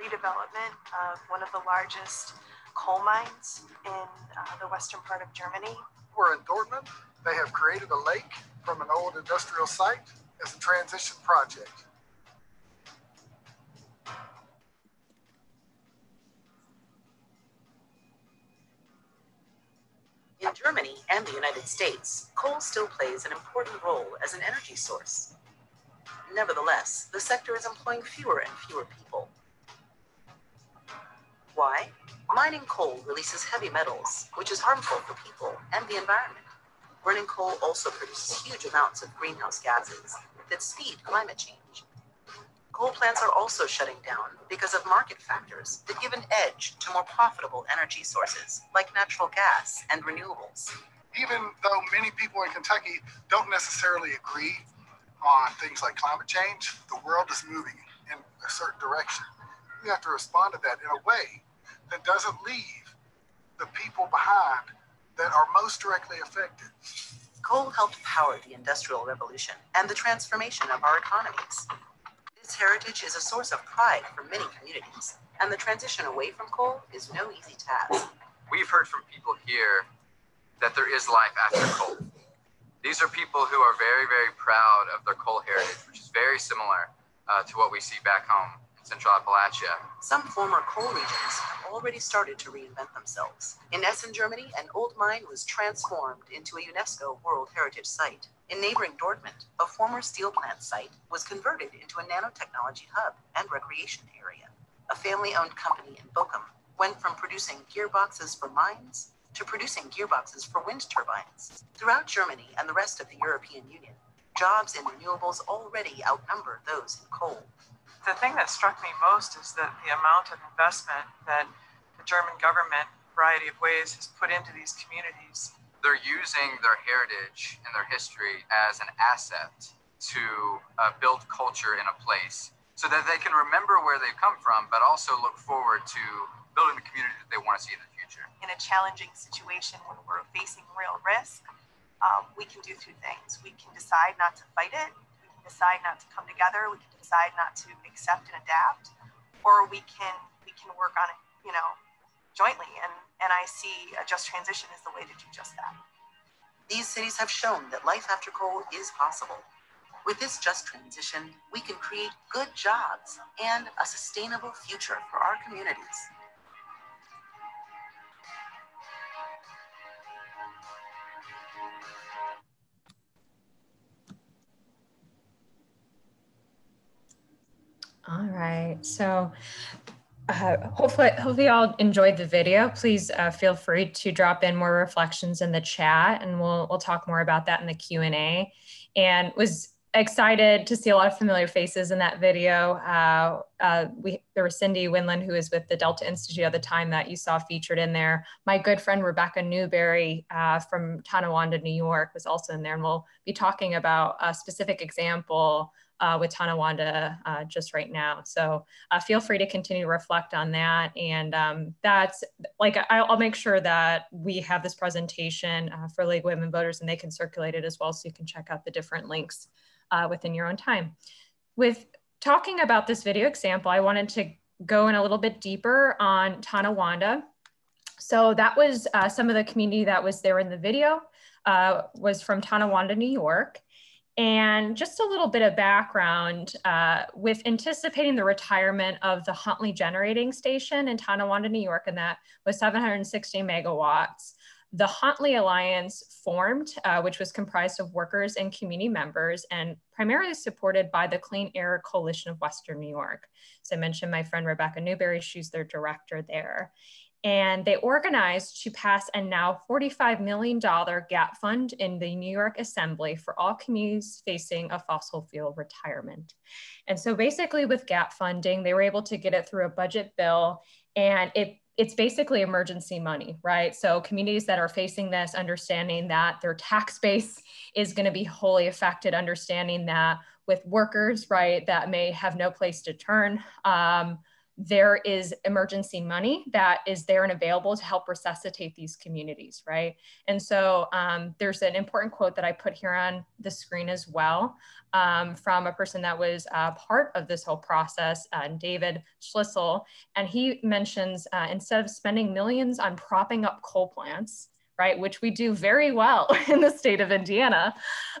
redevelopment of one of the largest coal mines in uh, the western part of Germany. We're in Dortmund. They have created a lake from an old industrial site as a transition project. Germany and the United States, coal still plays an important role as an energy source. Nevertheless, the sector is employing fewer and fewer people. Why? Mining coal releases heavy metals, which is harmful for people and the environment. Burning coal also produces huge amounts of greenhouse gases that speed climate change. Coal plants are also shutting down because of market factors that give an edge to more profitable energy sources like natural gas and renewables. Even though many people in Kentucky don't necessarily agree on things like climate change, the world is moving in a certain direction. We have to respond to that in a way that doesn't leave the people behind that are most directly affected. Coal helped power the Industrial Revolution and the transformation of our economies. This heritage is a source of pride for many communities, and the transition away from coal is no easy task. We've heard from people here that there is life after coal. These are people who are very, very proud of their coal heritage, which is very similar uh, to what we see back home Central Appalachia. Some former coal regions have already started to reinvent themselves. In Essen, Germany, an old mine was transformed into a UNESCO World Heritage Site. In neighboring Dortmund, a former steel plant site was converted into a nanotechnology hub and recreation area. A family owned company in Bochum went from producing gearboxes for mines to producing gearboxes for wind turbines. Throughout Germany and the rest of the European Union, jobs in renewables already outnumber those in coal the thing that struck me most is that the amount of investment that the German government, variety of ways, has put into these communities. They're using their heritage and their history as an asset to uh, build culture in a place so that they can remember where they've come from, but also look forward to building the community that they want to see in the future. In a challenging situation where we're facing real risk, um, we can do two things. We can decide not to fight it, decide not to come together. We can decide not to accept and adapt, or we can we can work on it, you know, jointly. And and I see a just transition is the way to do just that. These cities have shown that life after coal is possible. With this just transition, we can create good jobs and a sustainable future for our communities. All right. So uh, hopefully, hopefully y'all enjoyed the video. Please uh, feel free to drop in more reflections in the chat, and we'll we'll talk more about that in the Q and A. And was excited to see a lot of familiar faces in that video. Uh, uh, we there was Cindy Winland, who was with the Delta Institute at the time that you saw featured in there. My good friend Rebecca Newberry uh, from Tonawanda, New York, was also in there, and we'll be talking about a specific example uh, with Tonawanda uh, just right now. So uh, feel free to continue to reflect on that. And um, that's like, I, will make sure that we have this presentation uh, for League Women Voters and they can circulate it as well so you can check out the different links uh, within your own time. With talking about this video example, I wanted to go in a little bit deeper on Tonawanda. So that was uh, some of the community that was there in the video was from Tonawanda, New York. And just a little bit of background uh, with anticipating the retirement of the Huntley Generating Station in Tonawanda, New York, and that was 760 megawatts. The Huntley Alliance formed, uh, which was comprised of workers and community members and primarily supported by the Clean Air Coalition of Western New York. So I mentioned my friend Rebecca Newberry, she's their director there and they organized to pass a now $45 million gap fund in the New York Assembly for all communities facing a fossil fuel retirement. And so basically with gap funding, they were able to get it through a budget bill and it it's basically emergency money, right? So communities that are facing this, understanding that their tax base is going to be wholly affected, understanding that with workers, right, that may have no place to turn, um, there is emergency money that is there and available to help resuscitate these communities, right? And so um, there's an important quote that I put here on the screen as well um, from a person that was uh, part of this whole process, uh, David Schlissel. And he mentions uh, instead of spending millions on propping up coal plants, right, which we do very well in the state of Indiana,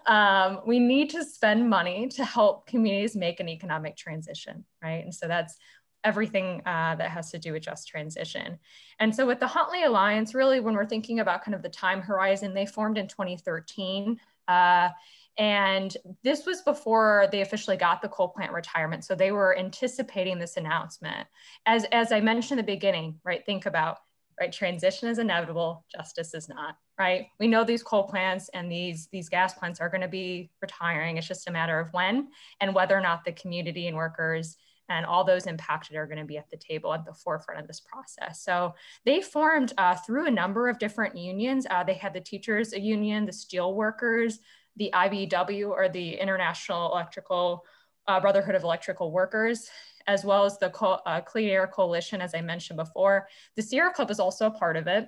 um, we need to spend money to help communities make an economic transition, right? And so that's everything uh, that has to do with just transition. And so with the Huntley Alliance, really when we're thinking about kind of the time horizon, they formed in 2013. Uh, and this was before they officially got the coal plant retirement. So they were anticipating this announcement. As, as I mentioned in the beginning, right, think about, right, transition is inevitable, justice is not, right? We know these coal plants and these, these gas plants are gonna be retiring. It's just a matter of when and whether or not the community and workers and all those impacted are going to be at the table at the forefront of this process. So they formed uh, through a number of different unions. Uh, they had the teachers union, the steel workers, the IBEW or the International Electrical uh, Brotherhood of Electrical Workers, as well as the Co uh, Clean Air Coalition, as I mentioned before. The Sierra Club is also a part of it.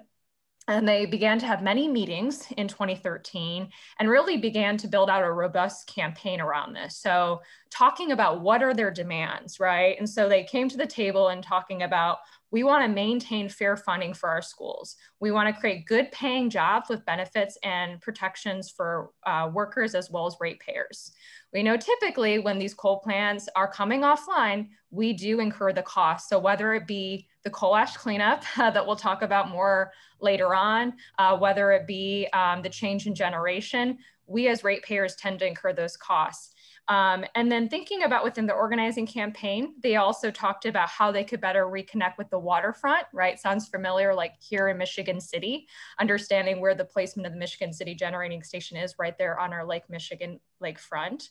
And they began to have many meetings in 2013 and really began to build out a robust campaign around this. So, talking about what are their demands, right? And so they came to the table and talking about we want to maintain fair funding for our schools. We want to create good paying jobs with benefits and protections for uh, workers as well as ratepayers. We know typically when these coal plants are coming offline, we do incur the cost. So whether it be the coal ash cleanup uh, that we'll talk about more later on, uh, whether it be um, the change in generation, we as ratepayers tend to incur those costs. Um, and then thinking about within the organizing campaign, they also talked about how they could better reconnect with the waterfront, right? Sounds familiar like here in Michigan City, understanding where the placement of the Michigan City generating station is right there on our Lake Michigan lakefront.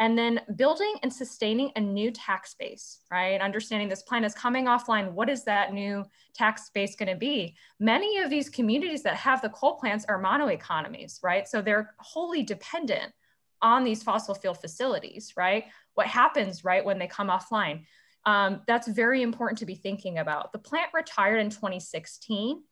And then building and sustaining a new tax base, right? Understanding this plan is coming offline. What is that new tax base going to be? Many of these communities that have the coal plants are mono economies, right? So they're wholly dependent on these fossil fuel facilities, right? What happens, right, when they come offline? Um, that's very important to be thinking about. The plant retired in 2016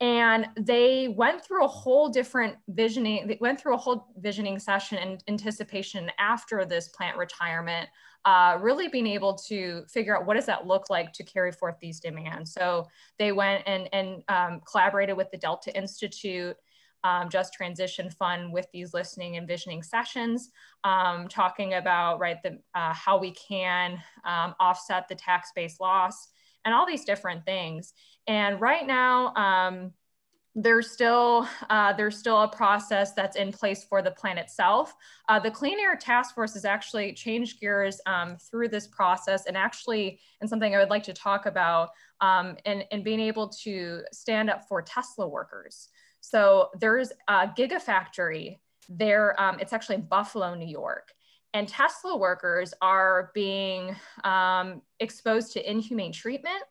and they went through a whole different visioning, they went through a whole visioning session in anticipation after this plant retirement, uh, really being able to figure out what does that look like to carry forth these demands. So they went and, and um, collaborated with the Delta Institute um, Just Transition Fund with these listening and visioning sessions, um, talking about right the, uh, how we can um, offset the tax base loss and all these different things. And right now, um, there's still uh, there's still a process that's in place for the plan itself. Uh, the Clean Air Task Force has actually changed gears um, through this process, and actually, and something I would like to talk about, um, and, and being able to stand up for Tesla workers. So there's a gigafactory there. Um, it's actually in Buffalo, New York. And Tesla workers are being um, exposed to inhumane treatment.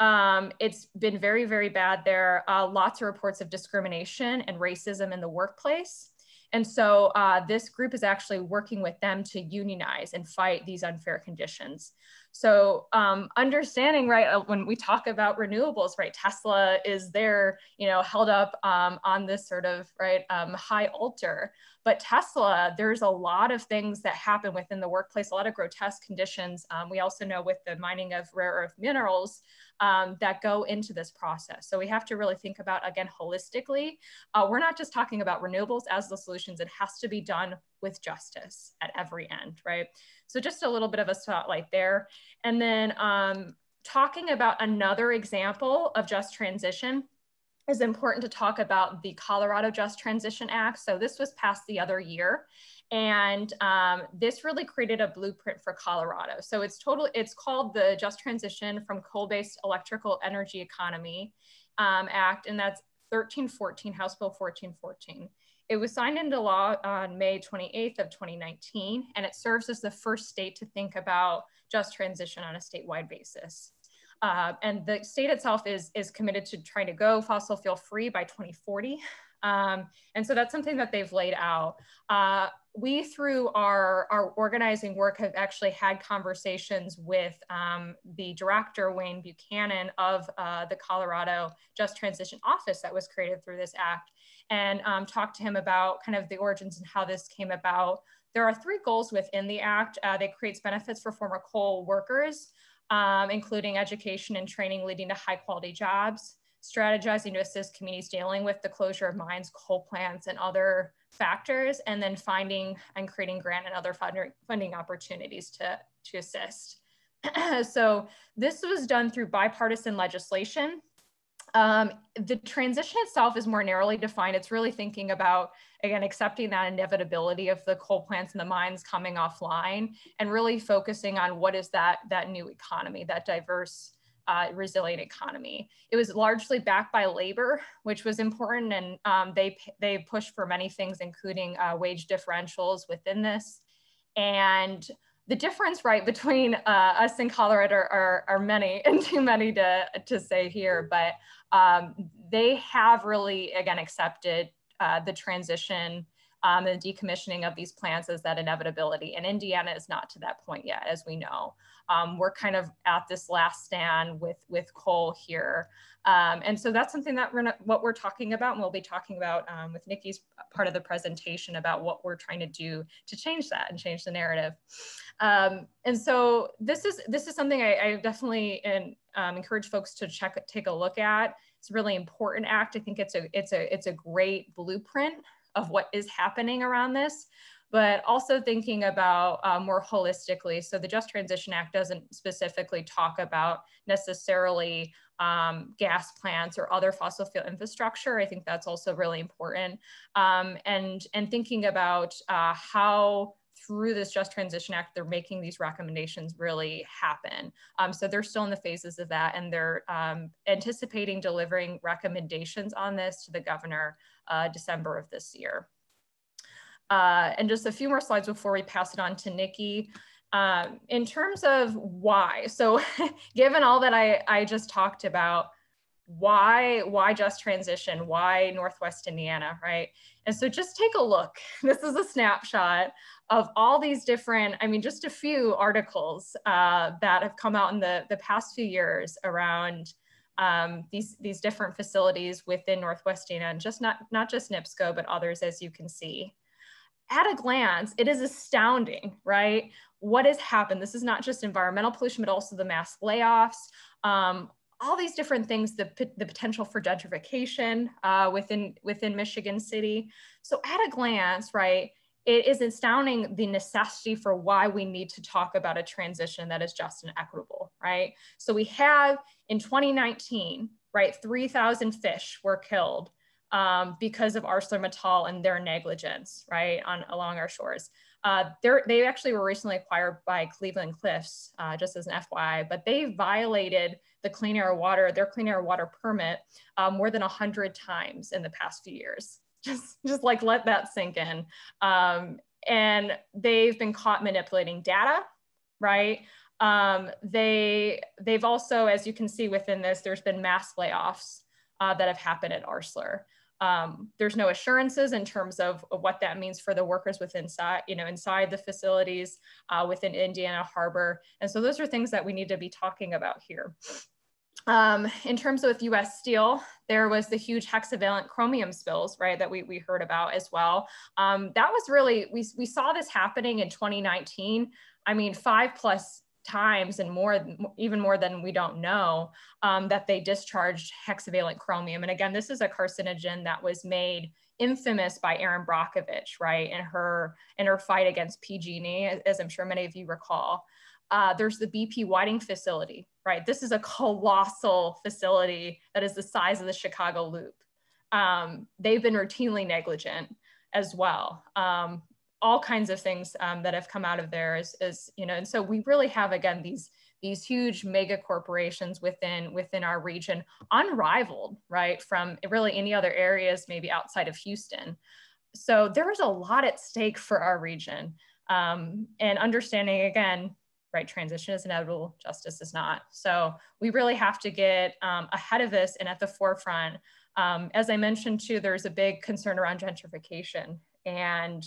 Um, it's been very, very bad there. Uh, lots of reports of discrimination and racism in the workplace. And so uh, this group is actually working with them to unionize and fight these unfair conditions. So um, understanding, right, uh, when we talk about renewables, right, Tesla is there, you know, held up um, on this sort of, right, um, high altar. But Tesla, there's a lot of things that happen within the workplace, a lot of grotesque conditions. Um, we also know with the mining of rare earth minerals um, that go into this process. So we have to really think about, again, holistically. Uh, we're not just talking about renewables as the solutions, it has to be done with justice at every end, right? So just a little bit of a spotlight there. And then um, talking about another example of just transition is important to talk about the Colorado Just Transition Act. So this was passed the other year. And um, this really created a blueprint for Colorado. So it's total, it's called the Just Transition from Coal-Based Electrical Energy Economy um, Act, and that's 1314, House Bill 1414. It was signed into law on May 28th of 2019, and it serves as the first state to think about just transition on a statewide basis. Uh, and the state itself is, is committed to trying to go fossil fuel free by 2040. Um, and so that's something that they've laid out. Uh, we, through our, our organizing work, have actually had conversations with um, the director, Wade Buchanan, of uh, the Colorado Just Transition Office that was created through this act and um, talk to him about kind of the origins and how this came about. There are three goals within the act. Uh, they creates benefits for former coal workers, um, including education and training leading to high quality jobs, strategizing to assist communities dealing with the closure of mines, coal plants, and other factors, and then finding and creating grant and other funding opportunities to, to assist. so this was done through bipartisan legislation. Um, the transition itself is more narrowly defined. It's really thinking about, again, accepting that inevitability of the coal plants and the mines coming offline and really focusing on what is that, that new economy, that diverse, uh, resilient economy. It was largely backed by labor, which was important, and um, they they pushed for many things, including uh, wage differentials within this. And the difference, right, between uh, us and Colorado are, are, are, many and too many to, to say here, but um, they have really, again, accepted uh, the transition um, and decommissioning of these plants is that inevitability. And Indiana is not to that point yet, as we know. Um, we're kind of at this last stand with, with coal here. Um, and so that's something that we're not, what we're talking about, and we'll be talking about um, with Nikki's part of the presentation about what we're trying to do to change that and change the narrative. Um, and so this is this is something I, I definitely and, um, encourage folks to check take a look at. It's a really important act. I think it's a it's a it's a great blueprint of what is happening around this but also thinking about uh, more holistically. So the Just Transition Act doesn't specifically talk about necessarily um, gas plants or other fossil fuel infrastructure. I think that's also really important. Um, and, and thinking about uh, how through this Just Transition Act, they're making these recommendations really happen. Um, so they're still in the phases of that, and they're um, anticipating delivering recommendations on this to the governor uh, December of this year. Uh, and just a few more slides before we pass it on to Nikki. Um, in terms of why, so given all that I, I just talked about, why why just transition why northwest indiana right and so just take a look this is a snapshot of all these different i mean just a few articles uh, that have come out in the the past few years around um, these these different facilities within northwest indiana and just not not just nipsco but others as you can see at a glance, it is astounding, right? What has happened? This is not just environmental pollution, but also the mass layoffs, um, all these different things, the, the potential for gentrification uh, within, within Michigan City. So at a glance, right, it is astounding the necessity for why we need to talk about a transition that is just and equitable, right? So we have in 2019, right, 3,000 fish were killed um, because of ArcelorMittal and their negligence, right, on along our shores. Uh, they actually were recently acquired by Cleveland Cliffs, uh, just as an FYI, but they violated the clean air water, their clean air water permit uh, more than 100 times in the past few years. Just, just like let that sink in. Um, and they've been caught manipulating data, right? Um, they, they've also, as you can see within this, there's been mass layoffs uh, that have happened at Arcelor. Um, there's no assurances in terms of, of, what that means for the workers within inside, you know, inside the facilities uh, within Indiana Harbor. And so those are things that we need to be talking about here. Um, in terms of US Steel, there was the huge hexavalent chromium spills, right, that we, we heard about as well. Um, that was really, we, we saw this happening in 2019. I mean, five plus times and more, even more than we don't know, um, that they discharged hexavalent chromium. And again, this is a carcinogen that was made infamous by Erin Brockovich, right, in her in her fight against PG&E, as I'm sure many of you recall. Uh, there's the BP Whiting facility, right? This is a colossal facility that is the size of the Chicago Loop. Um, they've been routinely negligent as well. Um, all kinds of things um, that have come out of there is, is, you know, and so we really have, again, these, these huge mega corporations within, within our region, unrivaled, right, from really any other areas, maybe outside of Houston. So there is a lot at stake for our region. Um, and understanding, again, right, transition is inevitable, justice is not. So we really have to get um, ahead of this and at the forefront. Um, as I mentioned too, there's a big concern around gentrification and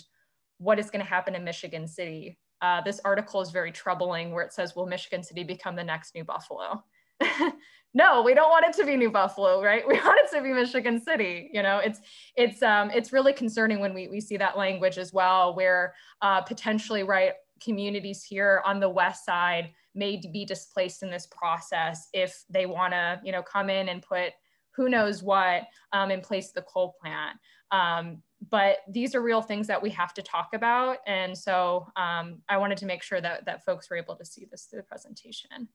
what is going to happen in Michigan City. Uh, this article is very troubling where it says, will Michigan City become the next New Buffalo? no, we don't want it to be New Buffalo, right? We want it to be Michigan City. You know, it's it's um, it's really concerning when we, we see that language as well, where uh, potentially, right, communities here on the west side may be displaced in this process if they want to, you know, come in and put who knows what um, in place the coal plant. Um, but these are real things that we have to talk about. And so um, I wanted to make sure that, that folks were able to see this through the presentation.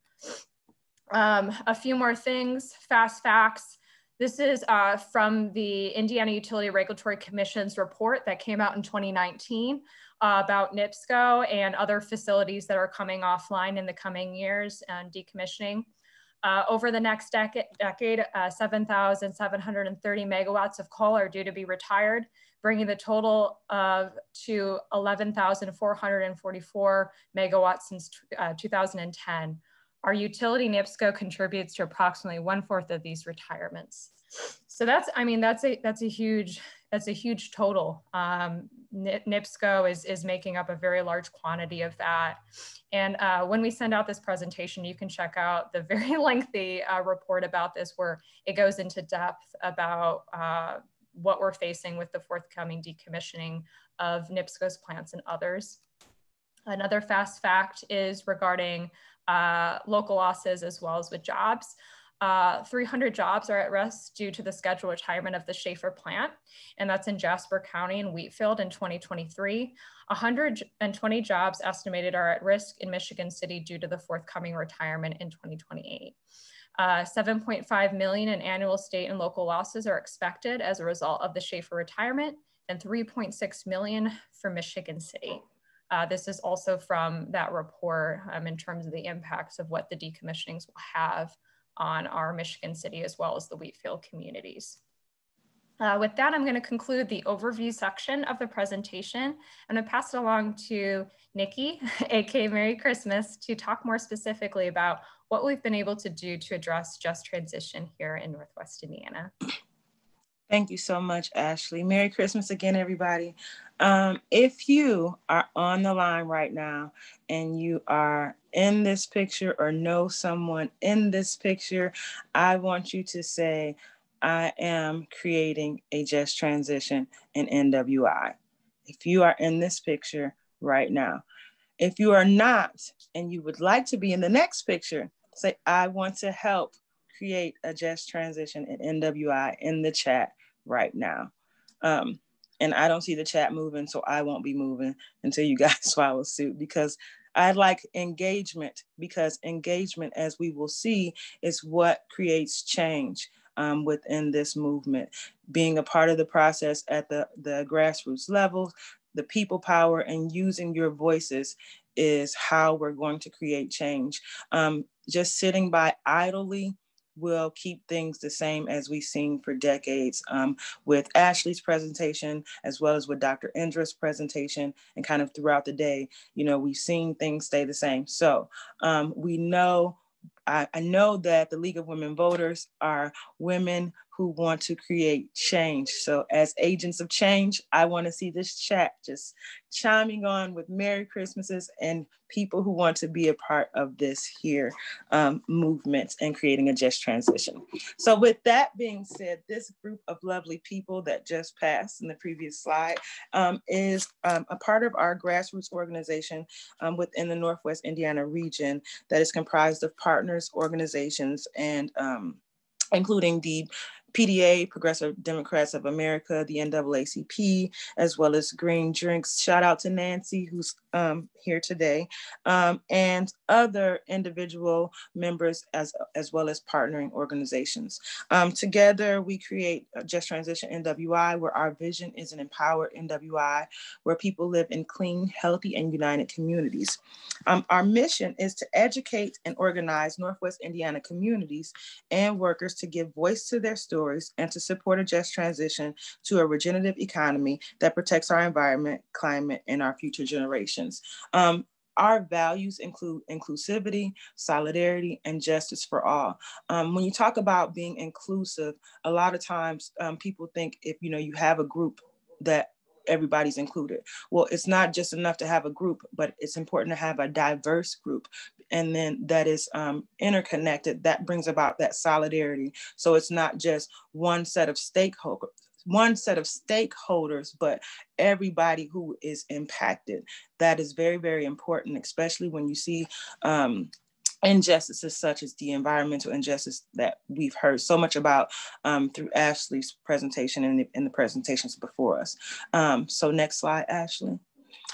Um, a few more things, fast facts. This is uh, from the Indiana Utility Regulatory Commission's report that came out in 2019 uh, about NIPSCO and other facilities that are coming offline in the coming years and decommissioning. Uh, over the next decade, decade uh, 7,730 megawatts of coal are due to be retired, bringing the total of to 11,444 megawatts since uh, 2010. Our utility NIPSCO contributes to approximately one fourth of these retirements. So that's, I mean, that's a that's a huge that's a huge total. Um, NIPSCO is is making up a very large quantity of that. And uh, when we send out this presentation, you can check out the very lengthy uh, report about this, where it goes into depth about uh, what we're facing with the forthcoming decommissioning of NIPSCO's plants and others. Another fast fact is regarding uh, local losses as well as with jobs. Uh, 300 jobs are at risk due to the scheduled retirement of the Schahfer plant, and that's in Jasper County and Wheatfield in 2023. 120 jobs estimated are at risk in Michigan City due to the forthcoming retirement in 2028. Uh, 7.5 million in annual state and local losses are expected as a result of the Schahfer retirement and 3.6 million for Michigan City. Uh, this is also from that report um, in terms of the impacts of what the decommissionings will have on our Michigan City as well as the Wheatfield communities. Uh, with that, I'm going to conclude the overview section of the presentation. And I'm going to pass it along to Nikki, aka Merry Christmas, to talk more specifically about what we've been able to do to address just transition here in Northwest Indiana. Thank you so much, Ashley. Merry Christmas again, everybody. Um, if you are on the line right now and you are in this picture or know someone in this picture, I want you to say, I am creating a just transition in NWI. If you are in this picture right now, if you are not and you would like to be in the next picture, say, I want to help create a just transition in NWI in the chat right now. Um, and I don't see the chat moving, so I won't be moving until you guys follow suit because I like engagement because engagement, as we will see, is what creates change um, within this movement. Being a part of the process at the, the grassroots level, the people power, and using your voices is how we're going to create change. Um, just sitting by idly will keep things the same as we've seen for decades um, with Ashley's presentation, as well as with Dr. Indra's presentation, and kind of throughout the day, you know, we've seen things stay the same. So um, we know I, I, know that the League of Women Voters are women who want to create change. So, as agents of change, I want to see this chat just chiming on with Merry Christmases and people who want to be a part of this here um, movement and creating a just transition. So, with that being said, this group of lovely people that just passed in the previous slide um, is um, a part of our grassroots organization um, within the Northwest Indiana region that is comprised of partners, organizations, and um, including the PDA, Progressive Democrats of America, the NAACP, as well as Green Drinks. Shout out to Nancy, who's um, here today, um, and other individual members as, as well as partnering organizations. Um, together, we create Just Transition NWI, where our vision is an empowered NWI, where people live in clean, healthy, and united communities. Um, our mission is to educate and organize Northwest Indiana communities and workers to give voice to their stories and to support a just transition to a regenerative economy that protects our environment, climate, and our future generations. Um, our values include inclusivity, solidarity, and justice for all. Um, when you talk about being inclusive, a lot of times um, people think if you know you have a group that everybody's included. Well, it's not just enough to have a group, but it's important to have a diverse group. And then that is um, interconnected. That brings about that solidarity. So it's not just one set of stakeholders, one set of stakeholders, but everybody who is impacted. That is very, very important, especially when you see um, injustices such as the environmental injustice that we've heard so much about um, through Ashley's presentation and the, the presentations before us. Um, so next slide, Ashley.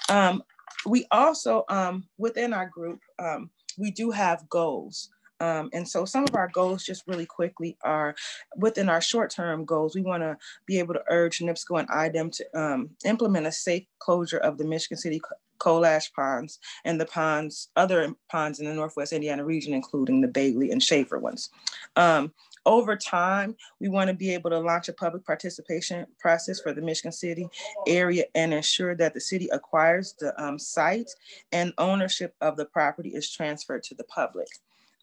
Um, we also, um, within our group, um, we do have goals. Um, and so some of our goals just really quickly are within our short-term goals, we wanna be able to urge NIPSCO and IDEM to implement a safe closure of the Michigan City coal ash ponds and the ponds, other ponds in the Northwest Indiana region, including the Bailly and Schahfer ones. Um, over time, we want to be able to launch a public participation process for the Michigan City area and ensure that the city acquires the um, site and ownership of the property is transferred to the public.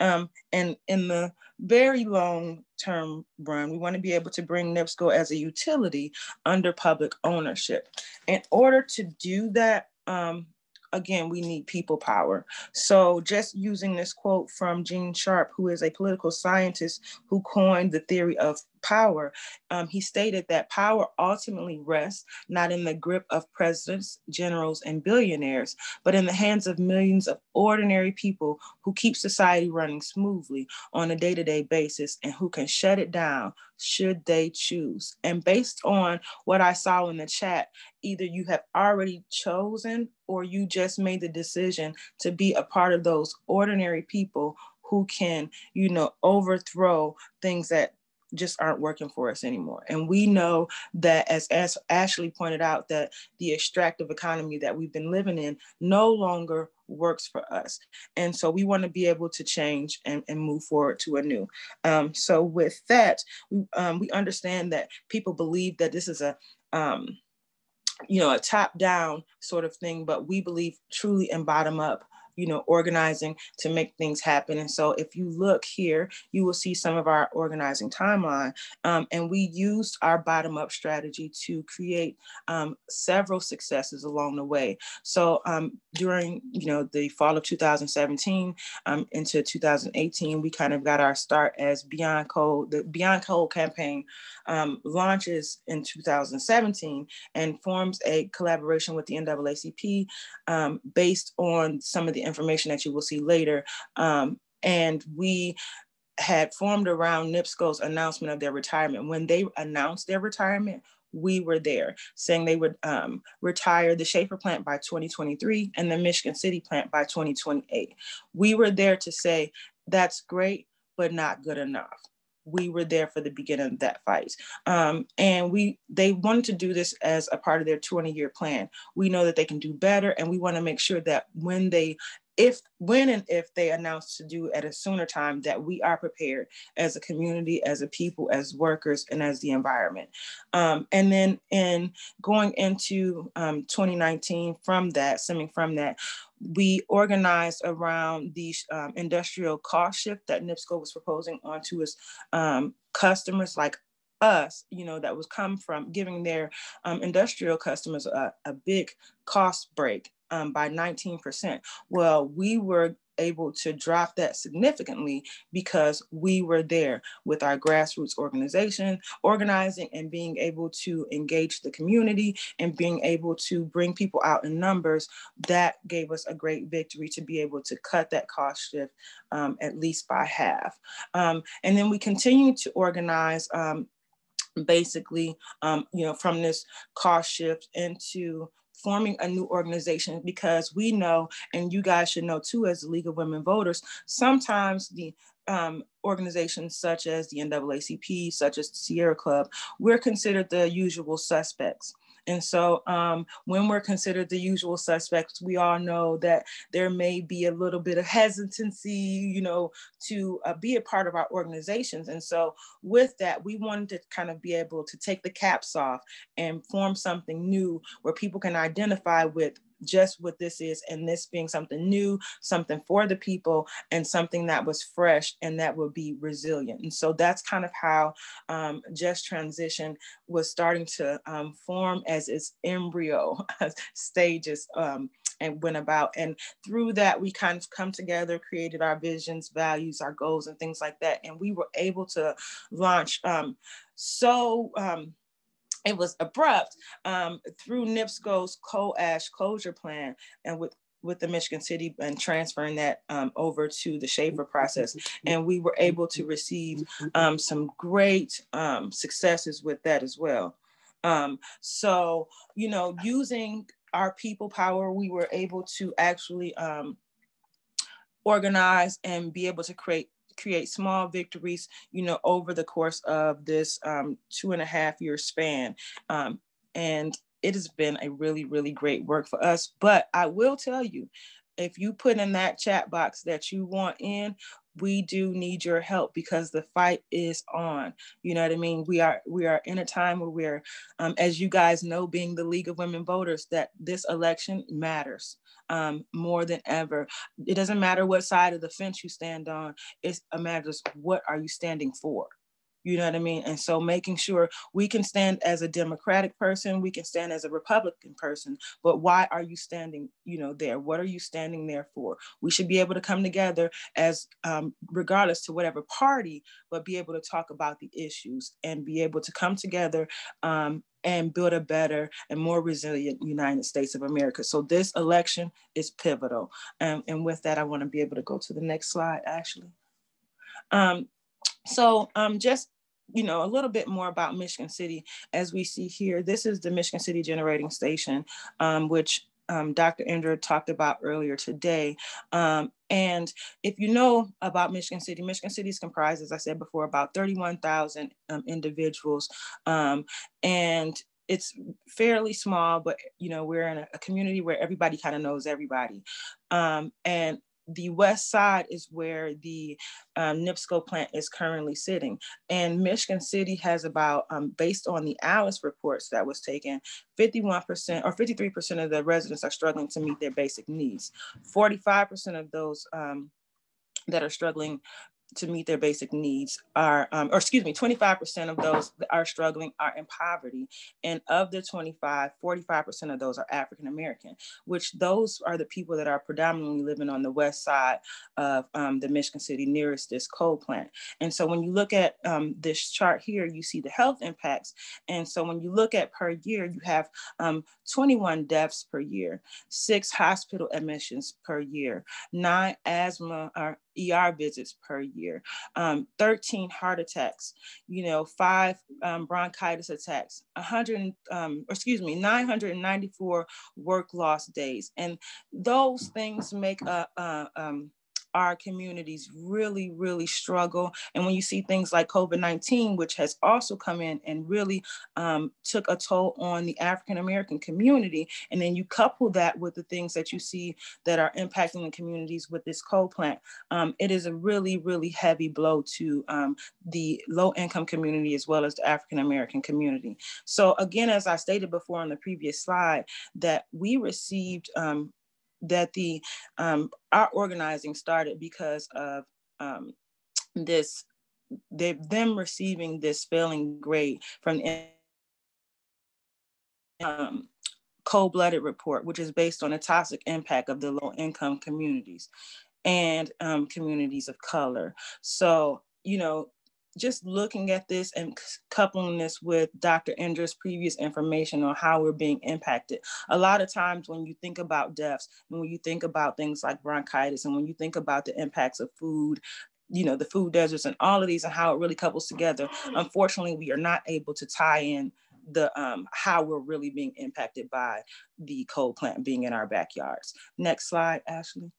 Um, and in the very long term run, we want to be able to bring NIPSCO as a utility under public ownership. In order to do that, um, again, we need people power. So just using this quote from Gene Sharp, who is a political scientist who coined the theory of power, um, he stated that power ultimately rests not in the grip of presidents, generals, and billionaires, but in the hands of millions of ordinary people who keep society running smoothly on a day to day basis and who can shut it down should they choose. And based on what I saw in the chat, either you have already chosen or you just made the decision to be a part of those ordinary people who can, you know, overthrow things that just aren't working for us anymore. And we know that, as, as Ashley pointed out, that the extractive economy that we've been living in no longer works for us. And so we want to be able to change and, and move forward to a new. Um, so with that, we, um, we understand that people believe that this is a, um, you know, a top down sort of thing, but we believe truly in bottom up you know, organizing to make things happen. And so if you look here, you will see some of our organizing timeline. Um, and we used our bottom up strategy to create um, several successes along the way. So um, during, you know, the fall of 2017 um, into 2018, we kind of got our start as Beyond Coal. The Beyond Coal campaign um, launches in 2017 and forms a collaboration with the NAACP um, based on some of the information that you will see later. Um, and we had formed around NIPSCO's announcement of their retirement. When they announced their retirement, we were there saying they would um, retire the Schahfer plant by 2023 and the Michigan City plant by 2028. We were there to say, that's great, but not good enough we were there for the beginning of that fight. Um, and we they wanted to do this as a part of their 20 year plan. We know that they can do better, and we want to make sure that when they if when and if they announce to do at a sooner time that we are prepared as a community as a people as workers and as the environment um, and then in going into um, 2019 from that stemming from that we organized around the um, industrial cost shift that NIPSCO was proposing onto its um, customers like us, you know, that was come from giving their um, industrial customers a, a, big cost break um, by 19%. Well, we were able to drop that significantly because we were there with our grassroots organization, organizing and being able to engage the community and being able to bring people out in numbers. That gave us a great victory to be able to cut that cost shift um, at least by half. Um, and then we continue to organize um, basically, um, you know, from this cost shift into forming a new organization because we know, and you guys should know too, as the League of Women Voters, sometimes the um, organizations such as the NAACP, such as the Sierra Club, we're considered the usual suspects. And so um, when we're considered the usual suspects, we all know that there may be a little bit of hesitancy, you know, to uh, be a part of our organizations. And so with that, we wanted to kind of be able to take the caps off and form something new where people can identify with just what this is and this being something new something for the people and something that was fresh and that would be resilient. And so that's kind of how um, just transition was starting to um, form as its embryo stages um, and went about. And through that we kind of come together created our visions values our goals and things like that. And we were able to launch um, so um, it was abrupt um, through NIPSCO's coal ash closure plan and with with the Michigan City and transferring that um, over to the Schahfer process. And we were able to receive um, some great um, successes with that as well. Um, so, you know, using our people power, we were able to actually um, organize and be able to create create small victories, you know, over the course of this um, two and a half year span. Um, and it has been a really, really great work for us. But I will tell you, if you put in that chat box that you want in, we do need your help because the fight is on. You know what I mean? We are we are in a time where we're, um, as you guys know, being the League of Women Voters, that this election matters um, more than ever. It doesn't matter what side of the fence you stand on. It's a matter of what are you standing for. You know what I mean? And so making sure we can stand as a Democratic person, we can stand as a Republican person, but why are you standing, you know, there? What are you standing there for? We should be able to come together as, um, regardless to whatever party, but be able to talk about the issues and be able to come together um, and build a better and more resilient United States of America. So this election is pivotal. Um, and with that, I want to be able to go to the next slide, actually. Um, so um, just you know, a little bit more about Michigan City. As we see here, this is the Michigan City Generating Station, um, which um, Dr. Indra talked about earlier today. Um, and if you know about Michigan City, Michigan City is comprised, as I said before, about 31,000 um, individuals. Um, and it's fairly small, but you know, we're in a, a community where everybody kind of knows everybody. Um, and the west side is where the um, NIPSCO plant is currently sitting. And Michigan City has about, um, based on the ALICE reports that was taken, 51% or 53% of the residents are struggling to meet their basic needs. 45% of those um, that are struggling to meet their basic needs are, um, or excuse me, 25% of those that are struggling are in poverty. And of the 25, 45% of those are African American, which those are the people that are predominantly living on the west side of um, the Michigan City nearest this coal plant. And so when you look at um, this chart here, you see the health impacts. And so when you look at per year, you have um, 21 deaths per year, six hospital admissions per year, nine asthma or ER visits per year, um, 13 heart attacks, you know, five um, bronchitis attacks, 100, um, excuse me, 994 work loss days. And those things make a, a um, our communities really, really struggle. And when you see things like COVID 19, which has also come in and really um, took a toll on the African American community, and then you couple that with the things that you see that are impacting the communities with this coal plant, um, it is a really, really heavy blow to um, the low income community as well as the African American community. So, again, as I stated before on the previous slide, that we received um, that the um, our organizing started because of um, this they, them receiving this failing grade from the um, Coal Blooded report, which is based on the toxic impact of the low-income communities and um, communities of color. So, you know, just looking at this and coupling this with Dr. Indra's previous information on how we're being impacted. A lot of times when you think about deaths and when you think about things like bronchitis and when you think about the impacts of food you know the food deserts and all of these and how it really couples together unfortunately we are not able to tie in the um, how we're really being impacted by the coal plant being in our backyards next slide ashley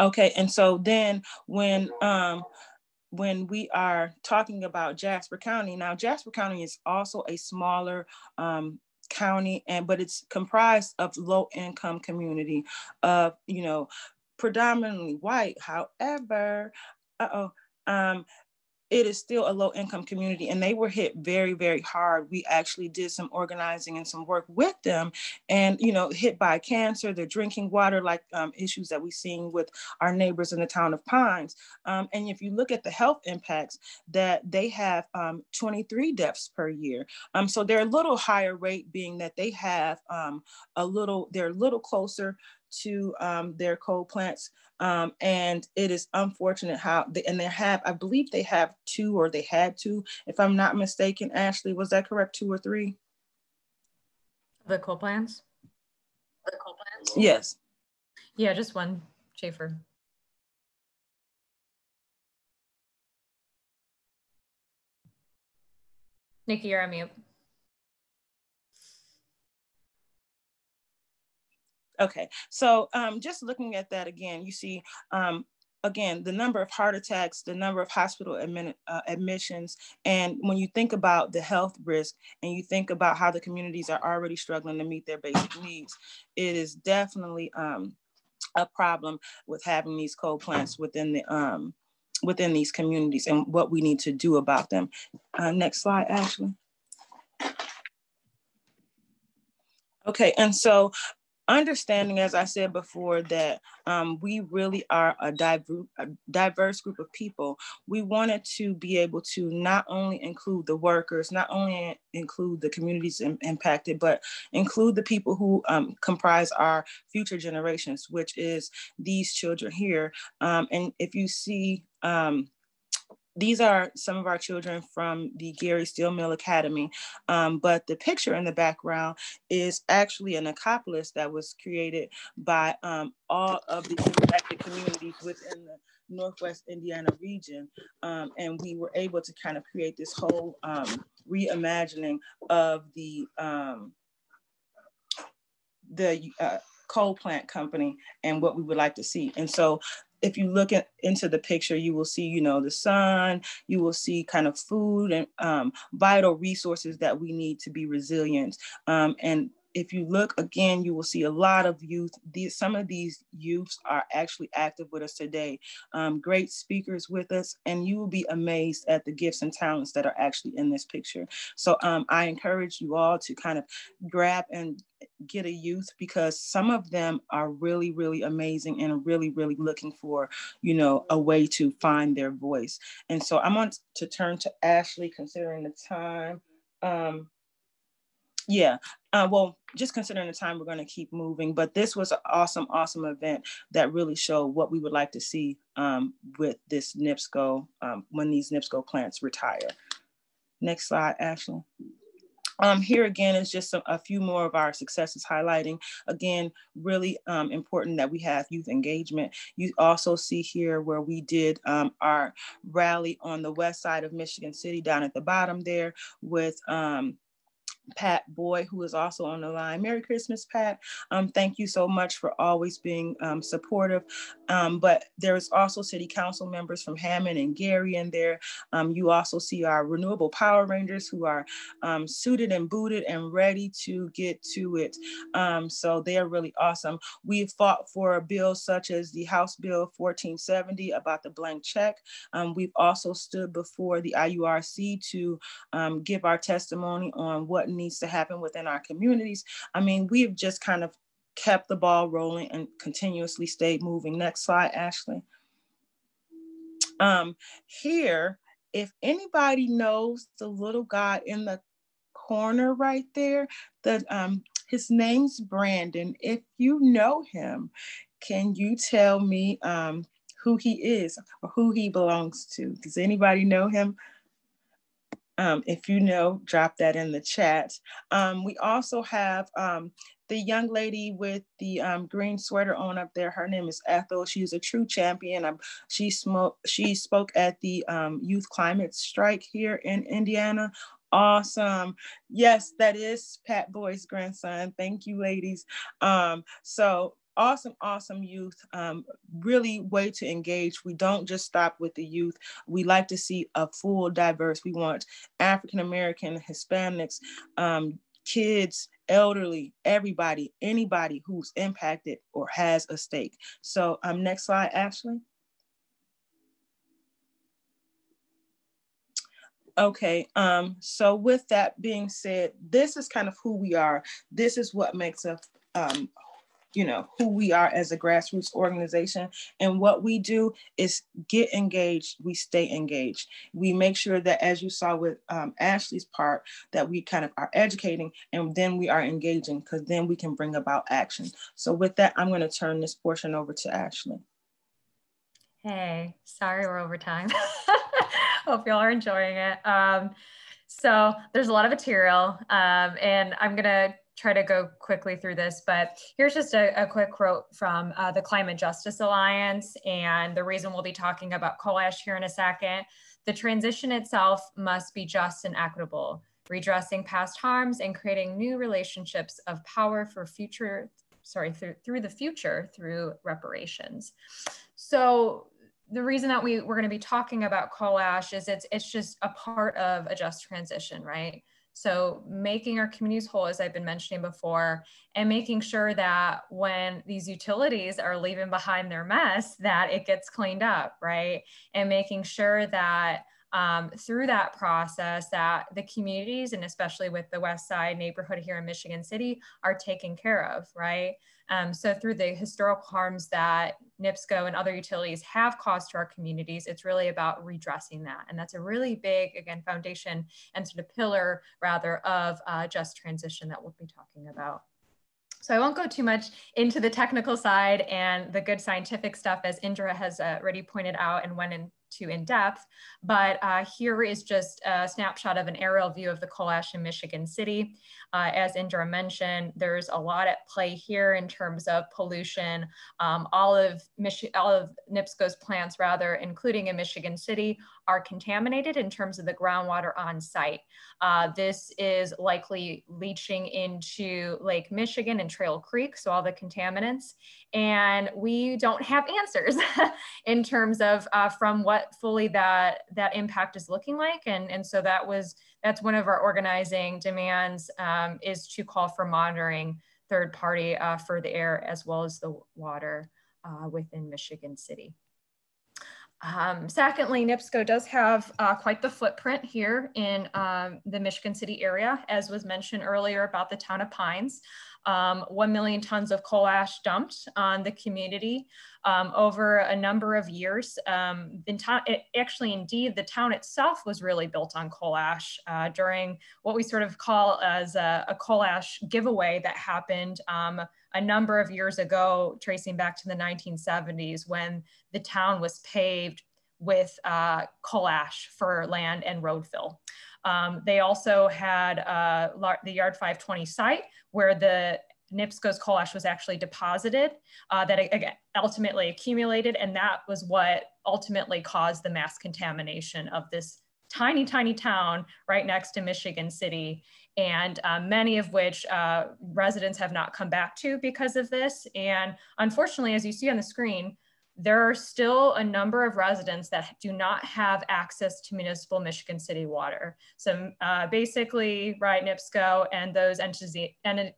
Okay, and so then when um, when we are talking about Jasper County, now Jasper County is also a smaller um, county, and but it's comprised of low income community of you know predominantly white. However, uh oh. Um, it is still a low income community and they were hit very very hard. We actually did some organizing and some work with them and you know hit by cancer. Their drinking water like um, issues that we've seen with our neighbors in the town of pines. Um, and if you look at the health impacts that they have um, 23 deaths per year. Um, so they're a little higher rate being that they have um, a little they're a little closer to um, their coal plants. Um, and it is unfortunate how they, and they have, I believe they have two or they had two, if I'm not mistaken, Ashley, was that correct? Two or three? the coal plants? The coal plants? Yes. Yeah, just one, Schahfer. Nikki, you're on mute. Okay, so um, just looking at that again, you see, um, again, the number of heart attacks, the number of hospital uh, admissions, and when you think about the health risk and you think about how the communities are already struggling to meet their basic needs, it is definitely um, a problem with having these coal plants within the um, within these communities and what we need to do about them. Uh, next slide, Ashley. Okay, and so understanding, as I said before, that um, we really are a, diver a diverse group of people, we wanted to be able to not only include the workers, not only include the communities in, impacted, but include the people who um, comprise our future generations, which is these children here. Um, and if you see, um, these are some of our children from the Gary Steel Mill Academy, um, but the picture in the background is actually an Ecopolis that was created by um, all of the impacted communities within the Northwest Indiana region. Um, and we were able to kind of create this whole um, reimagining of the, um, the uh, coal plant company and what we would like to see. And so if you look at, into the picture, you will see, you know, the sun, you will see kind of food and um, vital resources that we need to be resilient. Um, and if you look again, you will see a lot of youth. These, some of these youths are actually active with us today. Um, great speakers with us, and you will be amazed at the gifts and talents that are actually in this picture. So um, I encourage you all to kind of grab and get a youth because some of them are really, really amazing and really, really looking for, you know, a way to find their voice. And so I'm on to turn to Ashley, considering the time. Um, yeah, uh, well, just considering the time, we're going to keep moving. But this was an awesome, awesome event that really showed what we would like to see um, with this NIPSCO um, when these NIPSCO plants retire. Next slide, Ashley. Um, here again is just a, a, few more of our successes highlighting, again, really um, important that we have youth engagement. You also see here where we did um, our rally on the west side of Michigan City down at the bottom there with um, Pat Boyd, who is also on the line. Merry Christmas, Pat. Um, thank you so much for always being um, supportive. Um, but there's also city council members from Hammond and Gary in there. Um, you also see our renewable power rangers who are um, suited and booted and ready to get to it. Um, so they are really awesome. We've fought for a bill such as the House Bill 1470 about the blank check. we've also stood before the IURC to give our testimony on what needs to happen within our communities. I mean, we've just kind of kept the ball rolling and continuously stayed moving. Next slide, Ashley. Um, here, if anybody knows the little guy in the corner right there, the um, his name's Brandon. If you know him, can you tell me um, who he is or who he belongs to? Does anybody know him? Um, if you know, drop that in the chat. Um, we also have um, the young lady with the um, green sweater on up there. Her name is Ethel. She's a true champion. Um, she, she spoke at the um, youth climate strike here in Indiana. Awesome. Yes, that is Pat Boyd's grandson. Thank you, ladies. so awesome, awesome youth, um, really way to engage. We don't just stop with the youth. We like to see a full diverse. We want African American, Hispanics, um, kids, elderly, everybody, anybody who's impacted or has a stake. So um, next slide, Ashley. Okay, um, so with that being said, this is kind of who we are. This is what makes us um, you know who we are as a grassroots organization. And what we do is get engaged we stay engaged. We make sure that as you saw with um, ashley's part that we kind of are educating and then we are engaging because then we can bring about action. So with that i'm going to turn this portion over to ashley. Hey sorry we're over time. Hope y'all are enjoying it. Um, so there's a lot of material um, and i'm going to try to go quickly through this, but here's just a, a quick quote from uh, the Climate Justice Alliance. And the reason we'll be talking about coal ash here in a second, the transition itself must be just and equitable, redressing past harms and creating new relationships of power for future, sorry, through, through the future through reparations. So the reason that we, we're gonna be talking about coal ash is it's, it's just a part of a just transition, right? So making our communities whole, as I've been mentioning before, and making sure that when these utilities are leaving behind their mess, that it gets cleaned up, right? And making sure that um, through that process that the communities and especially with the west side neighborhood here in michigan city are taken care of right um, so through the historical harms that NIPSCO and other utilities have caused to our communities, it's really about redressing that. And that's a really big, again, foundation and sort of pillar rather of uh, just transition that we'll be talking about. So I won't go too much into the technical side and the good scientific stuff as Indra has uh, already pointed out and went in to in depth, but uh, here is just a snapshot of an aerial view of the coal ash in Michigan City. Uh, as Indra mentioned, there's a lot at play here in terms of pollution. Um, all of Michi all of NIPSCO's plants, rather, including in Michigan City, are contaminated in terms of the groundwater on site. Uh, this is likely leaching into Lake Michigan and Trail Creek, so all the contaminants. And we don't have answers in terms of uh, from what fully that, that impact is looking like. And, and so that was, that's one of our organizing demands um, is to call for monitoring third party uh, for the air as well as the water uh, within Michigan City. Um, secondly, NIPSCO does have uh, quite the footprint here in um, the Michigan City area, as was mentioned earlier about the town of Pines. Um, 1 million tons of coal ash dumped on the community um, over a number of years. Um, it, actually, indeed, the town itself was really built on coal ash uh, during what we sort of call as a, a coal ash giveaway that happened um, a number of years ago, tracing back to the 1970s when the town was paved with uh, coal ash for land and road fill. Um, they also had uh, the Yard 520 site where the NIPSCO's coal ash was actually deposited uh, that again ultimately accumulated and that was what ultimately caused the mass contamination of this tiny tiny town right next to Michigan City and uh, many of which uh, residents have not come back to because of this and unfortunately as you see on the screen there are still a number of residents that do not have access to municipal Michigan City water. So uh, basically, right, NIPSCO and those entities,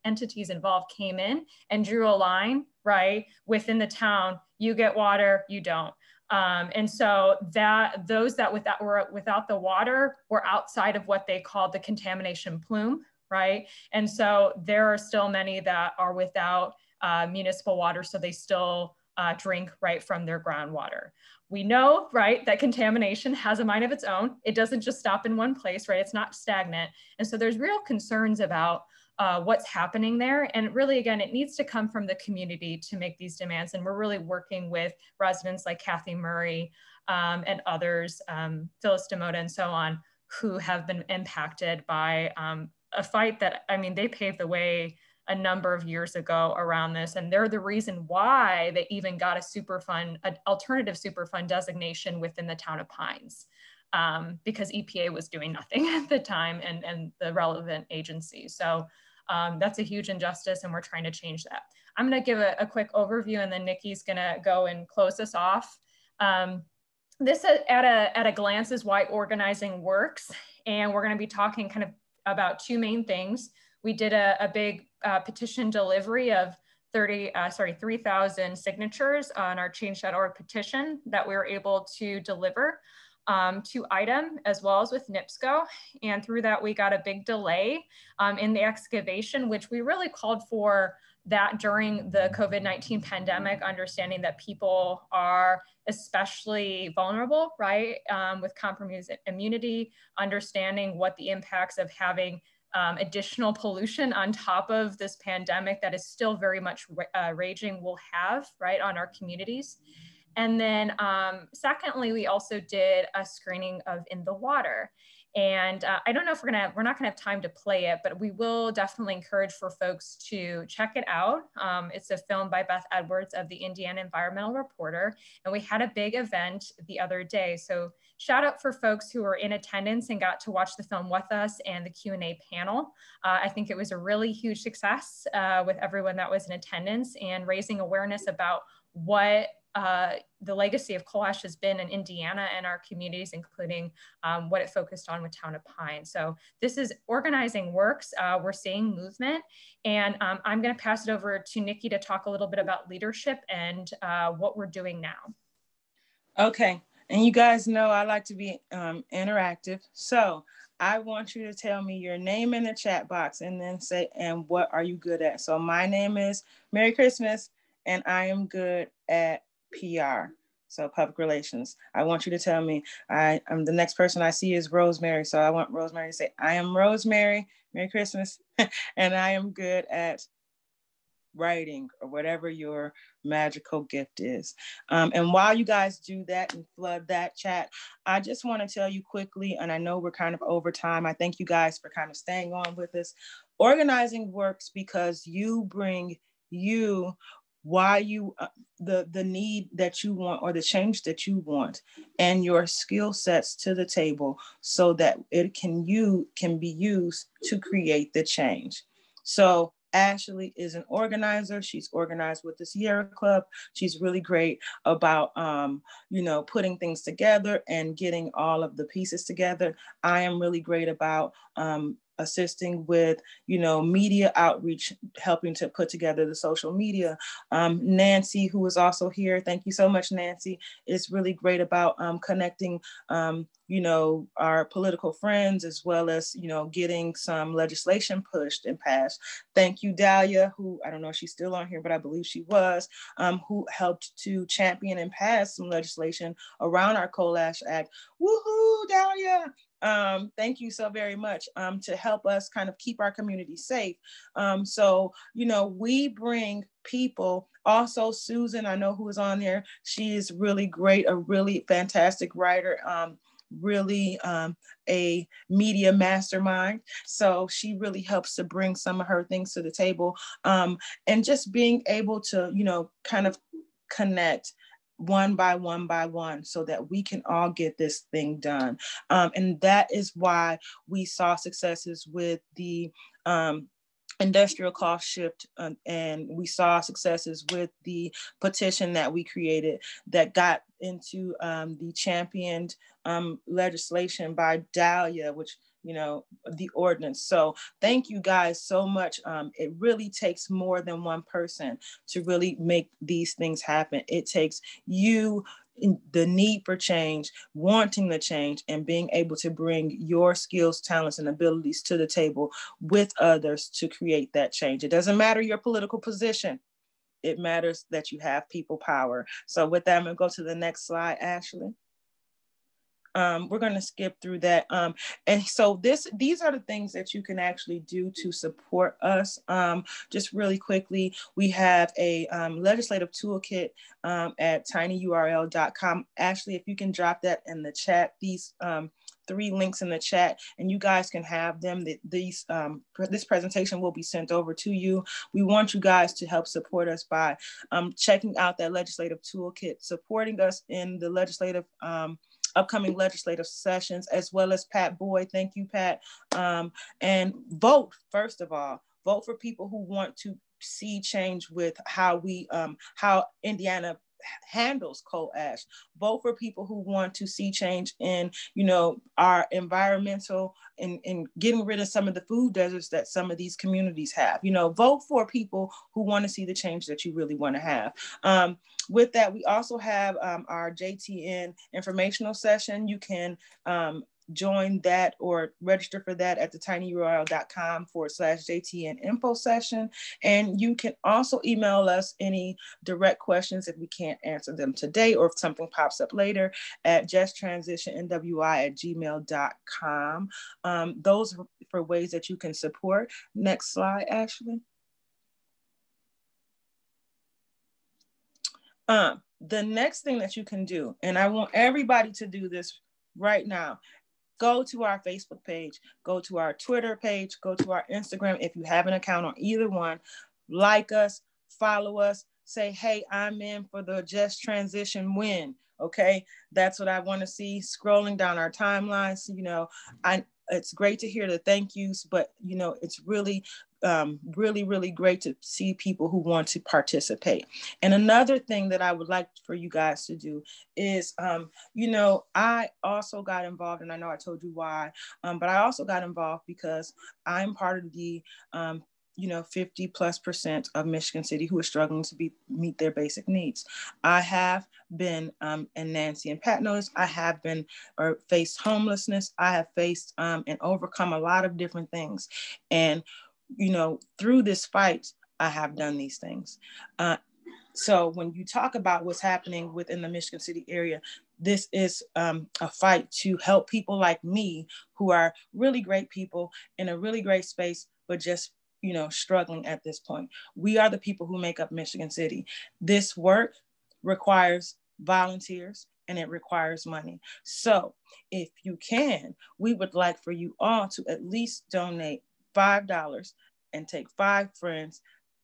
entities involved came in and drew a line, right, within the town, you get water, you don't. Um, and so that those that without, were without the water were outside of what they called the contamination plume, right? And so there are still many that are without uh, municipal water, so they still uh, drink right from their groundwater. We know, right, that contamination has a mind of its own. It doesn't just stop in one place, right? It's not stagnant. And so there's real concerns about uh, what's happening there. And really, again, it needs to come from the community to make these demands. And we're really working with residents like Kathy Murray um, and others, um, Phyllis Demota and so on, who have been impacted by um, a fight that, I mean, they paved the way a number of years ago around this. And they're the reason why they even got a Superfund, an alternative Superfund designation within the town of Pines. Um, because EPA was doing nothing at the time and, and the relevant agencies. So um, that's a huge injustice and we're trying to change that. I'm gonna give a, a quick overview and then Nikki's gonna go and close us off. Um, this at a, at a glance is why organizing works. And we're gonna be talking kind of about two main things. We did a, a big uh, petition delivery of 30, uh, sorry, 3,000 signatures on our change.org petition that we were able to deliver um, to IDEM as well as with NIPSCO. And through that, we got a big delay um, in the excavation, which we really called for that during the COVID-19 pandemic, understanding that people are especially vulnerable, right, um, with compromised immunity, understanding what the impacts of having um, additional pollution on top of this pandemic that is still very much uh, raging will have, right, on our communities. And then um, secondly, we also did a screening of in the water. And uh, I don't know if we're gonna, we're not gonna have time to play it, but we will definitely encourage for folks to check it out. Um, it's a film by Beth Edwards of the Indiana Environmental Reporter. And we had a big event the other day. So shout out for folks who were in attendance and got to watch the film with us and the Q&A panel. Uh, I think it was a really huge success uh, with everyone that was in attendance and raising awareness about what uh, the legacy of coal ash has been in Indiana and our communities, including um, what it focused on with Town of Pine. So this is organizing works. Uh, we're seeing movement. And um, I'm gonna pass it over to Nikki to talk a little bit about leadership and uh, what we're doing now. Okay, and you guys know I like to be um, interactive. So I want you to tell me your name in the chat box and then say, and what are you good at? So my name is Merry Christmas and I am good at PR. So public relations. I want you to tell me I am the next person I see is Rosemary. So I want Rosemary to say, I am Rosemary, Merry Christmas. and I am good at writing or whatever your magical gift is. Um, and while you guys do that and flood that chat, I just want to tell you quickly, and I know we're kind of over time. I thank you guys for kind of staying on with us. Organizing works because you bring you why you uh, the the need that you want or the change that you want and your skill sets to the table so that it can you can be used to create the change so Ashley is an organizer. She's organized with the Sierra Club. She's really great about, um, you know, putting things together and getting all of the pieces together. I am really great about um, assisting with, you know, media outreach, helping to put together the social media. Um, Nancy, who is also here, thank you so much, Nancy, It's really great about um, connecting, um, you know, our political friends as well as, you know, getting some legislation pushed and passed. Thank you, Dalia, who I don't know if she's still on here, but I believe she was, um, who helped to champion and pass some legislation around our Coal Ash Act. Woohoo, Dalia! Um, thank you so very much um, to help us kind of keep our community safe. Um, so, you know, we bring people. Also, Susan, I know who is on there. She is really great, a really fantastic writer. Um, really um, a media mastermind. So she really helps to bring some of her things to the table um, and just being able to, you know, kind of connect one by one by one so that we can all get this thing done. Um, and that is why we saw successes with the um, industrial cost shift um, and we saw successes with the petition that we created that got into um, the championed um, legislation by Dalia, which you know, the ordinance. So thank you guys so much. Um, it really takes more than one person to really make these things happen. It takes you the need for change, wanting the change, and being able to bring your skills, talents, and abilities to the table with others to create that change. It doesn't matter your political position. It matters that you have people power. So with that, I'm gonna go to the next slide, Ashley. Um, we're going to skip through that. Um, and so this, these are the things that you can actually do to support us. Um, just really quickly, we have a um, legislative toolkit um, at tinyurl.com. Ashley, if you can drop that in the chat, these um, three links in the chat and you guys can have them that these um, this presentation will be sent over to you we want you guys to help support us by um, checking out that legislative toolkit supporting us in the legislative um, upcoming legislative sessions, as well as Pat Boyd. Thank you, Pat. Um, and vote, first of all, vote for people who want to see change with how we, um, how Indiana handles coal ash vote for people who want to see change in you know our environmental and, and getting rid of some of the food deserts that some of these communities have. You know vote for people who want to see the change that you really want to have. Um, with that we also have um, our jtn informational session. You can um, join that or register for that at the tinyurl.com forward slash JTN info session. And you can also email us any direct questions if we can't answer them today or if something pops up later at justtransitionNWI at gmail.com. Um, those are for ways that you can support. Next slide, Ashley. Um, the next thing that you can do, and I want everybody to do this right now, go to our Facebook page, go to our Twitter page, go to our Instagram if you have an account on either one. Like us, follow us, say, hey, I'm in for the just transition win. Okay, that's what I want to see. Scrolling down our timelines, you know, I it's great to hear the thank yous, but you know, it's really um, really, really great to see people who want to participate. And another thing that I would like for you guys to do is, um, you know, I also got involved, and I know I told you why, um, but I also got involved because I'm part of the um, you know 50 plus percent of michigan city who are struggling to be meet their basic needs. I have been um, and nancy and pat knows i have been or faced homelessness. I have faced um, and overcome a lot of different things. And you know through this fight i have done these things uh, so when you talk about what's happening within the michigan city area this is um, a fight to help people like me who are really great people in a really great space but just you know, struggling at this point. We are the people who make up Michigan City. This work requires volunteers and it requires money. So if you can, we would like for you all to at least donate $5 and take five friends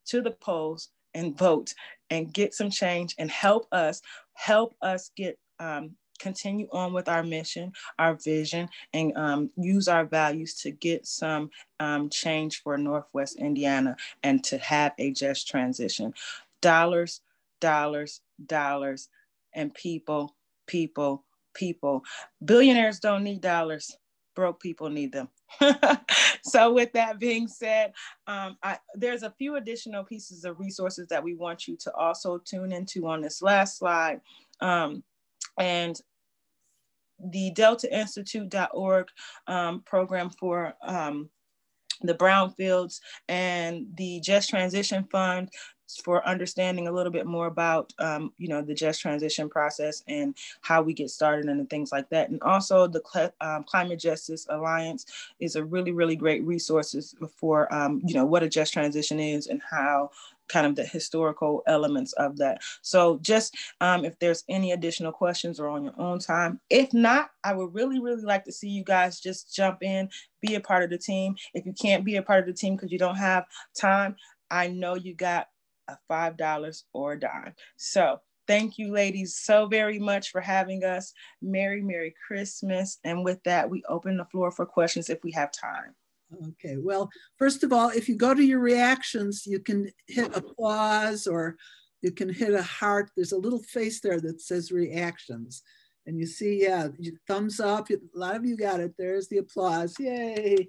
to the polls and vote and get some change and help us, help us get um, continue on with our mission, our vision, and um, use our values to get some um, change for Northwest Indiana and to have a just transition. Dollars, dollars, dollars, and people, people, people. Billionaires don't need dollars, broke people need them. so with that being said, um, I, there's a few additional pieces of resources that we want you to also tune into on this last slide. Um, and the deltainstitute.org um, program for um, the brownfields and the just transition fund for understanding a little bit more about um, you know the just transition process and how we get started and things like that and also the Cl um, climate justice alliance is a really really great resources for um, you know what a just transition is and how kind of the historical elements of that. So just um, if there's any additional questions or on your own time, if not, I would really, really like to see you guys just jump in, be a part of the team. If you can't be a part of the team because you don't have time, I know you got a $5 or a dime. So thank you ladies so very much for having us. Merry, Merry Christmas. And with that, we open the floor for questions if we have time. Okay, well, first of all, if you go to your reactions, you can hit applause or you can hit a heart. There's a little face there that says reactions. And you see, yeah, thumbs up. A lot of you got it. There's the applause. Yay.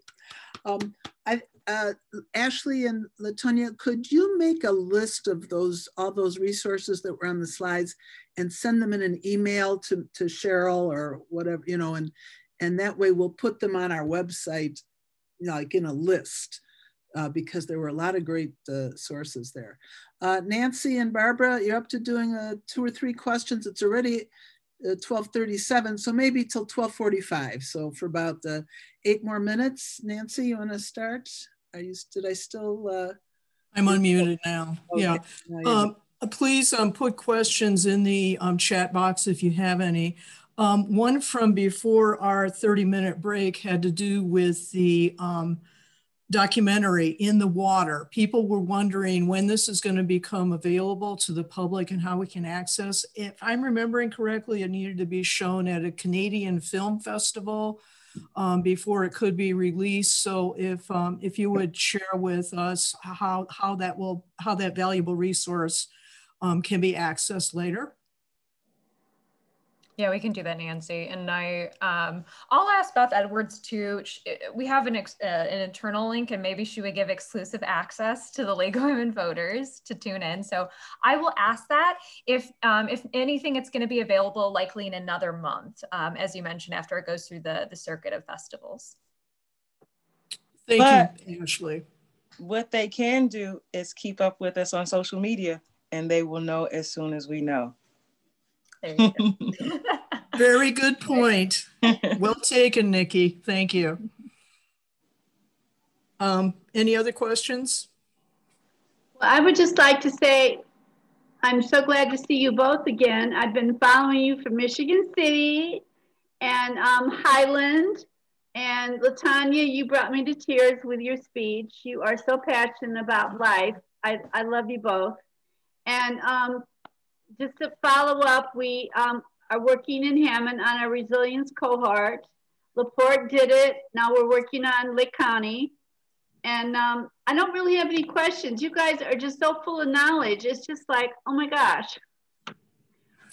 Um, I, uh, Ashley and La'Tonya, could you make a list of those all those resources that were on the slides and send them in an email to, to Cheryl or whatever, you know, and and that way we'll put them on our website like in a list uh, because there were a lot of great uh, sources there. Uh, Nancy and Barbara, you're up to doing uh, two or three questions. It's already 1237, uh, so maybe till 1245. So for about uh, eight more minutes. Nancy, you wanna start? Are you, did I still? I'm unmuted now, okay. yeah. Um, please um, put questions in the um, chat box if you have any. Um, one from before our 30 minute break had to do with the um, documentary In the Water. People were wondering when this is going to become available to the public and how we can access. If I'm remembering correctly, it needed to be shown at a Canadian film festival um, before it could be released. So if um, if you would share with us how how that will how that valuable resource um, can be accessed later. Yeah, we can do that, Nancy. And I, um, I'll ask Beth Edwards to. We have an uh, an internal link, and maybe she would give exclusive access to the League of Women Voters to tune in. So I will ask that. If um, if anything, it's going to be available likely in another month, um, as you mentioned, after it goes through the the circuit of festivals. Thank but you, Ashley. What they can do is keep up with us on social media, and they will know as soon as we know. Very good point. well taken, Nikki. Thank you. Um, any other questions? Well, I would just like to say, I'm so glad to see you both again. I've been following you from Michigan City and um, Highland And La'Tonya, you brought me to tears with your speech. You are so passionate about life. I, I love you both. And um, just to follow up, we um, are working in Hammond on a resilience cohort. LaPorte did it. Now we're working on Lake County. And um, I don't really have any questions. You guys are just so full of knowledge. It's just like, oh my gosh.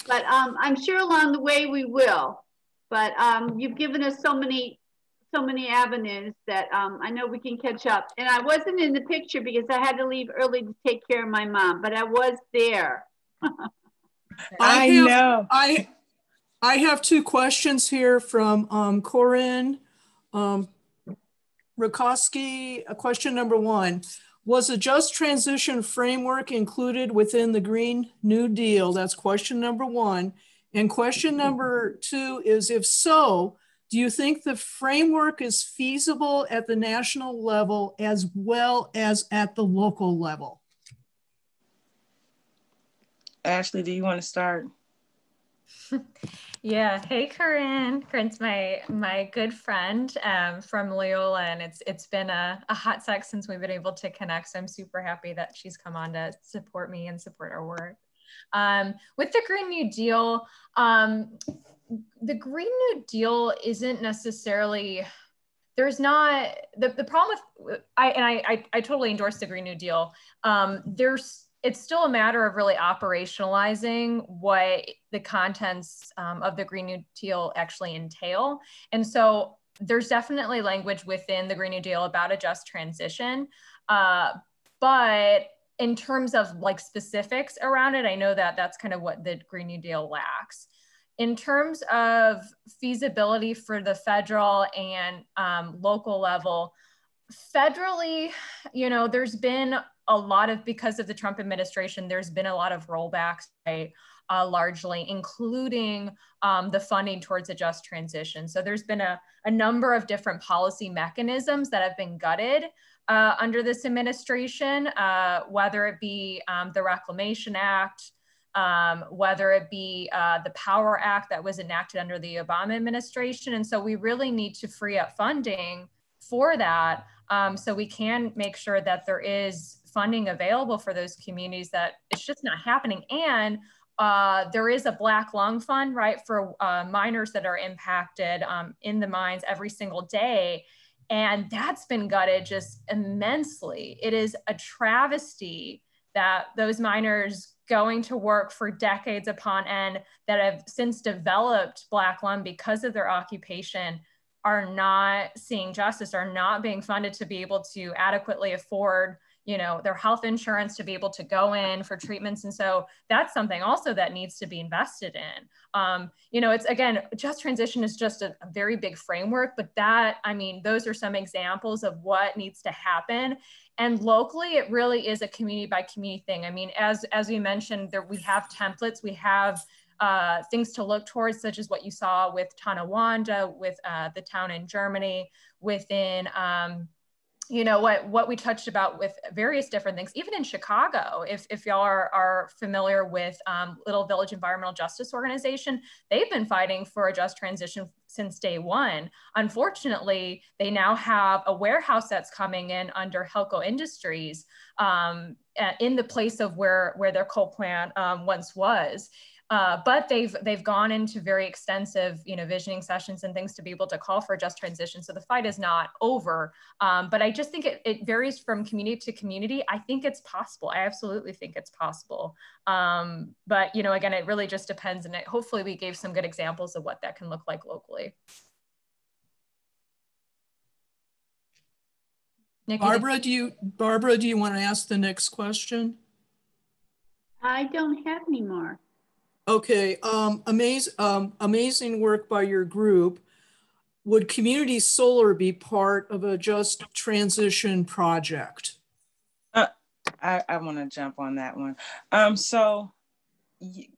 But um, I'm sure along the way we will. But um, you've given us so many, so many avenues that um, I know we can catch up. And I wasn't in the picture because I had to leave early to take care of my mom, but I was there. I, have, know. I I have two questions here from um, Corinne um, Rakowski. Question number one Was a just transition framework included within the Green New Deal? That's question number one. And question number two is if so, do you think the framework is feasible at the national level as well as at the local level? Ashley, do you want to start? yeah. Hey, Corinne. Corinne's my my good friend um, from Loyola, and it's it's been a, a hot sec since we've been able to connect. So I'm super happy that she's come on to support me and support our work. Um, with the Green New Deal, um, the Green New Deal isn't necessarily there's not the, the problem with I and I, I, I totally endorse the Green New Deal. Um, there's it's still a matter of really operationalizing what the contents um, of the Green New Deal actually entail. And so there's definitely language within the Green New Deal about a just transition. Uh, but in terms of like specifics around it, I know that that's kind of what the Green New Deal lacks. In terms of feasibility for the federal and um, local level, federally, you know, there's been a lot of because of the Trump administration, there's been a lot of rollbacks, right? Uh, largely, including um, the funding towards a just transition. So there's been a, a number of different policy mechanisms that have been gutted uh, under this administration, uh, whether it be um, the Reclamation Act, um, whether it be uh, the Power Act that was enacted under the Obama administration. And so we really need to free up funding for that um, so we can make sure that there is funding available for those communities that it's just not happening. And uh, there is a Black Lung Fund, right, for uh, miners that are impacted um, in the mines every single day. And that's been gutted just immensely. It is a travesty that those miners going to work for decades upon end that have since developed Black lung because of their occupation are not seeing justice, are not being funded to be able to adequately afford you know their health insurance to be able to go in for treatments. And so that's something also that needs to be invested in. Um, you know it's again just transition is just a, a, very big framework but that i mean those are some examples of what needs to happen. And locally it really is a community by community thing. I mean as as we mentioned there we have templates. We have uh, things to look towards, such as what you saw with Tonawanda, with uh, the town in Germany, within um, you know what what we touched about with various different things even in chicago if, if y'all are, are familiar with um, little village environmental justice organization they've been fighting for a just transition since day one. Unfortunately they now have a warehouse that's coming in under Hilco industries um, in the place of where where their coal plant um, once was uh, but they've they've gone into very extensive, you know, visioning sessions and things to be able to call for a just transition. So the fight is not over. Um, but I just think it, it varies from community to community. I think it's possible. I absolutely think it's possible. Um, but you know, again, it really just depends. And it, hopefully, we gave some good examples of what that can look like locally. Nikki, Barbara, do you Barbara, do you want to ask the next question? I don't have any more. Okay, um, amaz um, amazing work by your group. Would community solar be part of a just transition project? Uh, I, I want to jump on that one. Um, so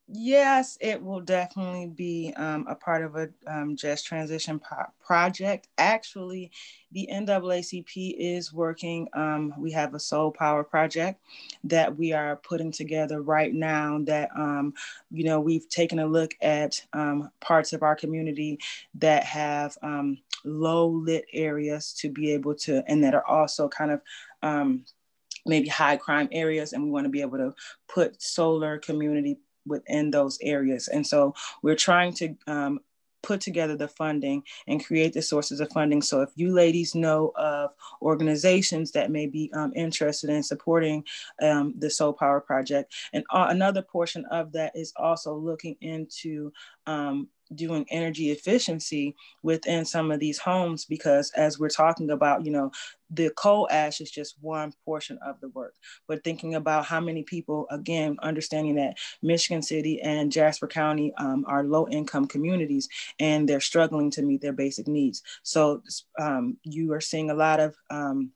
yes, it will definitely be um, a part of a um, just transition po- project. Actually, the NAACP is working. Um, we have a soul power project that we are putting together right now. That um, you know we've taken a look at um, parts of our community that have um, low lit areas to be able to, and that are also kind of maybe high crime areas and we want to be able to put solar community within those areas. And so we're trying to um, put together the funding and create the sources of funding. So if you ladies know of organizations that may be um, interested in supporting um, the Soul Power Project, and uh, another portion of that is also looking into um, doing energy efficiency within some of these homes because as we're talking about you know the coal ash is just one portion of the work. But thinking about how many people again understanding that michigan city and jasper county um, are low income communities and they're struggling to meet their basic needs. So um, you are seeing a lot of um,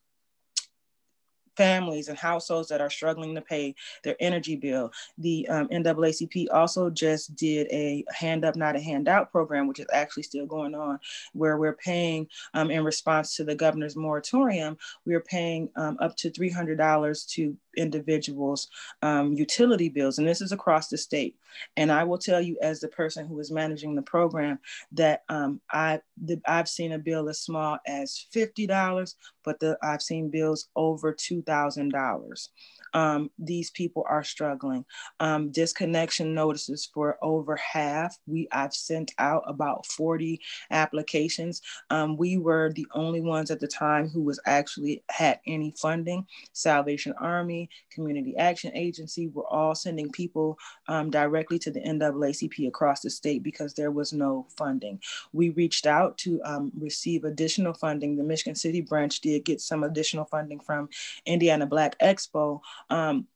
families and households that are struggling to pay their energy bill. The um, NAACP also just did a hand up, not a handout program, which is actually still going on, where we're paying um, in response to the governor's moratorium, we're paying um, up to $300 to individuals um, utility bills and this is across the state. And i will tell you as the person who is managing the program that um, I, the, i've seen a bill as small as $50 but the, i've seen bills over $2000 um, these people are struggling. Um, disconnection notices for over half. We I've sent out about 40 applications. Um, we were the only ones at the time who was actually had any funding. Salvation Army, Community Action Agency were all sending people um, directly to the NAACP across the state because there was no funding. We reached out to um, receive additional funding. The Michigan City branch did get some additional funding from Indiana Black Expo, um,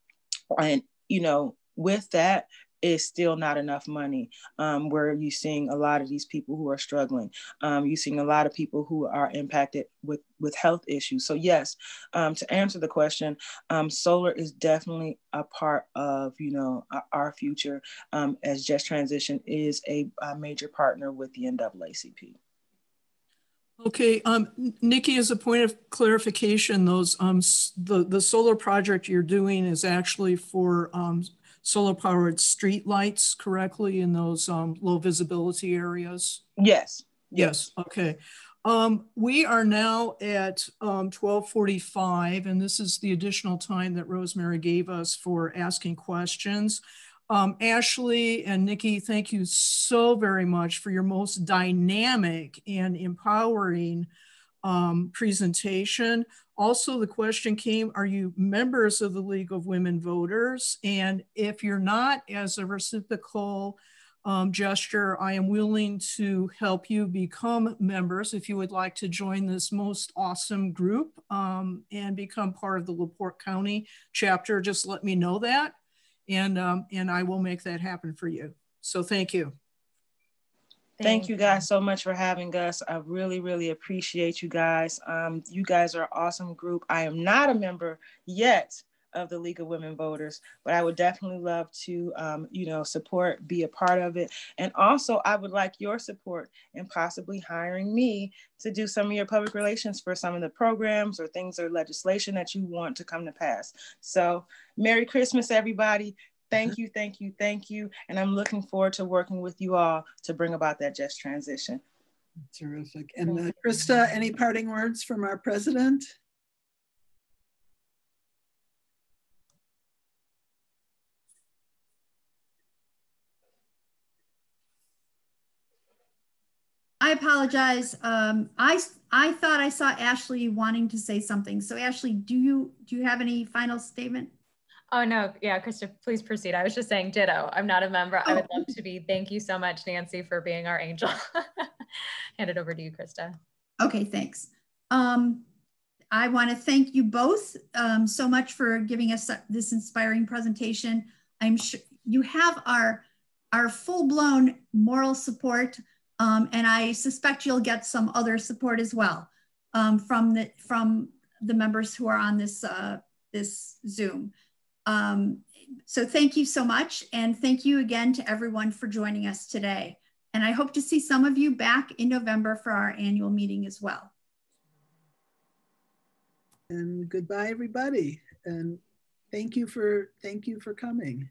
and you know, with that, is still not enough money. Um, where you're seeing a lot of these people who are struggling. Um, you're seeing a lot of people who are impacted with with health issues. So yes, um, to answer the question, um, solar is definitely a part of you know our future. Um, as Just Transition is a, a major partner with the NAACP. Okay, um, Nikki, as a point of clarification, those um, the the solar project you're doing is actually for um, solar powered street lights, correctly, in those um, low visibility areas. Yes. Yes. Okay. Um, we are now at um, 1245, and this is the additional time that Rosemary gave us for asking questions. Um, Ashley and Nikki, thank you so very much for your most dynamic and empowering um, presentation. Also, the question came, are you members of the League of Women Voters? And if you're not, as a reciprocal um, gesture, I am willing to help you become members if you would like to join this most awesome group um, and become part of the LaPorte County chapter. Just let me know that and um, and I will make that happen for you. So thank you. Thank you guys so much for having us. I really, really appreciate you guys. Um, you guys are an awesome group. I am not a member yet of the League of Women Voters, but I would definitely love to, um, you know, support, be a part of it. And also, I would like your support in possibly hiring me to do some of your public relations for some of the programs or things or legislation that you want to come to pass. So, Merry Christmas, everybody. Thank you, thank you, thank you. And I'm looking forward to working with you all to bring about that just transition. Terrific. And uh, Krista, any parting words from our president? Apologize. Um, I I thought I saw Ashley wanting to say something. So Ashley, do you do you have any final statement? Oh no, yeah, Krista, please proceed. I was just saying ditto. I'm not a member. Oh. I would love to be. Thank you so much, Nancy, for being our angel. Hand it over to you, Krista. Okay, thanks. Um, I want to thank you both um, so much for giving us this inspiring presentation. I'm sure you have our our full blown moral support. Um, and I suspect you'll get some other support as well um, from the from the members who are on this uh, this Zoom. Um, so thank you so much. And thank you again to everyone for joining us today. And I hope to see some of you back in November for our annual meeting as well. And goodbye, everybody. And thank you for thank you for coming.